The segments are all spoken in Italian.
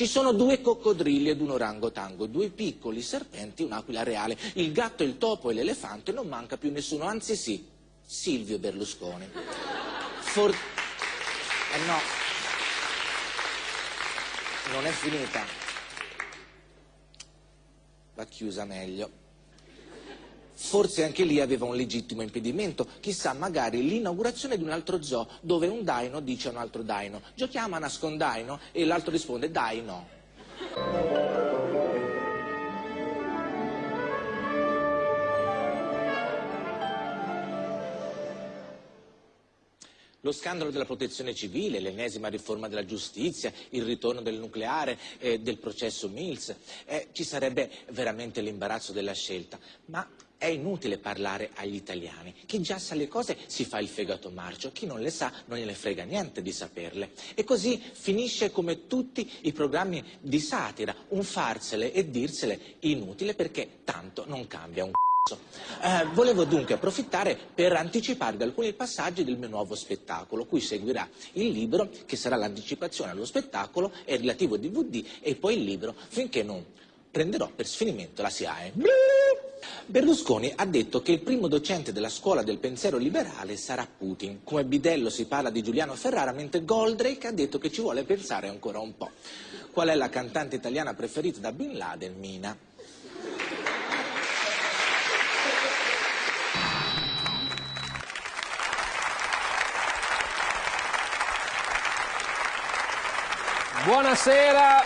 Ci sono due coccodrilli ed un orangotango, due piccoli serpenti e un'aquila reale. Il gatto, il topo e l'elefante non manca più nessuno, anzi sì, Silvio Berlusconi. For... Eh no, non è finita. Va chiusa meglio. Forse anche lì aveva un legittimo impedimento, chissà, magari l'inaugurazione di un altro zoo dove un daino dice a un altro daino giochiamo a nascondaino e l'altro risponde dai no. Lo scandalo della protezione civile, l'ennesima riforma della giustizia, il ritorno del nucleare, eh, del processo Mills, eh, ci sarebbe veramente l'imbarazzo della scelta. Ma è inutile parlare agli italiani. Chi già sa le cose si fa il fegato marcio, chi non le sa non gliene frega niente di saperle. E così finisce come tutti i programmi di satira, un farsele e dirsele inutile perché tanto non cambia un c***o. Eh, volevo dunque approfittare per anticiparvi alcuni passaggi del mio nuovo spettacolo, cui seguirà il libro, che sarà l'anticipazione allo spettacolo, e il relativo DVD, e poi il libro, finché non prenderò per sfinimento la SIAE. Berlusconi ha detto che il primo docente della scuola del pensiero liberale sarà Putin. Come bidello si parla di Giuliano Ferrara, mentre Goldrake ha detto che ci vuole pensare ancora un po'. Qual è la cantante italiana preferita da Bin Laden? Mina. Buonasera,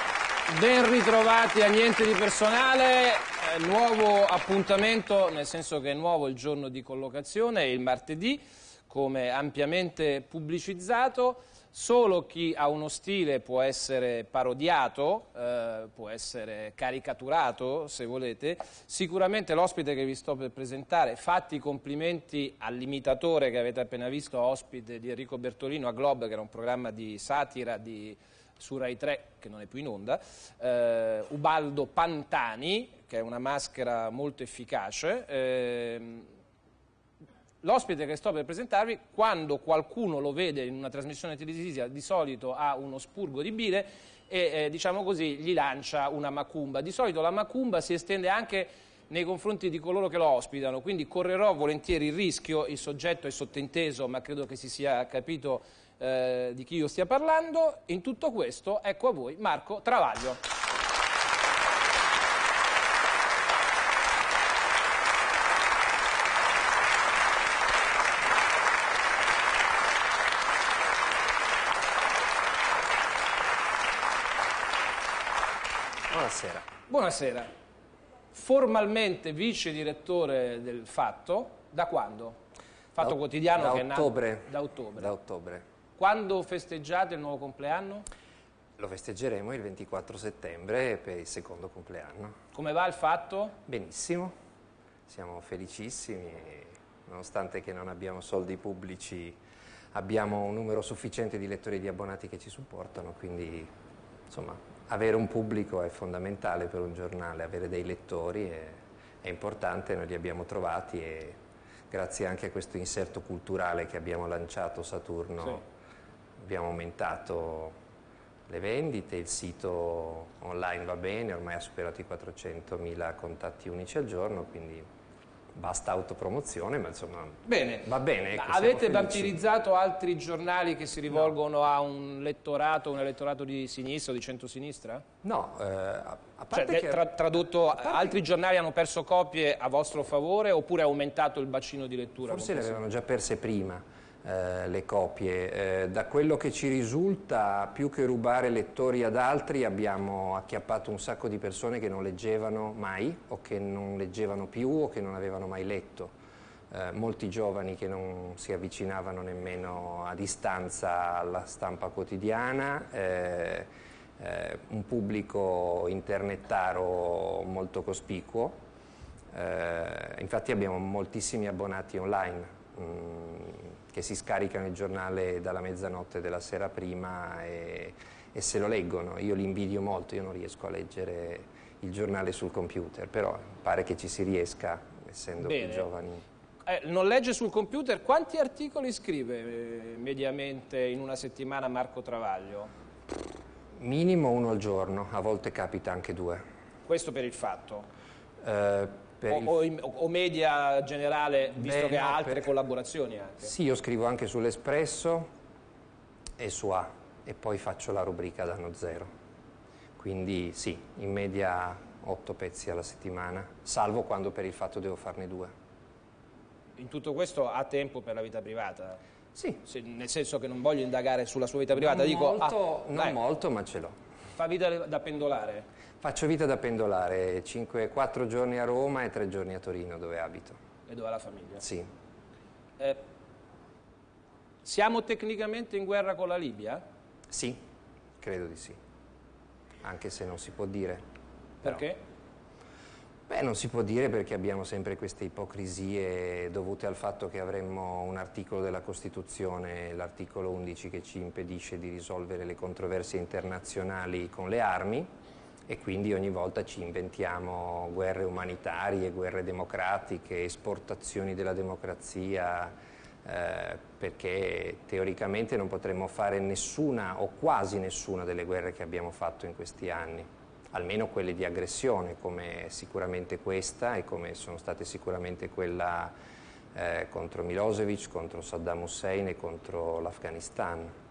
ben ritrovati a Niente di Personale, nuovo appuntamento, nel senso che è nuovo il giorno di collocazione, il martedì, come ampiamente pubblicizzato, solo chi ha uno stile può essere parodiato, eh, può essere caricaturato se volete, sicuramente l'ospite che vi sto per presentare, fatti i complimenti all'imitatore che avete appena visto, ospite di Enrico Bertolino a Globe, che era un programma di satira, di su Rai 3, che non è più in onda, eh, Ubaldo Pantani, che è una maschera molto efficace. Eh, L'ospite che sto per presentarvi, quando qualcuno lo vede in una trasmissione televisiva, di solito ha uno spurgo di bile e, eh, diciamo così, gli lancia una macumba. Di solito la macumba si estende anche nei confronti di coloro che lo ospitano, quindi correrò volentieri il rischio, il soggetto è sottinteso, ma credo che si sia capito eh, di chi io stia parlando. In tutto questo, ecco a voi Marco Travaglio. Buonasera. Buonasera. Formalmente vice direttore del Fatto, da quando? Fatto Da- quotidiano da che è nato da ottobre. Da ottobre. Quando festeggiate il nuovo compleanno? Lo festeggeremo il 24 settembre per il secondo compleanno. Come va il Fatto? Benissimo, siamo felicissimi, nonostante che non abbiamo soldi pubblici abbiamo un numero sufficiente di lettori e di abbonati che ci supportano, quindi insomma avere un pubblico è fondamentale per un giornale, avere dei lettori è, è importante, noi li abbiamo trovati e grazie anche a questo inserto culturale che abbiamo lanciato Saturno Sì. Abbiamo aumentato le vendite, il sito online va bene, ormai ha superato i 400.000 contatti unici al giorno, quindi basta autopromozione, ma insomma Bene. va bene. ecco, Avete vampirizzato altri giornali che si rivolgono a un lettorato, un elettorato di sinistra o di centrosinistra? No, eh, a, Cioè, parte de- che... tra- tradotto, altri giornali hanno perso copie a vostro favore oppure ha aumentato il bacino di lettura? Forse le avevano già perse prima eh, le copie. Eh, da quello che ci risulta, più che rubare lettori ad altri, abbiamo acchiappato un sacco di persone che non leggevano mai o che non leggevano più o che non avevano mai letto. Eh, molti giovani che non si avvicinavano nemmeno a distanza alla stampa quotidiana, eh, eh, un pubblico internettaro molto cospicuo. Eh, infatti abbiamo moltissimi abbonati online mm, che si scaricano il giornale dalla mezzanotte della sera prima e, e se lo leggono. Io li invidio molto, io non riesco a leggere il giornale sul computer, però pare che ci si riesca, essendo Bene. più giovani. Eh, non legge sul computer, quanti articoli scrive eh, mediamente in una settimana Marco Travaglio? Minimo uno al giorno, a volte capita anche due. Questo per il fatto? Eh, per o, il- o- o media generale, visto Beh, che ha altre per- collaborazioni anche? Sì, io scrivo anche sull'Espresso e su A e poi faccio la rubrica danno zero. Quindi sì, in media otto pezzi alla settimana, salvo quando per il fatto devo farne due. In tutto questo ha tempo per la vita privata? Sì, Se- nel senso che non voglio indagare sulla sua vita privata, non, dico... molto, ah, non dai, molto, ma ce l'ho. Fa vita da pendolare? Faccio vita da pendolare, 4 giorni a Roma e 3 giorni a Torino dove abito. E dove ha la famiglia? Sì, Eh, siamo tecnicamente in guerra con la Libia? sì, credo di sì, anche se non si può dire. Però- Perché? Beh, non si può dire perché abbiamo sempre queste ipocrisie dovute al fatto che avremmo un articolo della Costituzione, l'articolo 11, che ci impedisce di risolvere le controversie internazionali con le armi e quindi ogni volta ci inventiamo guerre umanitarie, guerre democratiche, esportazioni della democrazia, eh, perché teoricamente non potremmo fare nessuna o quasi nessuna delle guerre che abbiamo fatto in questi anni almeno quelle di aggressione, come sicuramente questa e come sono state sicuramente quella eh, contro Milosevic, contro Saddam Hussein e contro l'Afghanistan.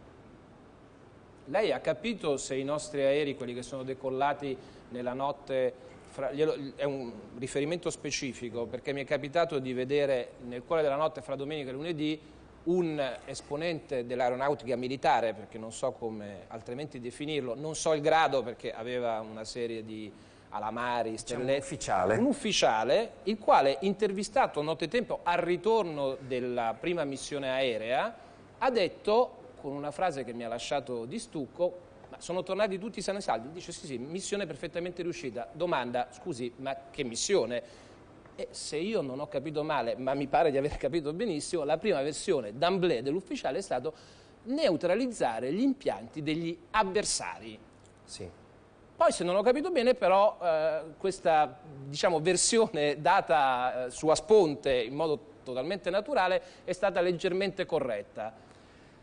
Lei ha capito se i nostri aerei, quelli che sono decollati nella notte, fra- glielo- è un riferimento specifico perché mi è capitato di vedere nel cuore della notte fra domenica e lunedì un esponente dell'aeronautica militare, perché non so come altrimenti definirlo, non so il grado perché aveva una serie di alamari, C'è un stelletti, ufficiale. un ufficiale, il quale, intervistato nottetempo al ritorno della prima missione aerea, ha detto, con una frase che mi ha lasciato di stucco, ma sono tornati tutti sani e salvi? Dice sì sì, missione perfettamente riuscita. Domanda, scusi, ma che missione? E se io non ho capito male, ma mi pare di aver capito benissimo, la prima versione d'amblè dell'ufficiale è stato neutralizzare gli impianti degli avversari. Sì. Poi, se non ho capito bene, però, eh, questa diciamo, versione data eh, su a sponte in modo totalmente naturale è stata leggermente corretta.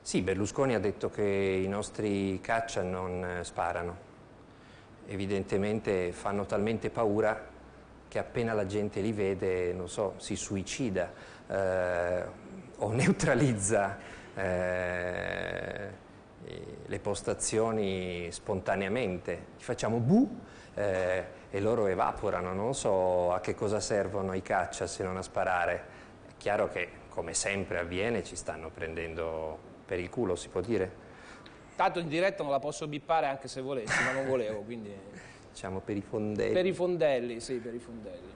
Sì, Berlusconi ha detto che i nostri caccia non eh, sparano. Evidentemente fanno talmente paura che appena la gente li vede, non so, si suicida eh, o neutralizza eh, le postazioni spontaneamente. Ci facciamo bu eh, e loro evaporano. Non so a che cosa servono i caccia se non a sparare. È chiaro che, come sempre avviene, ci stanno prendendo per il culo, si può dire? Tanto in diretta non la posso bippare anche se volessi, ma non volevo, quindi... Diciamo per i fondelli. Per i fondelli, sì, per i fondelli.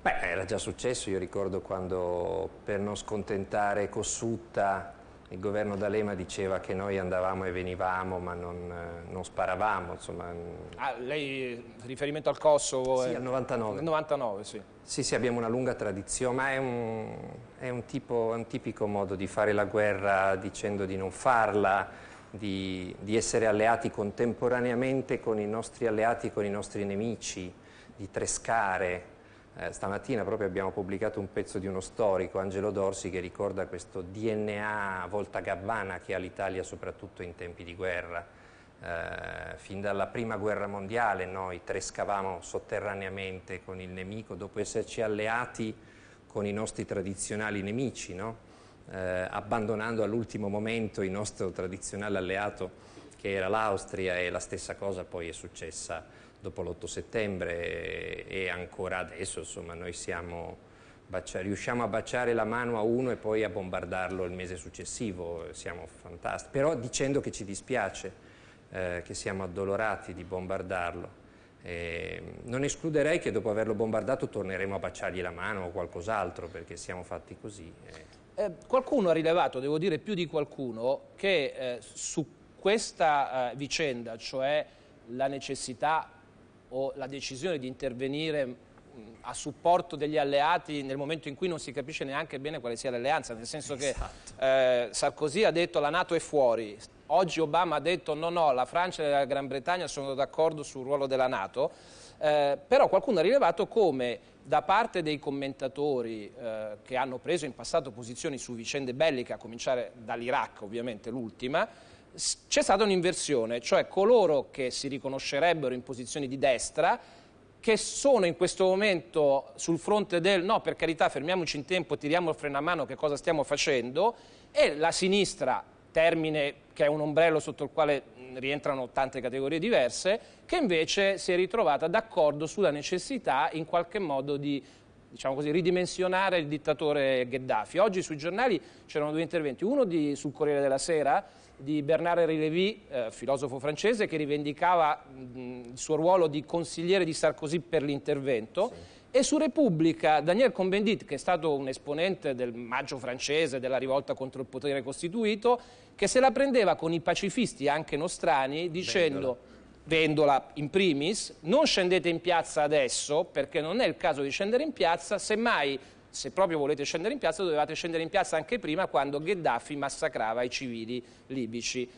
Beh, era già successo, io ricordo quando per non scontentare Cossutta il governo D'Alema diceva che noi andavamo e venivamo ma non, eh, non sparavamo, insomma. Ah, lei, riferimento al Kosovo? Sì, eh, al 99. Nel 99, sì. Sì, sì, abbiamo una lunga tradizione, ma è un, è un tipo- un tipico modo di fare la guerra dicendo di non farla, di, di essere alleati contemporaneamente con i nostri alleati e con i nostri nemici, di trescare. Eh, stamattina proprio abbiamo pubblicato un pezzo di uno storico, Angelo Dorsi, che ricorda questo DNA volta gabbana che ha l'Italia soprattutto in tempi di guerra. Eh, fin dalla prima guerra mondiale noi trescavamo sotterraneamente con il nemico dopo esserci alleati con i nostri tradizionali nemici, no? Eh, abbandonando all'ultimo momento il nostro tradizionale alleato che era l'Austria e la stessa cosa poi è successa dopo l'8 settembre e, e ancora adesso, insomma, noi siamo, bacia- riusciamo a baciare la mano a uno e poi a bombardarlo il mese successivo, siamo fantastici, però dicendo che ci dispiace, eh, che siamo addolorati di bombardarlo. Eh, non escluderei che dopo averlo bombardato torneremo a baciargli la mano o qualcos'altro perché siamo fatti così. eh. Eh, qualcuno ha rilevato, devo dire più di qualcuno, che eh, su questa eh, vicenda, cioè la necessità o la decisione di intervenire mh, a supporto degli alleati nel momento in cui non si capisce neanche bene quale sia l'alleanza, nel senso che eh, Sarkozy ha detto la Nato è fuori, oggi Obama ha detto no no, la Francia e la Gran Bretagna sono d'accordo sul ruolo della Nato, eh, però qualcuno ha rilevato come da parte dei commentatori eh, che hanno preso in passato posizioni su vicende belliche, a cominciare dall'Iraq ovviamente l'ultima, c'è stata un'inversione, cioè coloro che si riconoscerebbero in posizioni di destra che sono in questo momento sul fronte del no, per carità, fermiamoci in tempo, tiriamo il freno a mano, che cosa stiamo facendo, e la sinistra, termine che è un ombrello sotto il quale rientrano tante categorie diverse, che invece si è ritrovata d'accordo sulla necessità in qualche modo di diciamo così, ridimensionare il dittatore Gheddafi. Oggi sui giornali c'erano due interventi, uno di, sul Corriere della Sera di Bernard Rilevi, eh, filosofo francese, che rivendicava mh, il suo ruolo di consigliere di Sarkozy per l'intervento, sì. e su Repubblica Daniel Combendit, che è stato un esponente del maggio francese, della rivolta contro il potere costituito, che se la prendeva con i pacifisti anche nostrani dicendo... Vendola Vendola in primis, non scendete in piazza adesso perché non è il caso di scendere in piazza, semmai se proprio volete scendere in piazza dovevate scendere in piazza anche prima quando Gheddafi massacrava i civili libici.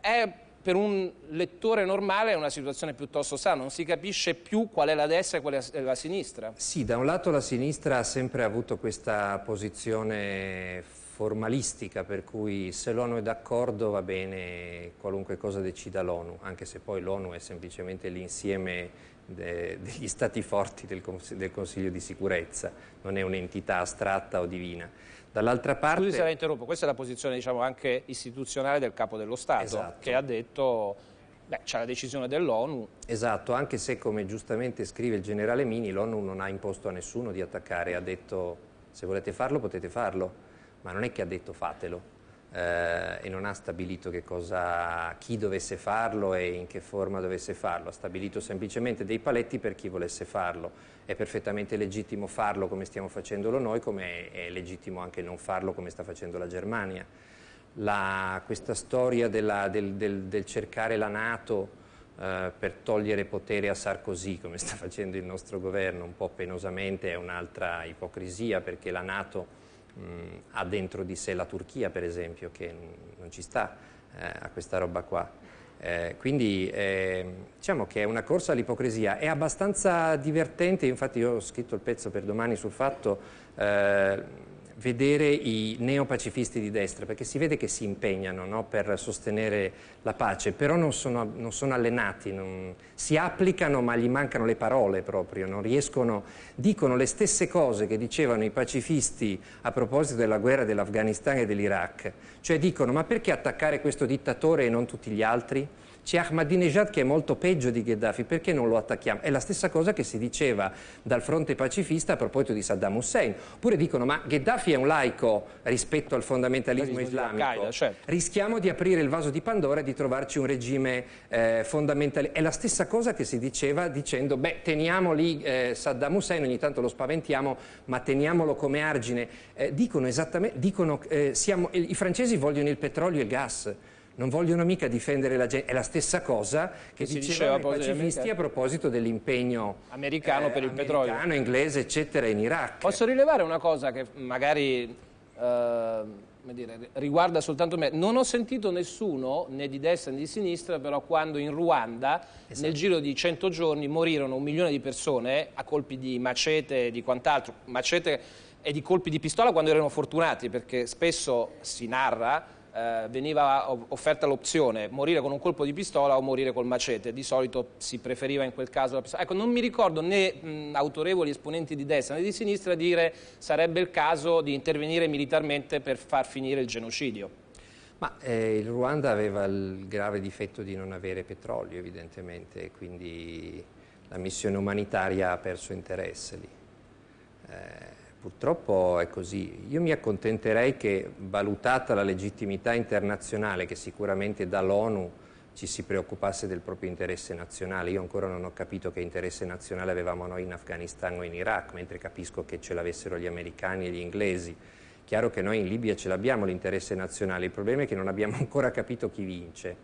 È per un lettore normale è una situazione piuttosto sana, non si capisce più qual è la destra e qual è la sinistra. Sì, da un lato la sinistra ha sempre avuto questa posizione formalistica per cui se l'ONU è d'accordo va bene qualunque cosa decida l'ONU, anche se poi l'ONU è semplicemente l'insieme de, degli stati forti del, del, Consiglio di sicurezza, non è un'entità astratta o divina. Dall'altra parte... Scusi se la interrompo, questa è la posizione diciamo, anche istituzionale del Capo dello Stato, esatto. che ha detto Beh, c'è la decisione dell'ONU. Esatto, anche se come giustamente scrive il generale Mini, l'ONU non ha imposto a nessuno di attaccare, ha detto se volete farlo potete farlo ma non è che ha detto fatelo eh, e non ha stabilito cosa, chi dovesse farlo e in che forma dovesse farlo, ha stabilito semplicemente dei paletti per chi volesse farlo. È perfettamente legittimo farlo come stiamo facendolo noi, come è legittimo anche non farlo come sta facendo la Germania. La, questa storia della, del, del, del, cercare la Nato eh, per togliere potere a Sarkozy, come sta facendo il nostro governo, un po' penosamente, è un'altra ipocrisia perché la Nato mh, ha dentro di sé la Turchia, per esempio, che non ci sta eh, a questa roba qua. Eh, quindi eh, diciamo che è una corsa all'ipocrisia, è abbastanza divertente, infatti io ho scritto il pezzo per domani sul fatto eh, vedere i neopacifisti di destra, perché si vede che si impegnano no, per sostenere la pace, però non sono, non sono allenati, non, si applicano ma gli mancano le parole proprio, non riescono, dicono le stesse cose che dicevano i pacifisti a proposito della guerra dell'Afghanistan e dell'Iraq, cioè dicono ma perché attaccare questo dittatore e non tutti gli altri? C'è Ahmadinejad che è molto peggio di Gheddafi, perché non lo attacchiamo? È la stessa cosa che si diceva dal fronte pacifista a proposito di Saddam Hussein. Oppure dicono ma Gheddafi è un laico rispetto al fondamentalismo islamico. Certo. Rischiamo di aprire il vaso di Pandora e di trovarci un regime eh, fondamentale. È la stessa cosa che si diceva dicendo beh teniamo lì eh, Saddam Hussein, ogni tanto lo spaventiamo, ma teniamolo come argine. Eh, dicono esattamente, dicono, eh, siamo, i francesi vogliono il petrolio e il gas non vogliono mica difendere la gente, è la stessa cosa che, che dicevano diceva i pacifisti a proposito dell'impegno americano eh, per il americano, petrolio, inglese, eccetera, in Iraq. Posso rilevare una cosa che magari eh, dire, riguarda soltanto me. Non ho sentito nessuno, né di destra né di sinistra, però quando in Ruanda, esatto. nel giro di 100 giorni, morirono un milione di persone a colpi di macete e di quant'altro, macete e di colpi di pistola quando erano fortunati, perché spesso si narra eh, veniva offerta l'opzione morire con un colpo di pistola o morire col macete, di solito si preferiva in quel caso la pistola. Ecco, non mi ricordo né mh, autorevoli esponenti di destra né di sinistra dire sarebbe il caso di intervenire militarmente per far finire il genocidio. Ma eh, il Ruanda aveva il grave difetto di non avere petrolio evidentemente, quindi la missione umanitaria ha perso interesse lì. Eh, Purtroppo è così. Io mi accontenterei che, valutata la legittimità internazionale, che sicuramente dall'ONU ci si preoccupasse del proprio interesse nazionale. Io ancora non ho capito che interesse nazionale avevamo noi in Afghanistan o in Iraq, mentre capisco che ce l'avessero gli americani e gli inglesi. Chiaro che noi in Libia ce l'abbiamo l'interesse nazionale, il problema è che non abbiamo ancora capito chi vince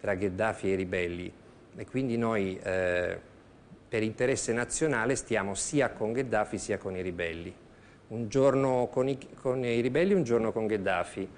tra Gheddafi e i ribelli e quindi noi eh, per interesse nazionale stiamo sia con Gheddafi sia con i ribelli un giorno con i, con i ribelli, un giorno con Gheddafi.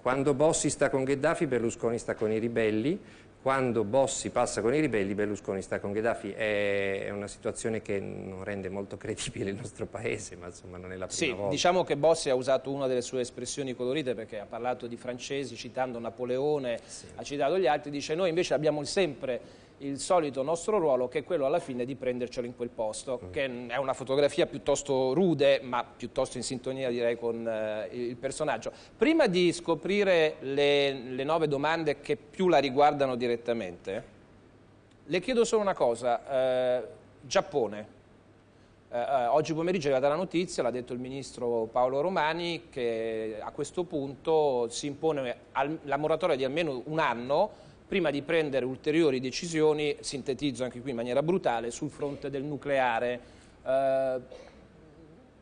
Quando Bossi sta con Gheddafi, Berlusconi sta con i ribelli, quando Bossi passa con i ribelli, Berlusconi sta con Gheddafi. È, una situazione che non rende molto credibile il nostro paese, ma insomma non è la prima sì, volta. Diciamo che Bossi ha usato una delle sue espressioni colorite perché ha parlato di francesi citando Napoleone, sì. ha citato gli altri, dice noi invece abbiamo sempre il solito nostro ruolo che è quello alla fine di prendercelo in quel posto, mm. che è una fotografia piuttosto rude ma piuttosto in sintonia direi con eh, il personaggio. Prima di scoprire le, le nove domande che più la riguardano direttamente, le chiedo solo una cosa, eh, Giappone. Eh, eh oggi pomeriggio è arrivata la notizia, l'ha detto il ministro Paolo Romani, che a questo punto si impone la moratoria di almeno un anno prima di prendere ulteriori decisioni, sintetizzo anche qui in maniera brutale, sul fronte del nucleare. Eh,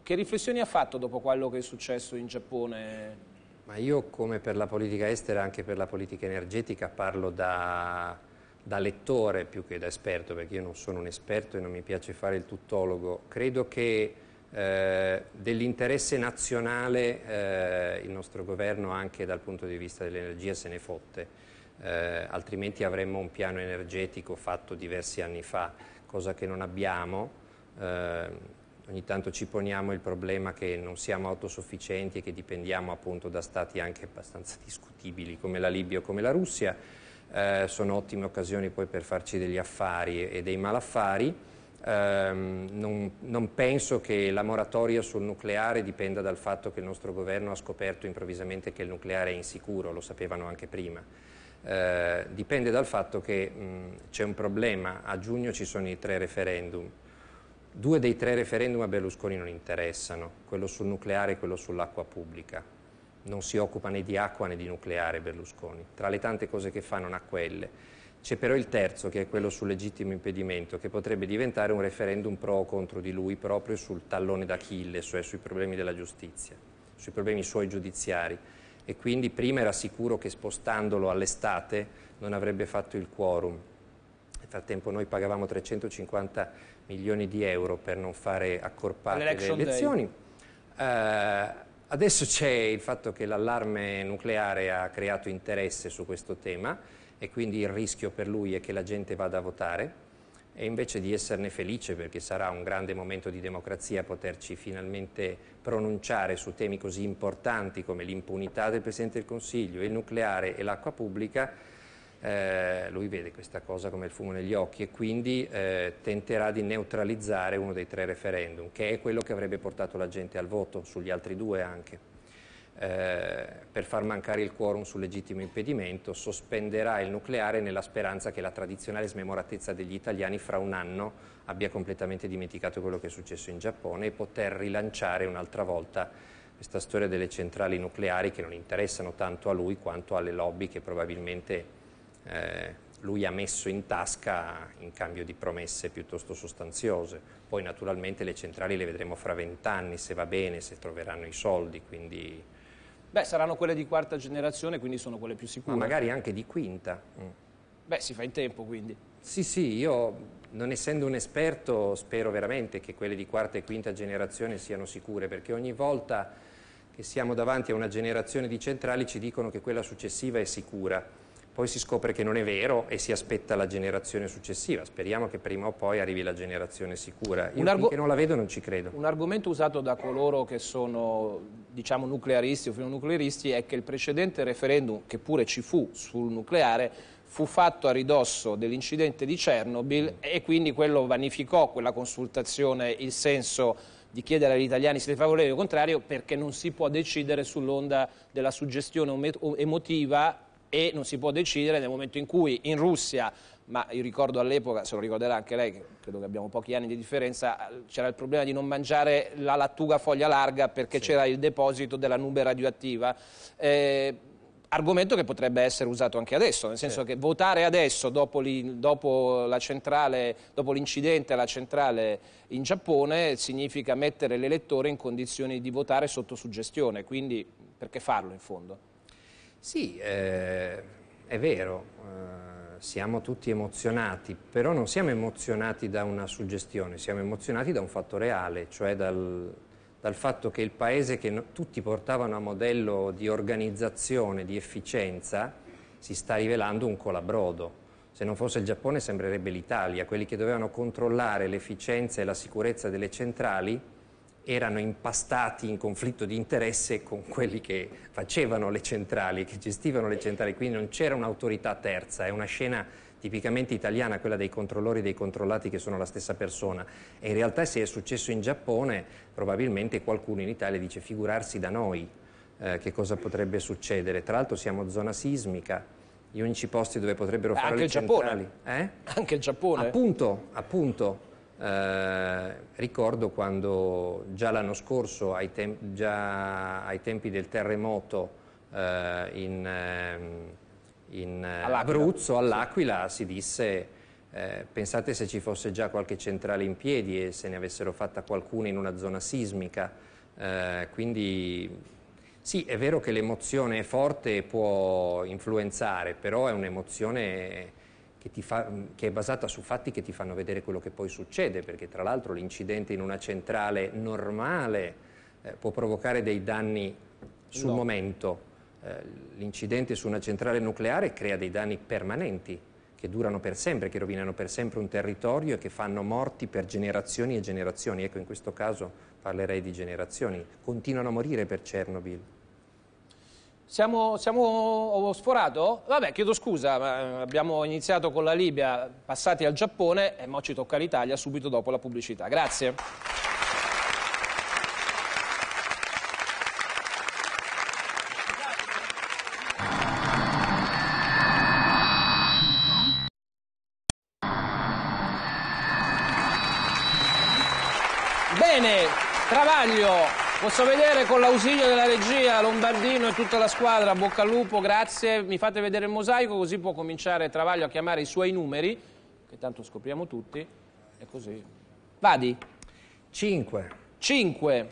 che riflessioni ha fatto dopo quello che è successo in Giappone? Ma io come per la politica estera, anche per la politica energetica, parlo da, da lettore più che da esperto, perché io non sono un esperto e non mi piace fare il tuttologo. Credo che eh, dell'interesse nazionale eh, il nostro governo anche dal punto di vista dell'energia se ne fotte eh, altrimenti avremmo un piano energetico fatto diversi anni fa, cosa che non abbiamo. Eh, ogni tanto ci poniamo il problema che non siamo autosufficienti e che dipendiamo appunto da stati anche abbastanza discutibili come la Libia o come la Russia. Eh, sono ottime occasioni poi per farci degli affari e dei malaffari. Um, non, non, penso che la moratoria sul nucleare dipenda dal fatto che il nostro governo ha scoperto improvvisamente che il nucleare è insicuro, lo sapevano anche prima. Eh, dipende dal fatto che c'è un problema, a giugno ci sono i tre referendum, due dei tre referendum a Berlusconi non interessano, quello sul nucleare e quello sull'acqua pubblica, non si occupa né di acqua né di nucleare Berlusconi, tra le tante cose che fa non ha quelle. C'è però il terzo, che è quello sul legittimo impedimento, che potrebbe diventare un referendum pro o contro di lui proprio sul tallone d'Achille, cioè sui problemi della giustizia, sui problemi suoi giudiziari e quindi prima era sicuro che spostandolo all'estate non avrebbe fatto il quorum. Nel frattempo noi pagavamo 350 milioni di euro per non fare accorpate le elezioni. Uh, adesso c'è il fatto che l'allarme nucleare ha creato interesse su questo tema e quindi il rischio per lui è che la gente vada a votare e invece di esserne felice perché sarà un grande momento di democrazia poterci finalmente pronunciare su temi così importanti come l'impunità del Presidente del Consiglio, il nucleare e l'acqua pubblica, eh, lui vede questa cosa come il fumo negli occhi e quindi eh, tenterà di neutralizzare uno dei tre referendum, che è quello che avrebbe portato la gente al voto, sugli altri due anche. Eh, per far mancare il quorum sul legittimo impedimento, sospenderà il nucleare nella speranza che la tradizionale smemoratezza degli italiani fra un anno abbia completamente dimenticato quello che è successo in Giappone e poter rilanciare un'altra volta questa storia delle centrali nucleari che non interessano tanto a lui quanto alle lobby che probabilmente eh, lui ha messo in tasca in cambio di promesse piuttosto sostanziose. Poi naturalmente le centrali le vedremo fra vent'anni se va bene, se troveranno i soldi, quindi Beh, saranno quelle di quarta generazione, quindi sono quelle più sicure. Ma magari anche di quinta. Mm. Beh, si fa in tempo quindi. Sì, sì, io non essendo un esperto spero veramente che quelle di quarta e quinta generazione siano sicure, perché ogni volta che siamo davanti a una generazione di centrali ci dicono che quella successiva è sicura poi si scopre che non è vero e si aspetta la generazione successiva. Speriamo che prima o poi arrivi la generazione sicura. Io argo- finché non la vedo non ci credo. Un argomento usato da coloro che sono diciamo nuclearisti o filo-nuclearisti è che il precedente referendum, che pure ci fu sul nucleare, fu fatto a ridosso dell'incidente di Chernobyl e quindi quello vanificò quella consultazione il senso di chiedere agli italiani se favorevoli o contrario perché non si può decidere sull'onda della suggestione emotiva e non si può decidere nel momento in cui in Russia, ma io ricordo all'epoca, se lo ricorderà anche lei, che credo che abbiamo pochi anni di differenza, c'era il problema di non mangiare la lattuga foglia larga perché sì. c'era il deposito della nube radioattiva. Eh, argomento che potrebbe essere usato anche adesso, nel senso sì. che votare adesso, dopo, dopo l'incidente alla centrale in Giappone, significa mettere l'elettore in condizioni di votare sotto suggestione, quindi perché farlo in fondo? Sì, eh, è vero, eh, siamo tutti emozionati, però non siamo emozionati da una suggestione, siamo emozionati da un fatto reale, cioè dal, dal fatto che il paese che no, tutti portavano a modello di organizzazione, di efficienza, si sta rivelando un colabrodo. Se non fosse il Giappone sembrerebbe l'Italia, quelli che dovevano controllare l'efficienza e la sicurezza delle centrali erano impastati in conflitto di interesse con quelli che facevano le centrali, che gestivano le centrali, quindi non c'era un'autorità terza, è una scena tipicamente italiana, quella dei controllori e dei controllati che sono la stessa persona. E in realtà se è successo in Giappone, probabilmente qualcuno in Italia dice figurarsi da noi eh, che cosa potrebbe succedere. Tra l'altro siamo zona sismica, gli unici posti dove potrebbero fare Anche le Giappone. centrali... Eh? Anche il Giappone. Appunto, appunto. Eh, ricordo quando già l'anno scorso, ai, tem già ai, tempi del terremoto eh, in, ehm, in All'Aquila. Abruzzo, all'Aquila, si disse eh, pensate se ci fosse già qualche centrale in piedi e se ne avessero fatta qualcuna in una zona sismica. Eh, quindi sì, è vero che l'emozione è forte e può influenzare, però è un'emozione che, ti fa- che è basata su fatti che ti fanno vedere quello che poi succede, perché tra l'altro l'incidente in una centrale normale eh, può provocare dei danni sul No. momento. Eh, l'incidente su una centrale nucleare crea dei danni permanenti che durano per sempre, che rovinano per sempre un territorio e che fanno morti per generazioni e generazioni. Ecco, in questo caso parlerei di generazioni. Continuano a morire per Chernobyl. Siamo, siamo sforato? Vabbè, chiedo scusa, ma eh, abbiamo iniziato con la Libia, passati al Giappone e ora ci tocca l'Italia subito dopo la pubblicità. Grazie. Bene, Travaglio, posso vedere con l'ausilio della regia Lombardino e tutta la squadra, bocca al lupo, grazie. Mi fate vedere il mosaico così può cominciare Travaglio a chiamare i suoi numeri, che tanto scopriamo tutti, e così. Vadi, 5. 5.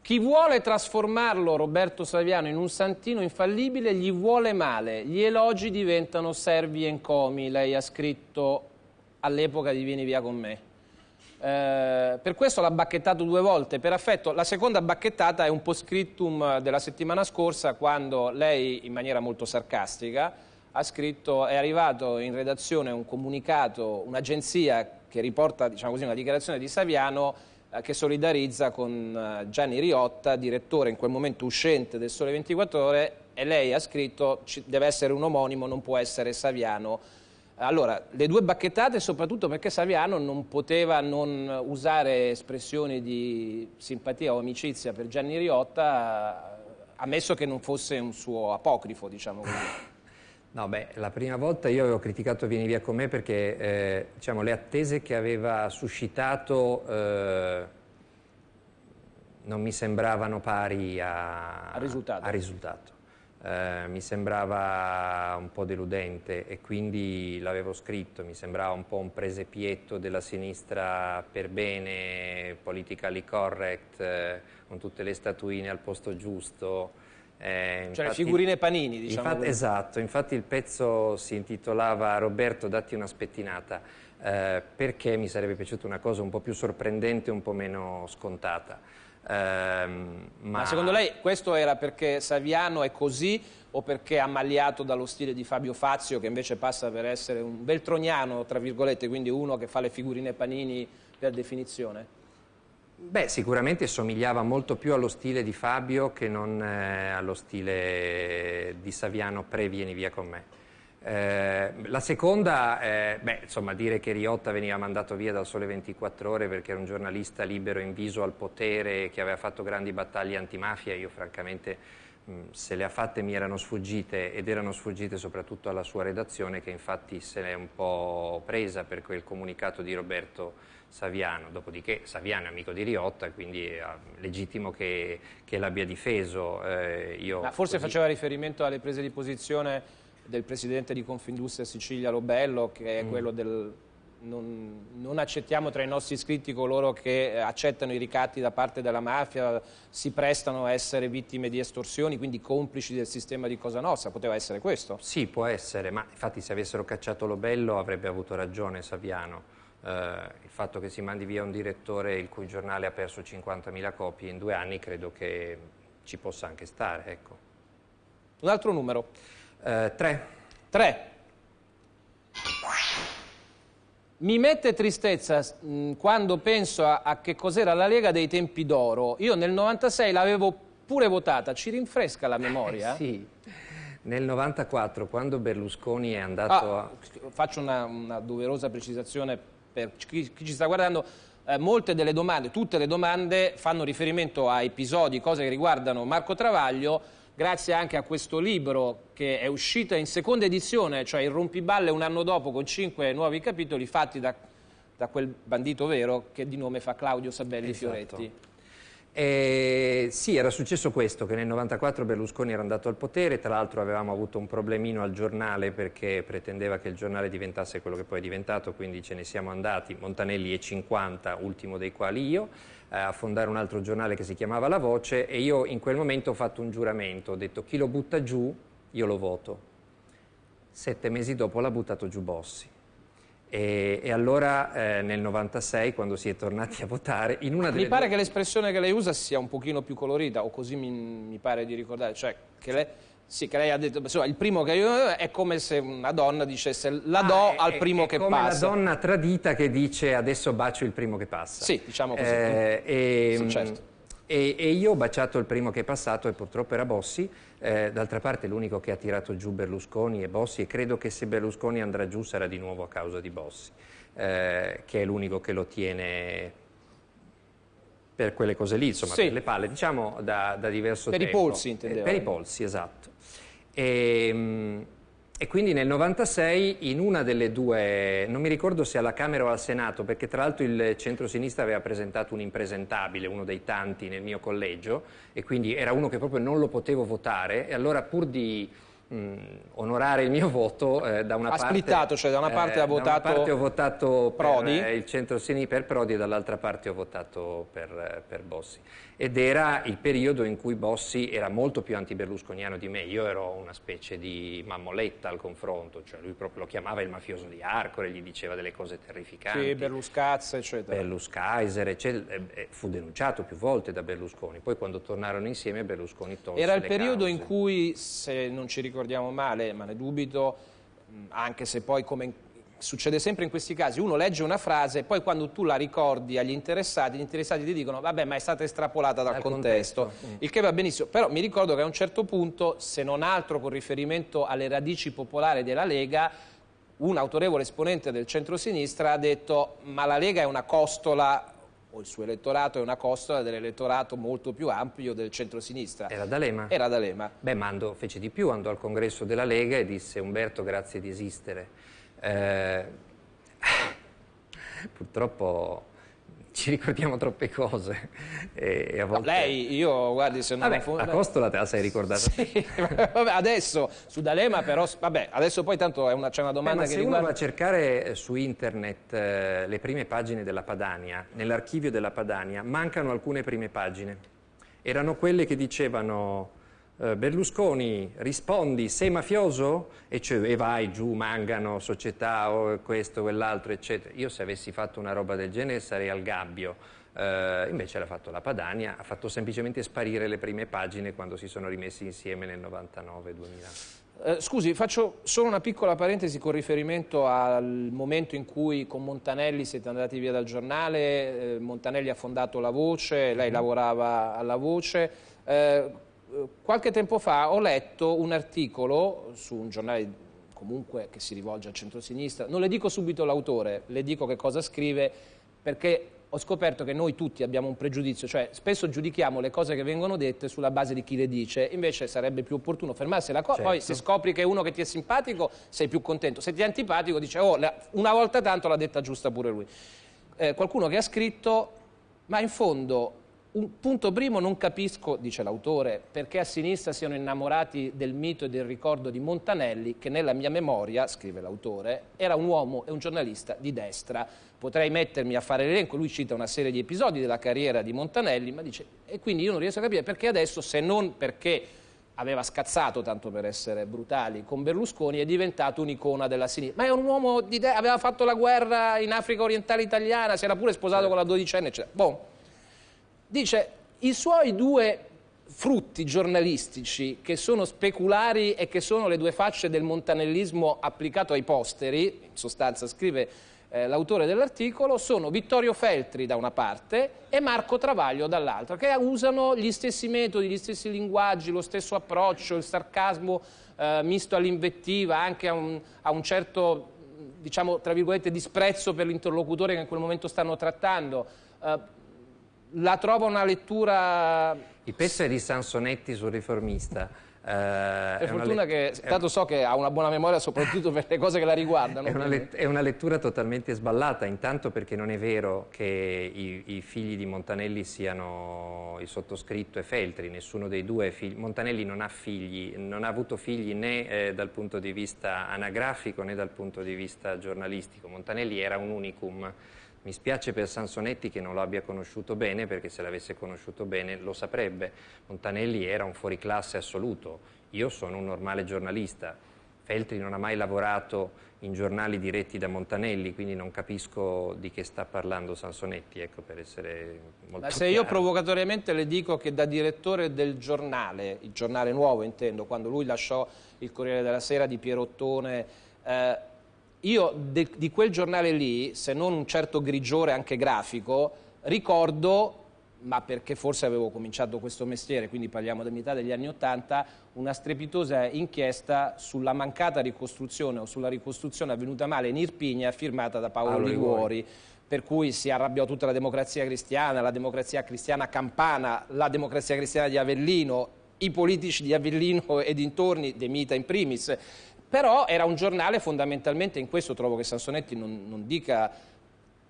Chi vuole trasformarlo, Roberto Saviano, in un santino infallibile, gli vuole male. Gli elogi diventano servi e encomi, lei ha scritto all'epoca di Vieni via con me. Eh, per questo l'ha bacchettato due volte per affetto. La seconda bacchettata è un postscriptum della settimana scorsa quando lei, in maniera molto sarcastica, ha scritto è arrivato in redazione un comunicato, un'agenzia che riporta diciamo così, una dichiarazione di Saviano eh, che solidarizza con eh, Gianni Riotta, direttore in quel momento uscente del Sole 24 Ore, e lei ha scritto deve essere un omonimo, non può essere Saviano. Allora, le due bacchettate soprattutto perché Saviano non poteva non usare espressioni di simpatia o amicizia per Gianni Riotta, ammesso che non fosse un suo apocrifo, diciamo così. No, beh, la prima volta io avevo criticato Vieni via con me perché eh, diciamo, le attese che aveva suscitato eh, non mi sembravano pari a, Al risultato. a risultato. Eh, mi sembrava un po' deludente e quindi l'avevo scritto, mi sembrava un po' un presepietto della sinistra per bene, politically correct, eh, con tutte le statuine al posto giusto. Eh, Cioè le figurine panini, diciamo Infatti- esatto, infatti il pezzo si intitolava Roberto datti una spettinata, eh, perché mi sarebbe piaciuta una cosa un po' più sorprendente, un po' meno scontata. Ehm, Ma secondo lei questo era perché Saviano è così o perché è ammaliato dallo stile di Fabio Fazio che invece passa per essere un beltroniano, tra virgolette, quindi uno che fa le figurine panini per definizione? Beh, sicuramente somigliava molto più allo stile di Fabio che non eh, allo stile di Saviano pre-Vieni via con me. Eh, la seconda, eh, beh, insomma, dire che Riotta veniva mandato via dal Sole 24 Ore perché era un giornalista libero in viso al potere che aveva fatto grandi battaglie antimafia, io francamente mh, se le ha fatte mi erano sfuggite ed erano sfuggite soprattutto alla sua redazione che infatti se n'è un po' presa per quel comunicato di Roberto Saviano. Dopodiché Saviano è amico di Riotta, quindi è ah, legittimo che, che l'abbia difeso. Eh, forse così- faceva riferimento alle prese di posizione del presidente di Confindustria Sicilia Lobello, che è quello del non, non accettiamo tra i nostri iscritti coloro che eh, accettano i ricatti da parte della mafia, si prestano a essere vittime di estorsioni, quindi complici del sistema di Cosa Nostra. Poteva essere questo? Sì, può essere, ma infatti se avessero cacciato Lobello avrebbe avuto ragione Saviano. Eh, il fatto che si mandi via un direttore il cui giornale ha perso 50.000 copie in due anni credo che ci possa anche stare. Ecco. Un altro numero. Eh, tre. Tre. Mi mette tristezza mh, quando penso a, a che cos'era la Lega dei tempi d'oro. Io nel 96 l'avevo pure votata, ci rinfresca la memoria? Eh, sì. Nel 94, quando Berlusconi è andato ah, a... Faccio una, una, doverosa precisazione per chi, chi ci sta guardando. Eh, molte delle domande, tutte le domande fanno riferimento a episodi, cose che riguardano Marco Travaglio, grazie anche a questo libro che è uscito in seconda edizione, cioè il rompiballe un anno dopo con cinque nuovi capitoli fatti da, da quel bandito vero che di nome fa Claudio Sabelli esatto. Fioretti. Eh, sì, era successo questo, che nel 94 Berlusconi era andato al potere, tra l'altro avevamo avuto un problemino al giornale perché pretendeva che il giornale diventasse quello che poi è diventato, quindi ce ne siamo andati, Montanelli e 50, ultimo dei quali io, a fondare un altro giornale che si chiamava La Voce e io in quel momento ho fatto un giuramento, ho detto chi lo butta giù io lo voto. Sette mesi dopo l'ha buttato giù Bossi. E, e allora eh, nel 96, quando si è tornati a votare, in una delle Mi pare due... che l'espressione che lei usa sia un pochino più colorita, o così mi, mi pare di ricordare, cioè che lei, sì, che lei ha detto, insomma, il primo che io... è come se una donna dicesse la do ah, al primo è, che è come passa. come la donna tradita che dice adesso bacio il primo che passa. Sì, diciamo così. Eh, e, sì, certo. e, e io ho baciato il primo che è passato e purtroppo era Bossi, eh, d'altra parte l'unico che ha tirato giù Berlusconi è Bossi e credo che se Berlusconi andrà giù sarà di nuovo a causa di Bossi, eh, che è l'unico che lo tiene per quelle cose lì, insomma, sì. per le palle, diciamo da, da diverso per tempo. Per i polsi, intendevo. per i polsi, esatto. E, mh, e quindi nel 96 in una delle due, non mi ricordo se alla Camera o al Senato, perché tra l'altro il centro-sinistra aveva presentato un impresentabile, uno dei tanti nel mio collegio, e quindi era uno che proprio non lo potevo votare, e allora pur di mh, onorare il mio voto eh, da una ha parte... Ha splittato, cioè da una parte eh, ha votato... Da una parte ho votato Prodi. per eh, il centro-sinistra per Prodi e dall'altra parte ho votato per, per, Bossi. Ed era il periodo in cui Bossi era molto più anti-berlusconiano di me, io ero una specie di mammoletta al confronto, cioè lui proprio lo chiamava il mafioso di Arcore, gli diceva delle cose terrificanti. Sì, Berluscazza, eccetera. Berluscaiser, eccetera. fu denunciato più volte da Berlusconi, poi quando tornarono insieme Berlusconi tolse Era il periodo cause. in cui, se non ci ricordiamo ricordiamo male, ma ne dubito, anche se poi come succede sempre in questi casi, uno legge una frase, poi quando tu la ricordi agli interessati, gli interessati ti dicono vabbè ma è stata estrapolata dal, dal contesto, contesto. Mm. il che va benissimo, però mi ricordo che a un certo punto, se non altro con riferimento alle radici popolari della Lega, un autorevole esponente del centro-sinistra ha detto ma la Lega è una costola o il suo elettorato è una costola dell'elettorato molto più ampio del centro-sinistra. Era D'Alema? Era D'Alema. Beh, Mando fece di più, andò al congresso della Lega e disse Umberto grazie di esistere. Eh, purtroppo ci ricordiamo troppe cose. E, a volte... no, lei, io, guardi, se non... Vabbè, fu... la costola te la sei ricordata. Sì, vabbè, adesso, su D'Alema però, vabbè, adesso poi tanto una, c'è una domanda eh, che se riguarda... uno va a cercare eh, su internet eh, le prime pagine della Padania, nell'archivio della Padania, mancano alcune prime pagine. Erano quelle che dicevano eh, Berlusconi rispondi sei mafioso? E, cioè, e vai giù mangano società o questo quell'altro eccetera. Io se avessi fatto una roba del genere sarei al gabbio. Uh, invece l'ha fatto la Padania ha fatto semplicemente sparire le prime pagine quando si sono rimessi insieme nel 99-2000 eh, scusi, faccio solo una piccola parentesi con riferimento al momento in cui con Montanelli siete andati via dal giornale, eh, Montanelli ha fondato La Voce, lei mm. lavorava alla Voce. Eh, qualche tempo fa ho letto un articolo su un giornale comunque che si rivolge al centro-sinistra, non le dico subito l'autore, le dico che cosa scrive perché ho scoperto che noi tutti abbiamo un pregiudizio, cioè spesso giudichiamo le cose che vengono dette sulla base di chi le dice, invece sarebbe più opportuno fermarsi alla cosa, certo. poi se scopri che è uno che ti è simpatico sei più contento, se ti è antipatico dice oh una volta tanto l'ha detta giusta pure lui. Eh, qualcuno che ha scritto ma in fondo un punto primo non capisco, dice l'autore, perché a sinistra siano innamorati del mito e del ricordo di Montanelli, che nella mia memoria, scrive l'autore, era un uomo e un giornalista di destra. Potrei mettermi a fare l'elenco, lui cita una serie di episodi della carriera di Montanelli, ma dice, e quindi io non riesco a capire perché adesso, se non perché aveva scazzato, tanto per essere brutali, con Berlusconi, è diventato un'icona della sinistra. Ma è un uomo di destra, aveva fatto la guerra in Africa orientale italiana, si era pure sposato con la dodicenne, eccetera. Bon. Dice, i suoi due frutti giornalistici che sono speculari e che sono le due facce del montanellismo applicato ai posteri, in sostanza scrive eh, l'autore dell'articolo, sono Vittorio Feltri da una parte e Marco Travaglio dall'altra, che usano gli stessi metodi, gli stessi linguaggi, lo stesso approccio, il sarcasmo eh, misto all'invettiva, anche a un, a un certo diciamo, disprezzo per l'interlocutore che in quel momento stanno trattando. Eh, la trovo una lettura... Il pezzo è di Sansonetti sul riformista. Eh, per fortuna che, tanto so che ha una buona memoria soprattutto per le cose che la riguardano. È una, è una lettura totalmente sballata, intanto perché non è vero che i, i, figli di Montanelli siano il sottoscritto e Feltri, nessuno dei due figli. Montanelli non ha figli, non ha avuto figli né eh, dal punto di vista anagrafico né dal punto di vista giornalistico. Montanelli era un unicum mi spiace per Sansonetti che non lo abbia conosciuto bene, perché se l'avesse conosciuto bene lo saprebbe. Montanelli era un fuoriclasse assoluto, io sono un normale giornalista. Feltri non ha mai lavorato in giornali diretti da Montanelli, quindi non capisco di che sta parlando Sansonetti, ecco, per essere molto Ma se chiaro. io provocatoriamente le dico che da direttore del giornale, il giornale nuovo intendo, quando lui lasciò il Corriere della Sera di Pierottone, eh, io de, di quel giornale lì, se non un certo grigiore anche grafico, ricordo, ma perché forse avevo cominciato questo mestiere, quindi parliamo della metà degli anni Ottanta, una strepitosa inchiesta sulla mancata ricostruzione o sulla ricostruzione avvenuta male in Irpigna firmata da Paolo, Paolo Liguori per cui si arrabbiò tutta la democrazia cristiana, la democrazia cristiana campana, la democrazia cristiana di Avellino, i politici di Avellino e dintorni, De Mita in primis, però era un giornale fondamentalmente, in questo trovo che Sansonetti non, non dica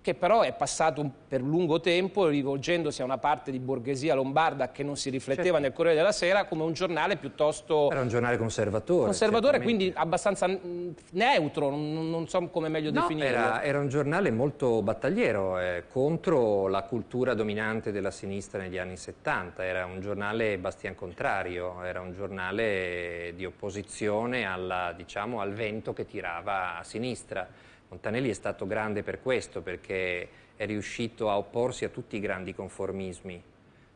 che però è passato per lungo tempo rivolgendosi a una parte di borghesia lombarda che non si rifletteva certo. nel Corriere della Sera come un giornale piuttosto... Era un giornale conservatore. Conservatore, quindi abbastanza neutro, non, non, so come meglio no, definirlo. Era, era, un giornale molto battagliero eh, contro la cultura dominante della sinistra negli anni 70, era un giornale bastian contrario, era un giornale di opposizione alla, diciamo, al vento che tirava a sinistra. Montanelli è stato grande per questo, perché è riuscito a opporsi a tutti i grandi conformismi.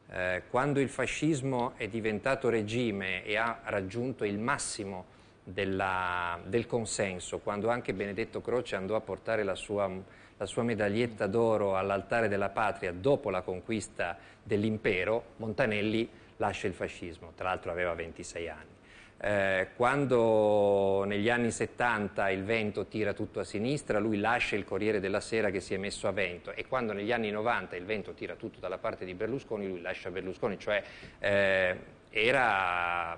Eh, quando il fascismo è diventato regime e ha raggiunto il massimo della, del consenso, quando anche Benedetto Croce andò a portare la sua, la sua medaglietta d'oro all'altare della patria dopo la conquista dell'impero, Montanelli lascia il fascismo, tra l'altro aveva 26 anni. Eh, quando negli anni 70 il vento tira tutto a sinistra, lui lascia il Corriere della Sera che si è messo a vento e quando negli anni 90 il vento tira tutto dalla parte di Berlusconi, lui lascia Berlusconi, cioè eh, era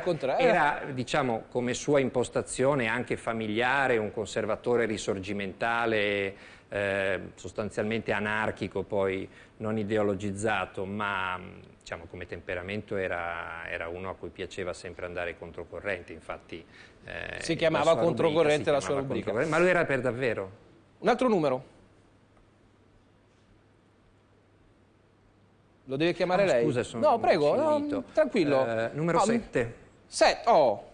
contrario. Era, diciamo, come sua impostazione anche familiare, un conservatore risorgimentale, eh, sostanzialmente anarchico, poi non ideologizzato, ma diciamo, come temperamento era, era, uno a cui piaceva sempre andare controcorrente, infatti... Eh, si chiamava la controcorrente la sua rubrica. Ma lui era per davvero. Un altro numero. Lo deve chiamare ah, lei? Scusa, sono No, prego, no, tranquillo. Eh, numero 7. Oh, 7, oh.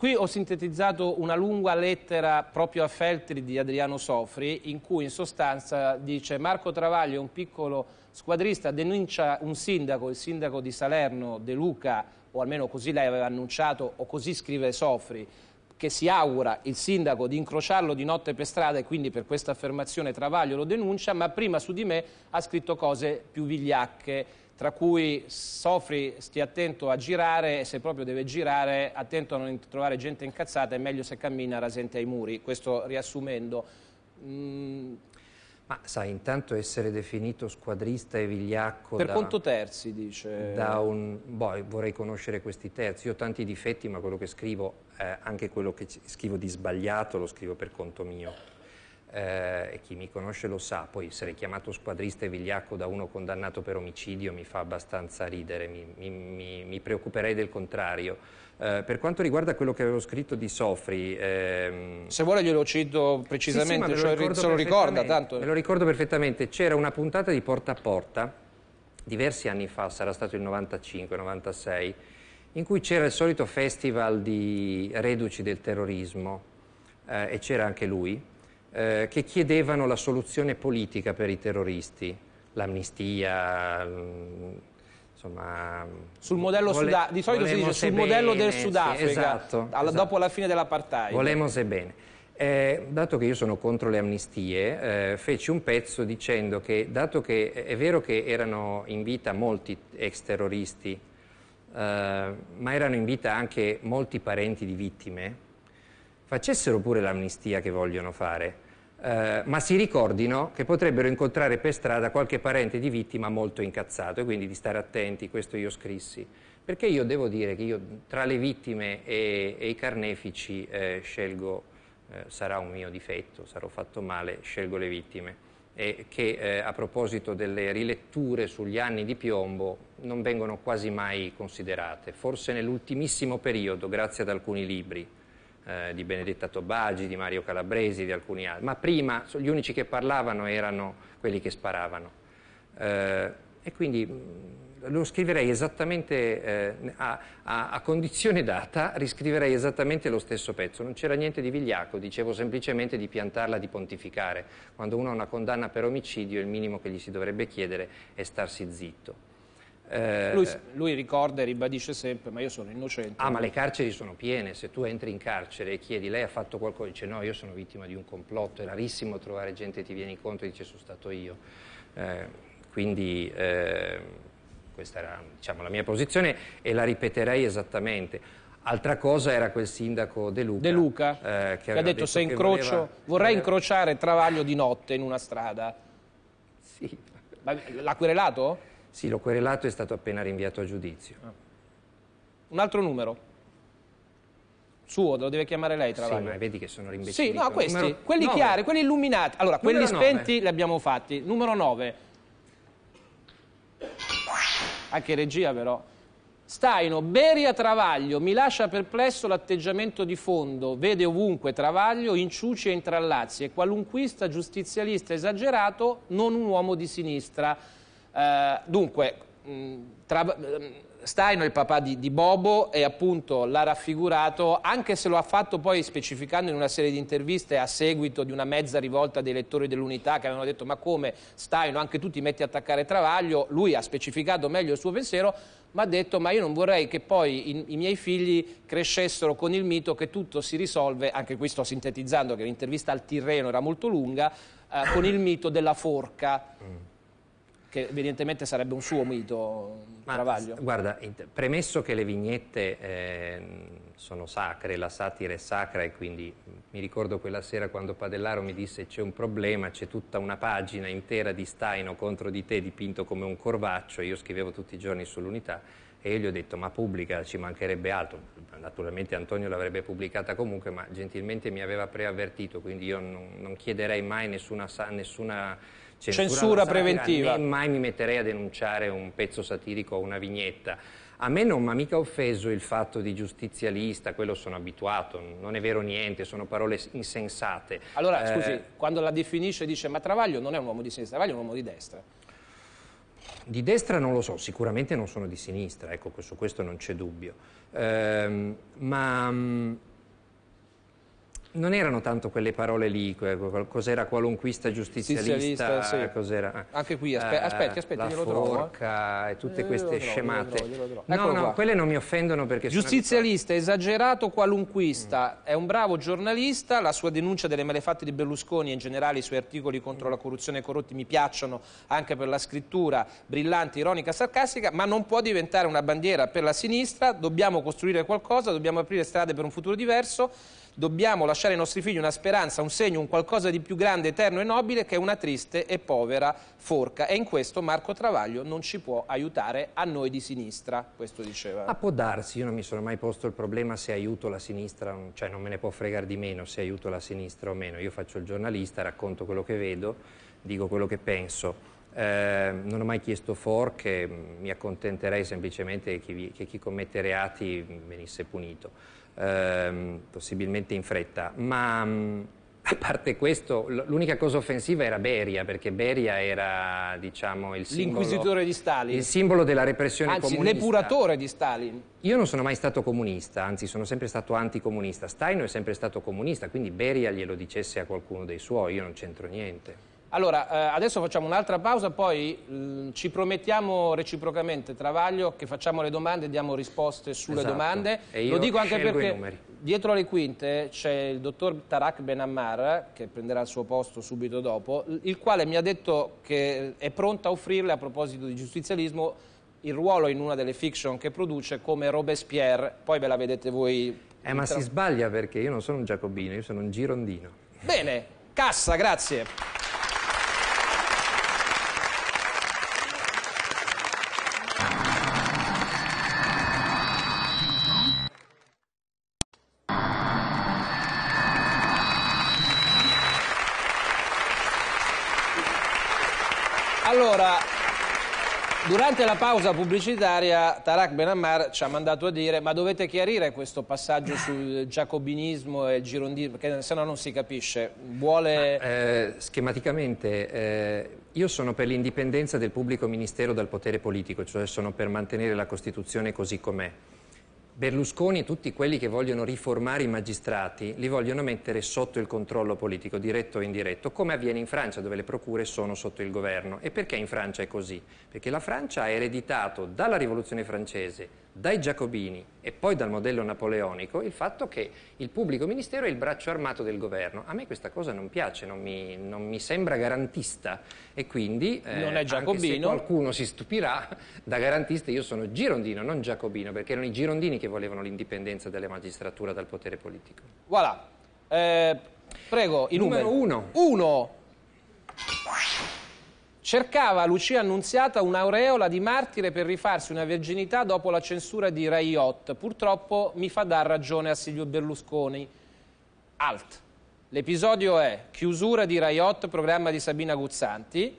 Qui ho sintetizzato una lunga lettera proprio a Feltri di Adriano Sofri in cui in sostanza dice Marco Travaglio è un piccolo squadrista, denuncia un sindaco, il sindaco di Salerno, De Luca, o almeno così lei aveva annunciato, o così scrive Sofri, che si augura il sindaco di incrociarlo di notte per strada e quindi per questa affermazione Travaglio lo denuncia, ma prima su di me ha scritto cose più vigliacche tra cui soffri, stia attento a girare e se proprio deve girare, attento a non trovare gente incazzata, è meglio se cammina rasente ai muri, questo riassumendo. Mm. Ma sai, intanto essere definito squadrista e vigliacco... Per da, conto terzi, dice. Un, boh, vorrei conoscere questi terzi. Io ho tanti difetti, ma quello che scrivo, eh, anche quello che scrivo di sbagliato, lo scrivo per conto mio eh, e chi mi conosce lo sa, poi essere chiamato squadrista e vigliacco da uno condannato per omicidio mi fa abbastanza ridere, mi, mi, mi preoccuperei del contrario. Eh, per quanto riguarda quello che avevo scritto di Sofri... Ehm... Se vuole glielo cito precisamente, sì, sì, cioè, se lo ricorda tanto. Me lo ricordo perfettamente, c'era una puntata di Porta a Porta, diversi anni fa, sarà stato il 95-96, in cui c'era il solito festival di reduci del terrorismo eh, e c'era anche lui, eh, che chiedevano la soluzione politica per i terroristi. l'amnistia, insomma... Sul modello vole, Sudafrica, di solito si dice sul bene, modello del sì, Sudafrica, esatto, alla, esatto. dopo la fine dell'apartheid. Volemo se bene. Eh, dato che io sono contro le amnistie, eh, feci un pezzo dicendo che, dato che è vero che erano in vita molti ex terroristi, eh, ma erano in vita anche molti parenti di vittime, facessero pure l'amnistia che vogliono fare, eh, ma si ricordino che potrebbero incontrare per strada qualche parente di vittima molto incazzato e quindi di stare attenti, questo io scrissi. Perché io devo dire che io tra le vittime e, e i carnefici eh, scelgo eh, sarà un mio difetto, sarò fatto male, scelgo le vittime e che eh, a proposito delle riletture sugli anni di piombo non vengono quasi mai considerate, forse nell'ultimissimo periodo grazie ad alcuni libri eh, di Benedetta Tobagi, di Mario Calabresi, di alcuni altri, ma prima gli unici che parlavano erano quelli che sparavano eh, e quindi lo scriverei esattamente eh, a, a, a, condizione data, riscriverei esattamente lo stesso pezzo. Non c'era niente di vigliacco, dicevo semplicemente di piantarla, di pontificare. Quando uno ha una condanna per omicidio, il minimo che gli si dovrebbe chiedere è starsi zitto. Eh, lui, lui, ricorda e ribadisce sempre, ma io sono innocente. Ah, ma le carceri sono piene. Se tu entri in carcere e chiedi, lei ha fatto qualcosa, dice no, io sono vittima di un complotto. È rarissimo trovare gente che ti viene incontro e dice sono stato io. Eh, quindi eh, questa era diciamo, la mia posizione e la ripeterei esattamente. Altra cosa era quel sindaco De Luca, De Luca eh, che, che, ha detto, detto se incrocio, voleva, vorrei incrociare Travaglio di notte in una strada. Sì. L'ha querelato? Sì, l'ho querelato e è stato appena rinviato a giudizio. Ah. Un altro numero? Suo, lo deve chiamare lei Travaglio. Sì, ma vedi che sono rimbecillito. Sì, no, questi, numero quelli 9. chiari, quelli illuminati. Allora, quelli numero spenti 9. li abbiamo fatti. Numero 9 anche regia però. Staino, Beria Travaglio, mi lascia perplesso l'atteggiamento di fondo, vede ovunque Travaglio, inciuci e intrallazzi, è qualunquista, giustizialista esagerato, non un uomo di sinistra. Eh, dunque, tra, Staino è il papà di, di, Bobo e appunto l'ha raffigurato, anche se lo ha fatto poi specificando in una serie di interviste a seguito di una mezza rivolta dei lettori dell'Unità che avevano detto ma come Staino, anche tu ti metti a attaccare Travaglio, lui ha specificato meglio il suo pensiero, ma ha detto ma io non vorrei che poi i, i miei figli crescessero con il mito che tutto si risolve, anche qui sto sintetizzando che l'intervista al Tirreno era molto lunga, eh, con il mito della forca. Mm che evidentemente sarebbe un suo mito, Ma, Travaglio. Guarda, premesso che le vignette eh, sono sacre, la satira è sacra e quindi mi ricordo quella sera quando Padellaro mi disse c'è un problema, c'è tutta una pagina intera di Staino contro di te dipinto come un corvaccio, io scrivevo tutti i giorni sull'unità e io gli ho detto ma pubblica, ci mancherebbe altro, naturalmente Antonio l'avrebbe pubblicata comunque ma gentilmente mi aveva preavvertito quindi io non, non chiederei mai nessuna, nessuna censura, censura preventiva. Né mai mi metterei a denunciare un pezzo satirico o una vignetta. A me non mi ha mica offeso il fatto di giustizialista, quello sono abituato, non è vero niente, sono parole insensate. Allora, eh, scusi, quando la definisce dice ma Travaglio non è un uomo di sinistra, Travaglio è un uomo di destra. Di destra non lo so, sicuramente non sono di sinistra, ecco, su questo non c'è dubbio. Eh, ma mm, non erano tanto quelle parole lì, cos'era qualunquista giustizialista, sì. cos'era... Anche qui, aspe aspetti, aspetti, la glielo forca trovo. e tutte queste trovo, scemate. Glielo trovo, glielo trovo. No, no, quelle non mi offendono perché Giustizialista, esagerato, qualunquista, mm. è un bravo giornalista, la sua denuncia delle malefatte di Berlusconi e in generale i suoi articoli contro la corruzione e i corrotti mi piacciono anche per la scrittura brillante, ironica, sarcastica, ma non può diventare una bandiera per la sinistra, dobbiamo costruire qualcosa, dobbiamo aprire strade per un futuro diverso dobbiamo lasciare ai nostri figli una speranza, un segno, un qualcosa di più grande, eterno e nobile che una triste e povera forca. E in questo Marco Travaglio non ci può aiutare a noi di sinistra, questo diceva. Ma può darsi, io non mi sono mai posto il problema se aiuto la sinistra, cioè non me ne può fregare di meno se aiuto la sinistra o meno. Io faccio il giornalista, racconto quello che vedo, dico quello che penso. Eh, non ho mai chiesto forche, mi accontenterei semplicemente che chi, che chi commette reati venisse punito ehm, possibilmente in fretta, ma mh, a parte questo, l'unica cosa offensiva era Beria, perché Beria era, diciamo, il simbolo... L'inquisitore di Stalin. Il simbolo della repressione anzi, comunista. Anzi, l'epuratore di Stalin. Io non sono mai stato comunista, anzi sono sempre stato anticomunista. Staino è sempre stato comunista, quindi Beria glielo dicesse a qualcuno dei suoi, io non c'entro niente. Allora, eh, adesso facciamo un'altra pausa, poi mh, ci promettiamo reciprocamente, Travaglio, che facciamo le domande e diamo risposte sulle Esatto. domande. E io Lo dico anche perché dietro le quinte c'è il dottor Tarak Benammar, che prenderà il suo posto subito dopo, il quale mi ha detto che è pronto a offrirle, a proposito di giustizialismo, il ruolo in una delle fiction che produce come Robespierre, poi ve la vedete voi. Eh, ma si sbaglia perché io non sono un giacobino, io sono un girondino. Bene, cassa, grazie. Allora, durante la pausa pubblicitaria Tarak Benammar ci ha mandato a dire ma dovete chiarire questo passaggio sul giacobinismo e il girondismo, perché se no non si capisce. Vuole... Eh, schematicamente, eh, io sono per l'indipendenza del pubblico ministero dal potere politico, cioè sono per mantenere la Costituzione così com'è. Berlusconi e tutti quelli che vogliono riformare i magistrati li vogliono mettere sotto il controllo politico, diretto o indiretto, come avviene in Francia dove le procure sono sotto il governo. E perché in Francia è così? Perché la Francia ha ereditato dalla rivoluzione francese, dai giacobini e poi dal modello napoleonico il fatto che il pubblico ministero è il braccio armato del governo. A me questa cosa non piace, non mi, non mi sembra garantista e quindi eh, Non è giacobino. qualcuno si stupirà, da garantista io sono girondino, non giacobino, perché erano i girondini che volevano l'indipendenza della magistratura dal potere politico. Voilà. Eh, prego, i Numero numeri. uno. Uno. Cercava Lucia Annunziata un'aureola di martire per rifarsi una verginità dopo la censura di Rai 8. Purtroppo mi fa dar ragione a Silvio Berlusconi. Alt. L'episodio è chiusura di Rai 8, programma di Sabina Guzzanti,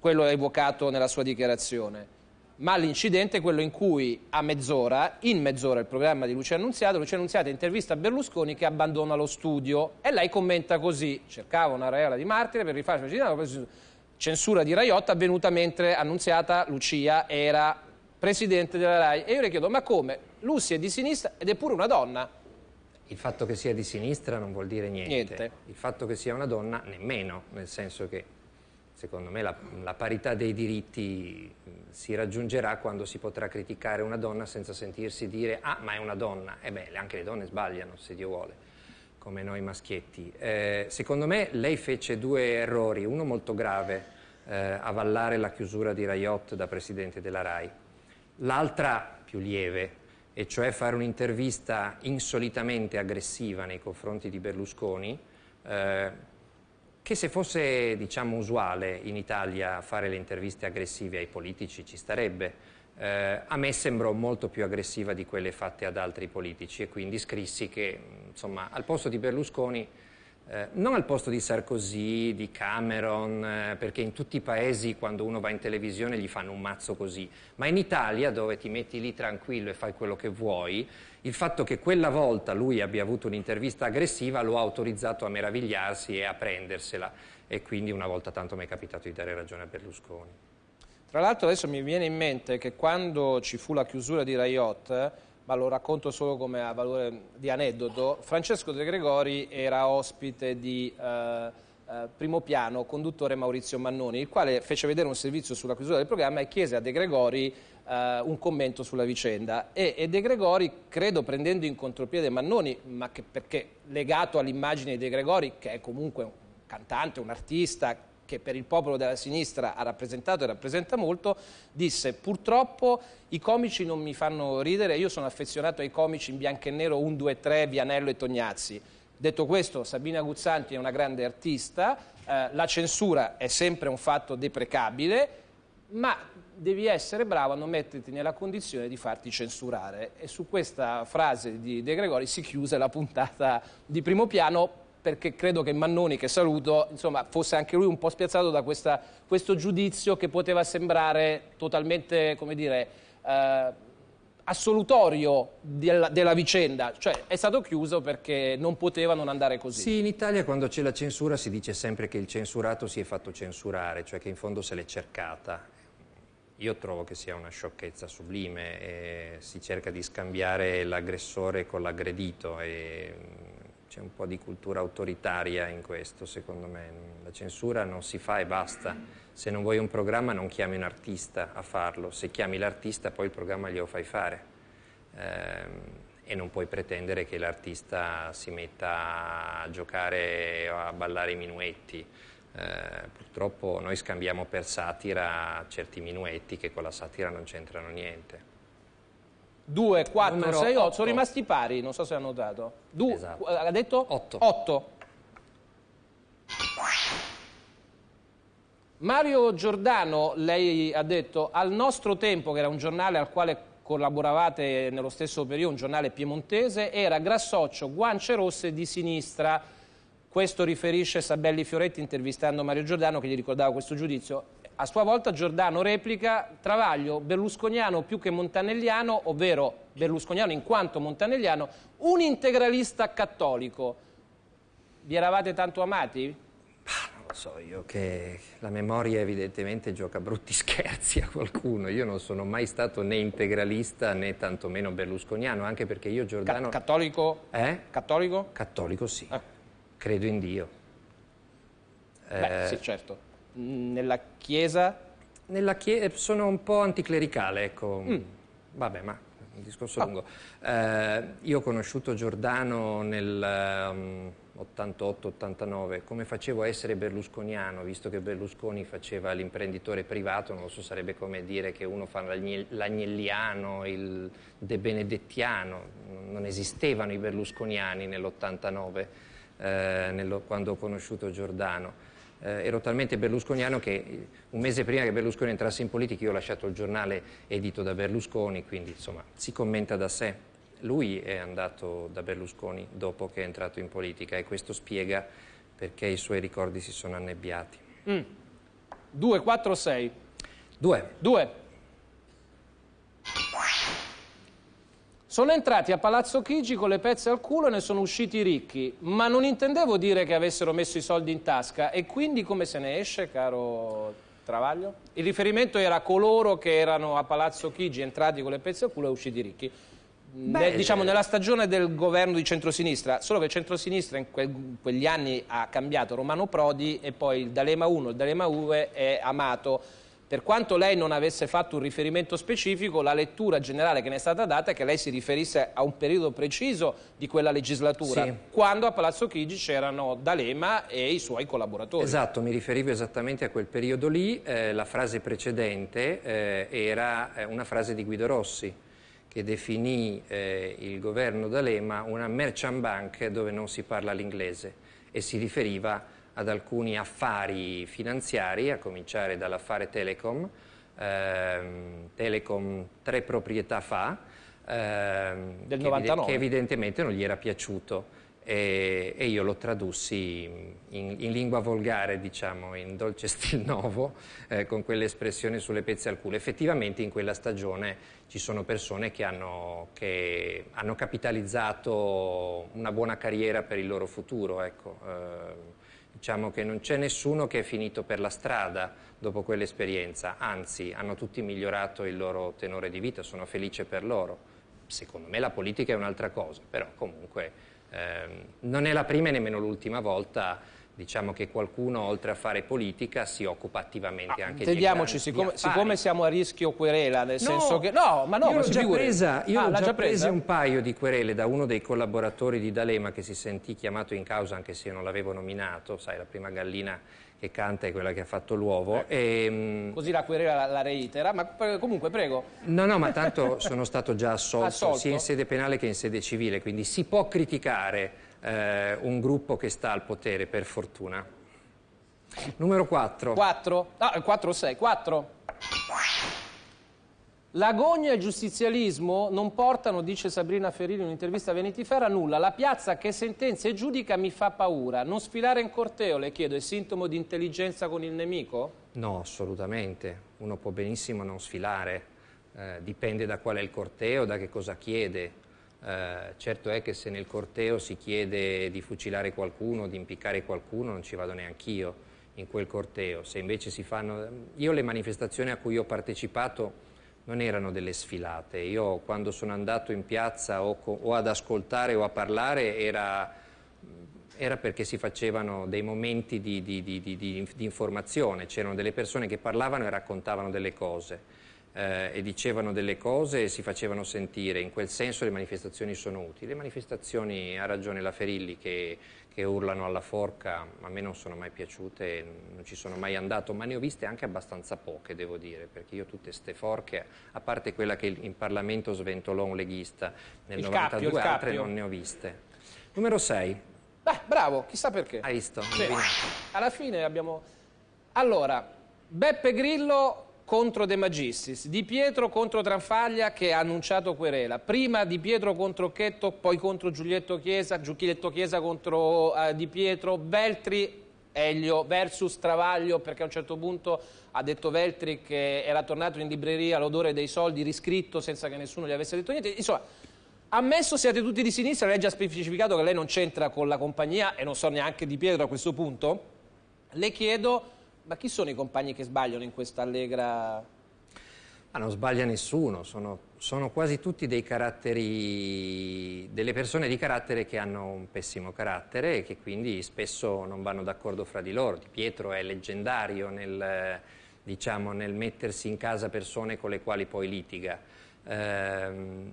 quello evocato nella sua dichiarazione. Ma l'incidente è quello in cui a mezz'ora, in mezz'ora il programma di Lucia Annunziata, Lucia Annunziata intervista Berlusconi che abbandona lo studio e lei commenta così, cercava una reala di martire per rifarsi una virginità, censura di Rai 8 avvenuta mentre Annunziata Lucia era presidente della Rai. E io le chiedo, ma come? Lucy è di sinistra ed è pure una donna. Il fatto che sia di sinistra non vuol dire niente. Niente. Il fatto che sia una donna nemmeno, nel senso che secondo me la, la parità dei diritti si raggiungerà quando si potrà criticare una donna senza sentirsi dire ah ma è una donna. E beh, anche le donne sbagliano se Dio vuole, come noi maschietti. Eh, secondo me lei fece due errori, uno molto grave, eh, avallare la chiusura di Raiot da presidente della RAI. L'altra più lieve, e cioè fare un'intervista insolitamente aggressiva nei confronti di Berlusconi, eh, che se fosse diciamo, usuale in Italia fare le interviste aggressive ai politici ci starebbe. Eh, a me sembrò molto più aggressiva di quelle fatte ad altri politici e quindi scrissi che insomma, al posto di Berlusconi eh, non al posto di Sarkozy, di Cameron, eh, perché in tutti i paesi quando uno va in televisione gli fanno un mazzo così, ma in Italia dove ti metti lì tranquillo e fai quello che vuoi, il fatto che quella volta lui abbia avuto un'intervista aggressiva lo ha autorizzato a meravigliarsi e a prendersela e quindi una volta tanto mi è capitato di dare ragione a Berlusconi. Tra l'altro adesso mi viene in mente che quando ci fu la chiusura di Raiot, ma lo racconto solo come a valore di aneddoto, Francesco De Gregori era ospite di eh, eh, primo piano conduttore Maurizio Mannoni, il quale fece vedere un servizio sulla chiusura del programma e chiese a De Gregori eh, un commento sulla vicenda. E, e De Gregori, credo prendendo in contropiede Mannoni, ma che, perché legato all'immagine di De Gregori, che è comunque un cantante, un artista, che per il popolo della sinistra ha rappresentato e rappresenta molto, disse purtroppo i comici non mi fanno ridere, io sono affezionato ai comici in bianco e nero 1, 2, 3, Vianello e Tognazzi. Detto questo, Sabina Guzzanti è una grande artista, eh, la censura è sempre un fatto deprecabile, ma devi essere bravo a non metterti nella condizione di farti censurare. E su questa frase di De Gregori si chiuse la puntata di primo piano perché credo che Mannoni, che saluto, insomma, fosse anche lui un po' spiazzato da questa, questo giudizio che poteva sembrare totalmente, come dire, eh, assolutorio della, della, vicenda. Cioè è stato chiuso perché non poteva non andare così. Sì, in Italia quando c'è la censura si dice sempre che il censurato si è fatto censurare, cioè che in fondo se l'è cercata. Io trovo che sia una sciocchezza sublime, e si cerca di scambiare l'aggressore con l'aggredito e c'è un po' di cultura autoritaria in questo, secondo me. La censura non si fa e basta. Se non vuoi un programma non chiami un artista a farlo, se chiami l'artista poi il programma glielo fai fare. Eh, e non puoi pretendere che l'artista si metta a giocare o a ballare i minuetti. Eh, purtroppo noi scambiamo per satira certi minuetti che con la satira non c'entrano niente. 2, 4, 6, 8, sono rimasti pari, non so se ha notato. Du, esatto. Ha detto? 8. 8. Mario Giordano, lei ha detto, al nostro tempo, che era un giornale al quale collaboravate nello stesso periodo, un giornale piemontese, era Grassoccio, guance rosse di sinistra. Questo riferisce Sabelli Fioretti intervistando Mario Giordano che gli ricordava questo giudizio. A sua volta Giordano replica Travaglio berlusconiano più che montanelliano, ovvero berlusconiano in quanto montanelliano, un integralista cattolico. Vi eravate tanto amati? Non lo so, io che la memoria evidentemente gioca brutti scherzi a qualcuno. Io non sono mai stato né integralista né tantomeno berlusconiano, anche perché io Giordano... Ca cattolico? Eh? Cattolico? Cattolico sì. Ah credo in Dio. Beh, eh, sì, certo. Nella Chiesa? Nella Chiesa sono un po' anticlericale, ecco. Mm. Vabbè, ma un discorso oh. lungo. Eh, io ho conosciuto Giordano nel um, 88-89, come facevo a essere berlusconiano, visto che Berlusconi faceva l'imprenditore privato, non lo so, sarebbe come dire che uno fa l'agnelliano, il de benedettiano, non esistevano i berlusconiani nell'89 eh, quando ho conosciuto Giordano. Eh, ero talmente berlusconiano che un mese prima che Berlusconi entrasse in politica io ho lasciato il giornale edito da Berlusconi, quindi insomma si commenta da sé. Lui è andato da Berlusconi dopo che è entrato in politica e questo spiega perché i suoi ricordi si sono annebbiati. 2, 4, 6. 2. 2. Sono entrati a Palazzo Chigi con le pezze al culo e ne sono usciti ricchi, ma non intendevo dire che avessero messo i soldi in tasca e quindi come se ne esce, caro Travaglio? Il riferimento era a coloro che erano a Palazzo Chigi entrati con le pezze al culo e usciti ricchi. Beh, diciamo nella stagione del governo di centrosinistra, solo che il centrosinistra in quel, quegli anni ha cambiato Romano Prodi e poi il D'Alema 1 il D'Alema 2 è Amato per quanto lei non avesse fatto un riferimento specifico, la lettura generale che ne è stata data è che lei si riferisse a un periodo preciso di quella legislatura, sì. quando a Palazzo Chigi c'erano D'Alema e i suoi collaboratori. Esatto, mi riferivo esattamente a quel periodo lì. Eh, la frase precedente eh, era eh, una frase di Guido Rossi che definì eh, il governo D'Alema una merchant bank dove non si parla l'inglese e si riferiva ad alcuni affari finanziari, a cominciare dall'affare Telecom, ehm, Telecom tre proprietà fa, ehm, Del che, 99. che evidentemente non gli era piaciuto e, e io lo tradussi in, in, lingua volgare, diciamo, in dolce stil novo, eh, con quell'espressione sulle pezze al culo. Effettivamente in quella stagione ci sono persone che hanno, che hanno capitalizzato una buona carriera per il loro futuro, ecco. eh, Diciamo che non c'è nessuno che è finito per la strada dopo quell'esperienza, anzi hanno tutti migliorato il loro tenore di vita, sono felice per loro. Secondo me la politica è un'altra cosa, però comunque ehm, non è la prima e nemmeno l'ultima volta diciamo che qualcuno oltre a fare politica si occupa attivamente ah, anche di Intendiamoci, siccome, siccome, siamo a rischio querela, nel no, senso che... No, ma no, io ma già, presa, io ah, ho già, già prese un paio di querele da uno dei collaboratori di D'Alema che si sentì chiamato in causa anche se io non l'avevo nominato, sai, la prima gallina che canta è quella che ha fatto l'uovo. Eh. E, Così la querela la, la, reitera, ma comunque prego. No, no, ma tanto sono stato già assolto, assolto, sia in sede penale che in sede civile, quindi si può criticare eh, un gruppo che sta al potere, per fortuna. Numero 4. 4? Ah, 4 o 6? 4. L'agonia e il giustizialismo non portano, dice Sabrina Ferini in un'intervista a Veneti Fair, a nulla. La piazza che sentenzia e giudica mi fa paura. Non sfilare in corteo, le chiedo, è sintomo di intelligenza con il nemico? No, assolutamente. Uno può benissimo non sfilare. Eh, dipende da qual è il corteo, da che cosa chiede. Eh, certo è che se nel corteo si chiede di fucilare qualcuno, di impiccare qualcuno, non ci vado neanch'io in quel corteo. Se invece si fanno... Io le manifestazioni a cui ho partecipato non erano delle sfilate. Io quando sono andato in piazza o, o ad ascoltare o a parlare era era perché si facevano dei momenti di, di, di, di informazione, c'erano delle persone che parlavano e raccontavano delle cose eh, e dicevano delle cose e si facevano sentire, in quel senso le manifestazioni sono utili. Le manifestazioni, ha ragione la Ferilli, che, che urlano alla forca, a me non sono mai piaciute, non ci sono mai andato, ma ne ho viste anche abbastanza poche, devo dire, perché io tutte ste forche, a parte quella che in Parlamento sventolò un leghista nel il 92, cappio, altre non ne ho viste. Numero 6. Beh, bravo, chissà perché. Hai visto? Sì. Alla fine abbiamo... Allora, Beppe Grillo contro De Magistris, Di Pietro contro Tranfaglia che ha annunciato querela, prima Di Pietro contro Chetto, poi contro Giulietto Chiesa, Giulietto Chiesa contro uh, Di Pietro, Veltri, Elio versus Travaglio perché a un certo punto ha detto Veltri che era tornato in libreria l'odore dei soldi riscritto senza che nessuno gli avesse detto niente, insomma ammesso siate tutti di sinistra, lei ha già specificato che lei non c'entra con la compagnia e non so neanche Di Pietro a questo punto, le chiedo ma chi sono i compagni che sbagliano in questa allegra... Ma non sbaglia nessuno, sono, sono, quasi tutti dei caratteri, delle persone di carattere che hanno un pessimo carattere e che quindi spesso non vanno d'accordo fra di loro. Di Pietro è leggendario nel, diciamo, nel mettersi in casa persone con le quali poi litiga. Ehm,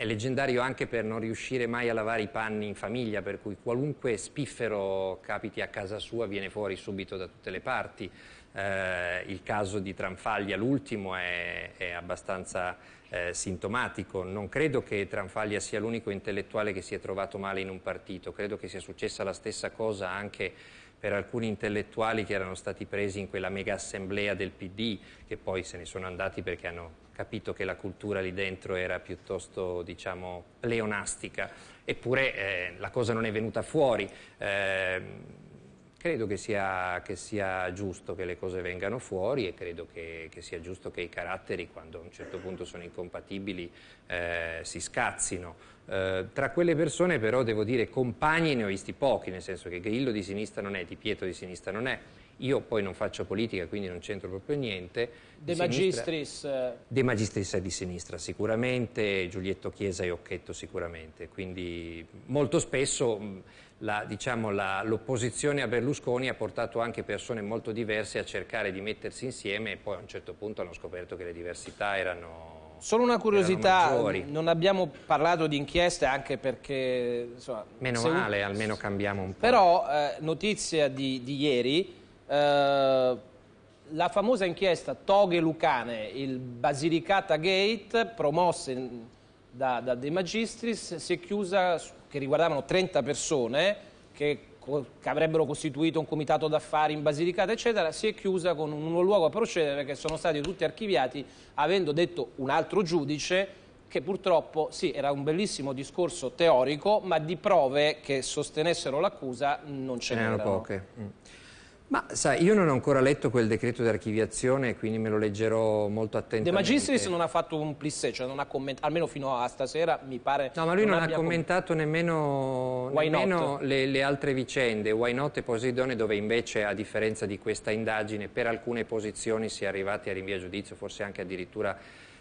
è leggendario anche per non riuscire mai a lavare i panni in famiglia, per cui qualunque spiffero capiti a casa sua viene fuori subito da tutte le parti. Eh, il caso di Tranfaglia, l'ultimo, è, è, abbastanza eh, sintomatico. Non credo che Tranfaglia sia l'unico intellettuale che si è trovato male in un partito, credo che sia successa la stessa cosa anche per alcuni intellettuali che erano stati presi in quella mega assemblea del PD, che poi se ne sono andati perché hanno capito che la cultura lì dentro era piuttosto, diciamo, pleonastica. Eppure eh, la cosa non è venuta fuori. Eh, credo che sia, che sia, giusto che le cose vengano fuori e credo che, che, sia giusto che i caratteri, quando a un certo punto sono incompatibili, eh, si scazzino. Eh, tra quelle persone però devo dire compagni ne ho visti pochi, nel senso che Grillo di sinistra non è, Di Pietro di sinistra non è, io poi non faccio politica quindi non c'entro proprio niente. De Magistris? Eh, De Magistris è di sinistra sicuramente, Giulietto Chiesa e Occhetto sicuramente, quindi molto spesso diciamo, l'opposizione diciamo, a Berlusconi ha portato anche persone molto diverse a cercare di mettersi insieme e poi a un certo punto hanno scoperto che le diversità erano Solo una curiosità, non abbiamo parlato di inchieste anche perché... Insomma, Meno male, un... almeno cambiamo un po'. Però, eh, notizia di, di ieri, eh, la famosa inchiesta Toghe Lucane, il Basilicata Gate, promossa da, da De Magistris, si è chiusa, che riguardavano 30 persone, che che avrebbero costituito un comitato d'affari in Basilicata, eccetera, si è chiusa con un luogo a procedere che sono stati tutti archiviati, avendo detto un altro giudice che purtroppo sì, era un bellissimo discorso teorico, ma di prove che sostenessero l'accusa non ce n'erano. poche. Ma sai, io non ho ancora letto quel decreto di archiviazione, quindi me lo leggerò molto attentamente. De Magistris non ha fatto un plissé, cioè non ha commentato, almeno fino a stasera mi pare... No, ma lui non, non ha commentato nemmeno, nemmeno le, le, altre vicende, Why Not e Poseidone, dove invece, a differenza di questa indagine, per alcune posizioni si è arrivati a rinvio a giudizio, forse anche addirittura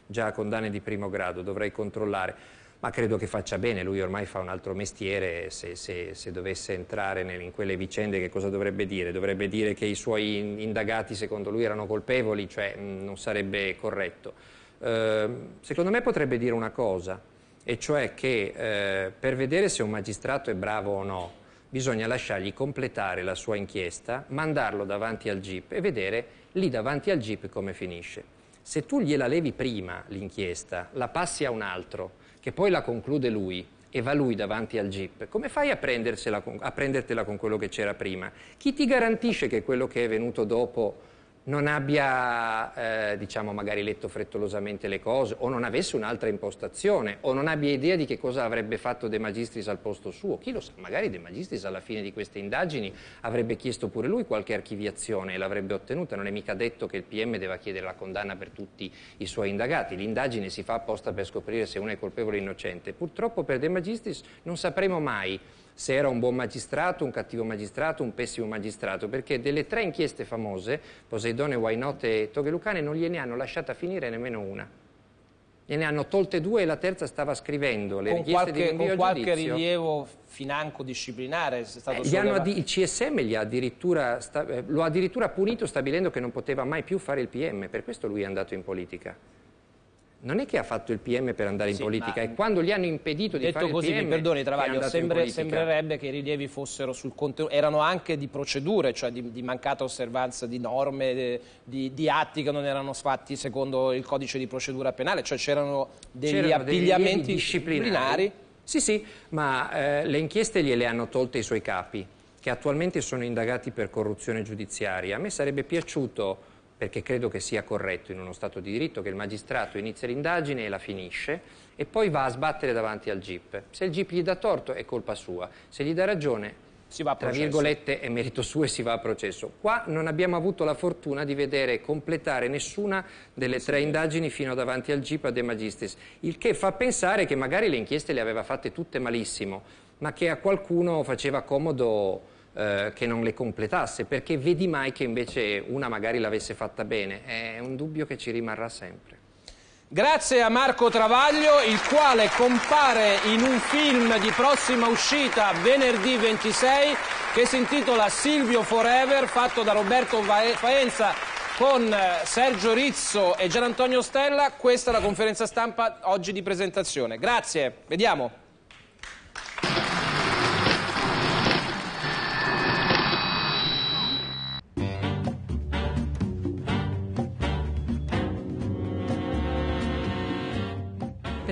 già a condanne di primo grado, dovrei controllare ma credo che faccia bene, lui ormai fa un altro mestiere, se, se, se dovesse entrare nel, in quelle vicende che cosa dovrebbe dire? Dovrebbe dire che i suoi indagati secondo lui erano colpevoli, cioè mh, non sarebbe corretto. Eh, secondo me potrebbe dire una cosa, e cioè che eh, per vedere se un magistrato è bravo o no, bisogna lasciargli completare la sua inchiesta, mandarlo davanti al GIP e vedere lì davanti al GIP come finisce. Se tu gliela levi prima l'inchiesta, la passi a un altro, che poi la conclude lui e va lui davanti al GIP, come fai a, a prendertela con quello che c'era prima? Chi ti garantisce che quello che è venuto dopo non abbia, eh, diciamo, magari letto frettolosamente le cose o non avesse un'altra impostazione o non abbia idea di che cosa avrebbe fatto De Magistris al posto suo. Chi lo sa, magari De Magistris alla fine di queste indagini avrebbe chiesto pure lui qualche archiviazione e l'avrebbe ottenuta. Non è mica detto che il PM deva chiedere la condanna per tutti i suoi indagati. L'indagine si fa apposta per scoprire se uno è colpevole o innocente. Purtroppo per De Magistris non sapremo mai se era un buon magistrato, un cattivo magistrato, un pessimo magistrato, perché delle tre inchieste famose, Poseidone, Why Not e Toghe Lucane, non gliene hanno lasciata finire nemmeno una. gliene hanno tolte due e la terza stava scrivendo le con richieste qualche, di rinvio con qualche giudizio. rilievo financo disciplinare è stato Eh, il CSM gli ha addirittura sta- eh, lo ha addirittura punito stabilendo che non poteva mai più fare il PM, per questo lui è andato in politica. Non è che ha fatto il PM per andare in Sì, politica, è quando gli hanno impedito di Detto fare così, il PM mi perdoni che è Travaglio, sembre- sembrerebbe che i rilievi fossero sul contenuto, erano anche di procedure, cioè di, di mancata osservanza di norme, de- di, di atti che non erano fatti secondo il codice di procedura penale, cioè c'erano degli abbigliamenti rilievi disciplinari. Sì, sì, ma eh, le inchieste gliele hanno tolte i suoi capi, che attualmente sono indagati per corruzione giudiziaria. A me sarebbe piaciuto, perché credo che sia corretto in uno Stato di diritto, che il magistrato inizia l'indagine e la finisce e poi va a sbattere davanti al GIP. Se il GIP gli dà torto è colpa sua, se gli dà ragione tra virgolette è merito suo e si va a processo. Qua non abbiamo avuto la fortuna di vedere completare nessuna delle tre indagini fino davanti al GIP a De Magistris, il che fa pensare che magari le inchieste le aveva fatte tutte malissimo, ma che a qualcuno faceva comodo eh, che non le completasse, perché vedi mai che invece una magari l'avesse fatta bene. È un dubbio che ci rimarrà sempre. Grazie a Marco Travaglio, il quale compare in un film di prossima uscita venerdì 26 che si intitola Silvio Forever, fatto da Roberto Faenza con eh, Sergio Rizzo e Gian Antonio Stella. Questa è la conferenza stampa oggi di presentazione. Grazie, vediamo.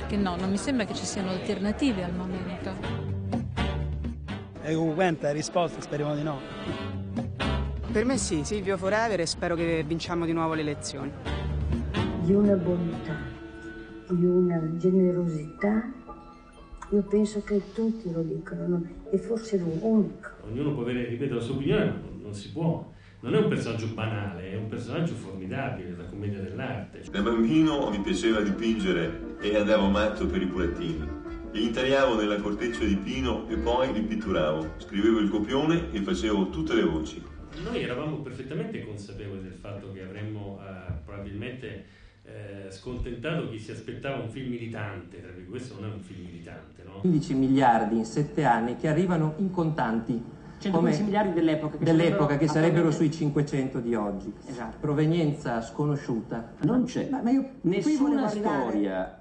Perché no, non mi sembra che ci siano alternative al momento. È comunque la risposta, speriamo di no. Per me sì, Silvio Forever e spero che vinciamo di nuovo le elezioni. di una bontà, di una generosità, io penso che tutti lo dicono, no? e forse l'unico. Ognuno può avere, ripeto, la sua opinione, non si può. Non è un personaggio banale, è un personaggio formidabile, la commedia dell'arte. Da bambino mi piaceva dipingere e andavo matto per i burattini. Li intagliavo nella corteccia di pino e poi li pitturavo. Scrivevo il copione e facevo tutte le voci. Noi eravamo perfettamente consapevoli del fatto che avremmo eh, probabilmente eh, scontentato chi si aspettava un film militante, virgolette, questo non è un film militante, no? 15 miliardi in 7 anni che arrivano in contanti. 115 miliardi dell'epoca che dell'epoca sarebbero che sarebbero sui 500 di oggi. Esatto. Provenienza sconosciuta. Non c'è Ma- ma io- nessuna storia,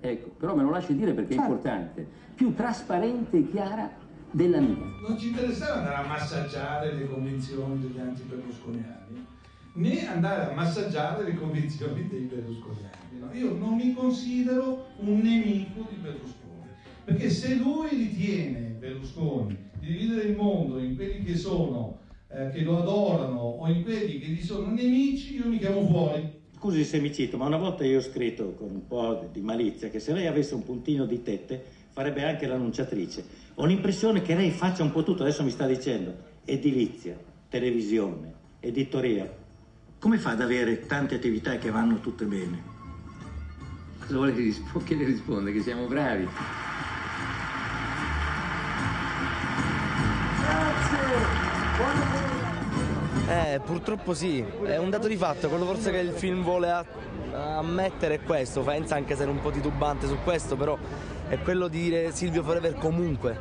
ecco, però me lo lasci dire perché Certo. è importante, più trasparente e chiara della mia. Non ci interessava andare a massaggiare le convinzioni degli antiberlusconiani, né andare a massaggiare le convinzioni dei berlusconiani. no? Io non mi considero un nemico di Berlusconi, perché se lui ritiene Berlusconi di dividere il mondo in quelli che sono eh, che lo adorano o in quelli che gli sono nemici, io mi chiamo fuori. Scusi se mi cito, ma una volta io ho scritto con un po' di malizia che se lei avesse un puntino di tette farebbe anche l'annunciatrice. Ho l'impressione che lei faccia un po' tutto, adesso mi sta dicendo edilizia, televisione, editoria. Come fa ad avere tante attività che vanno tutte bene? Cosa vuole che, rispo- che le risponde? Che siamo bravi. Eh, purtroppo sì, è un dato di fatto, quello forse che il film vuole a- ammettere è questo, Faenza anche se era un po' titubante su questo, però è quello di dire Silvio Forever comunque.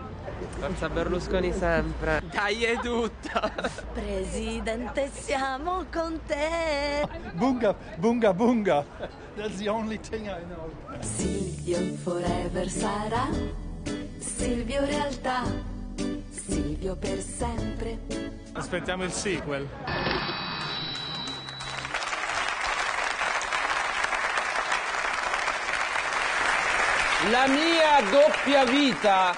Forza Berlusconi sempre. Dai è tutto. Presidente, siamo con te. Bunga, bunga, bunga. That's the only thing I know. Silvio forever sarà. Silvio realtà. Silvio per sempre. Aspettiamo il sequel. La mia doppia vita.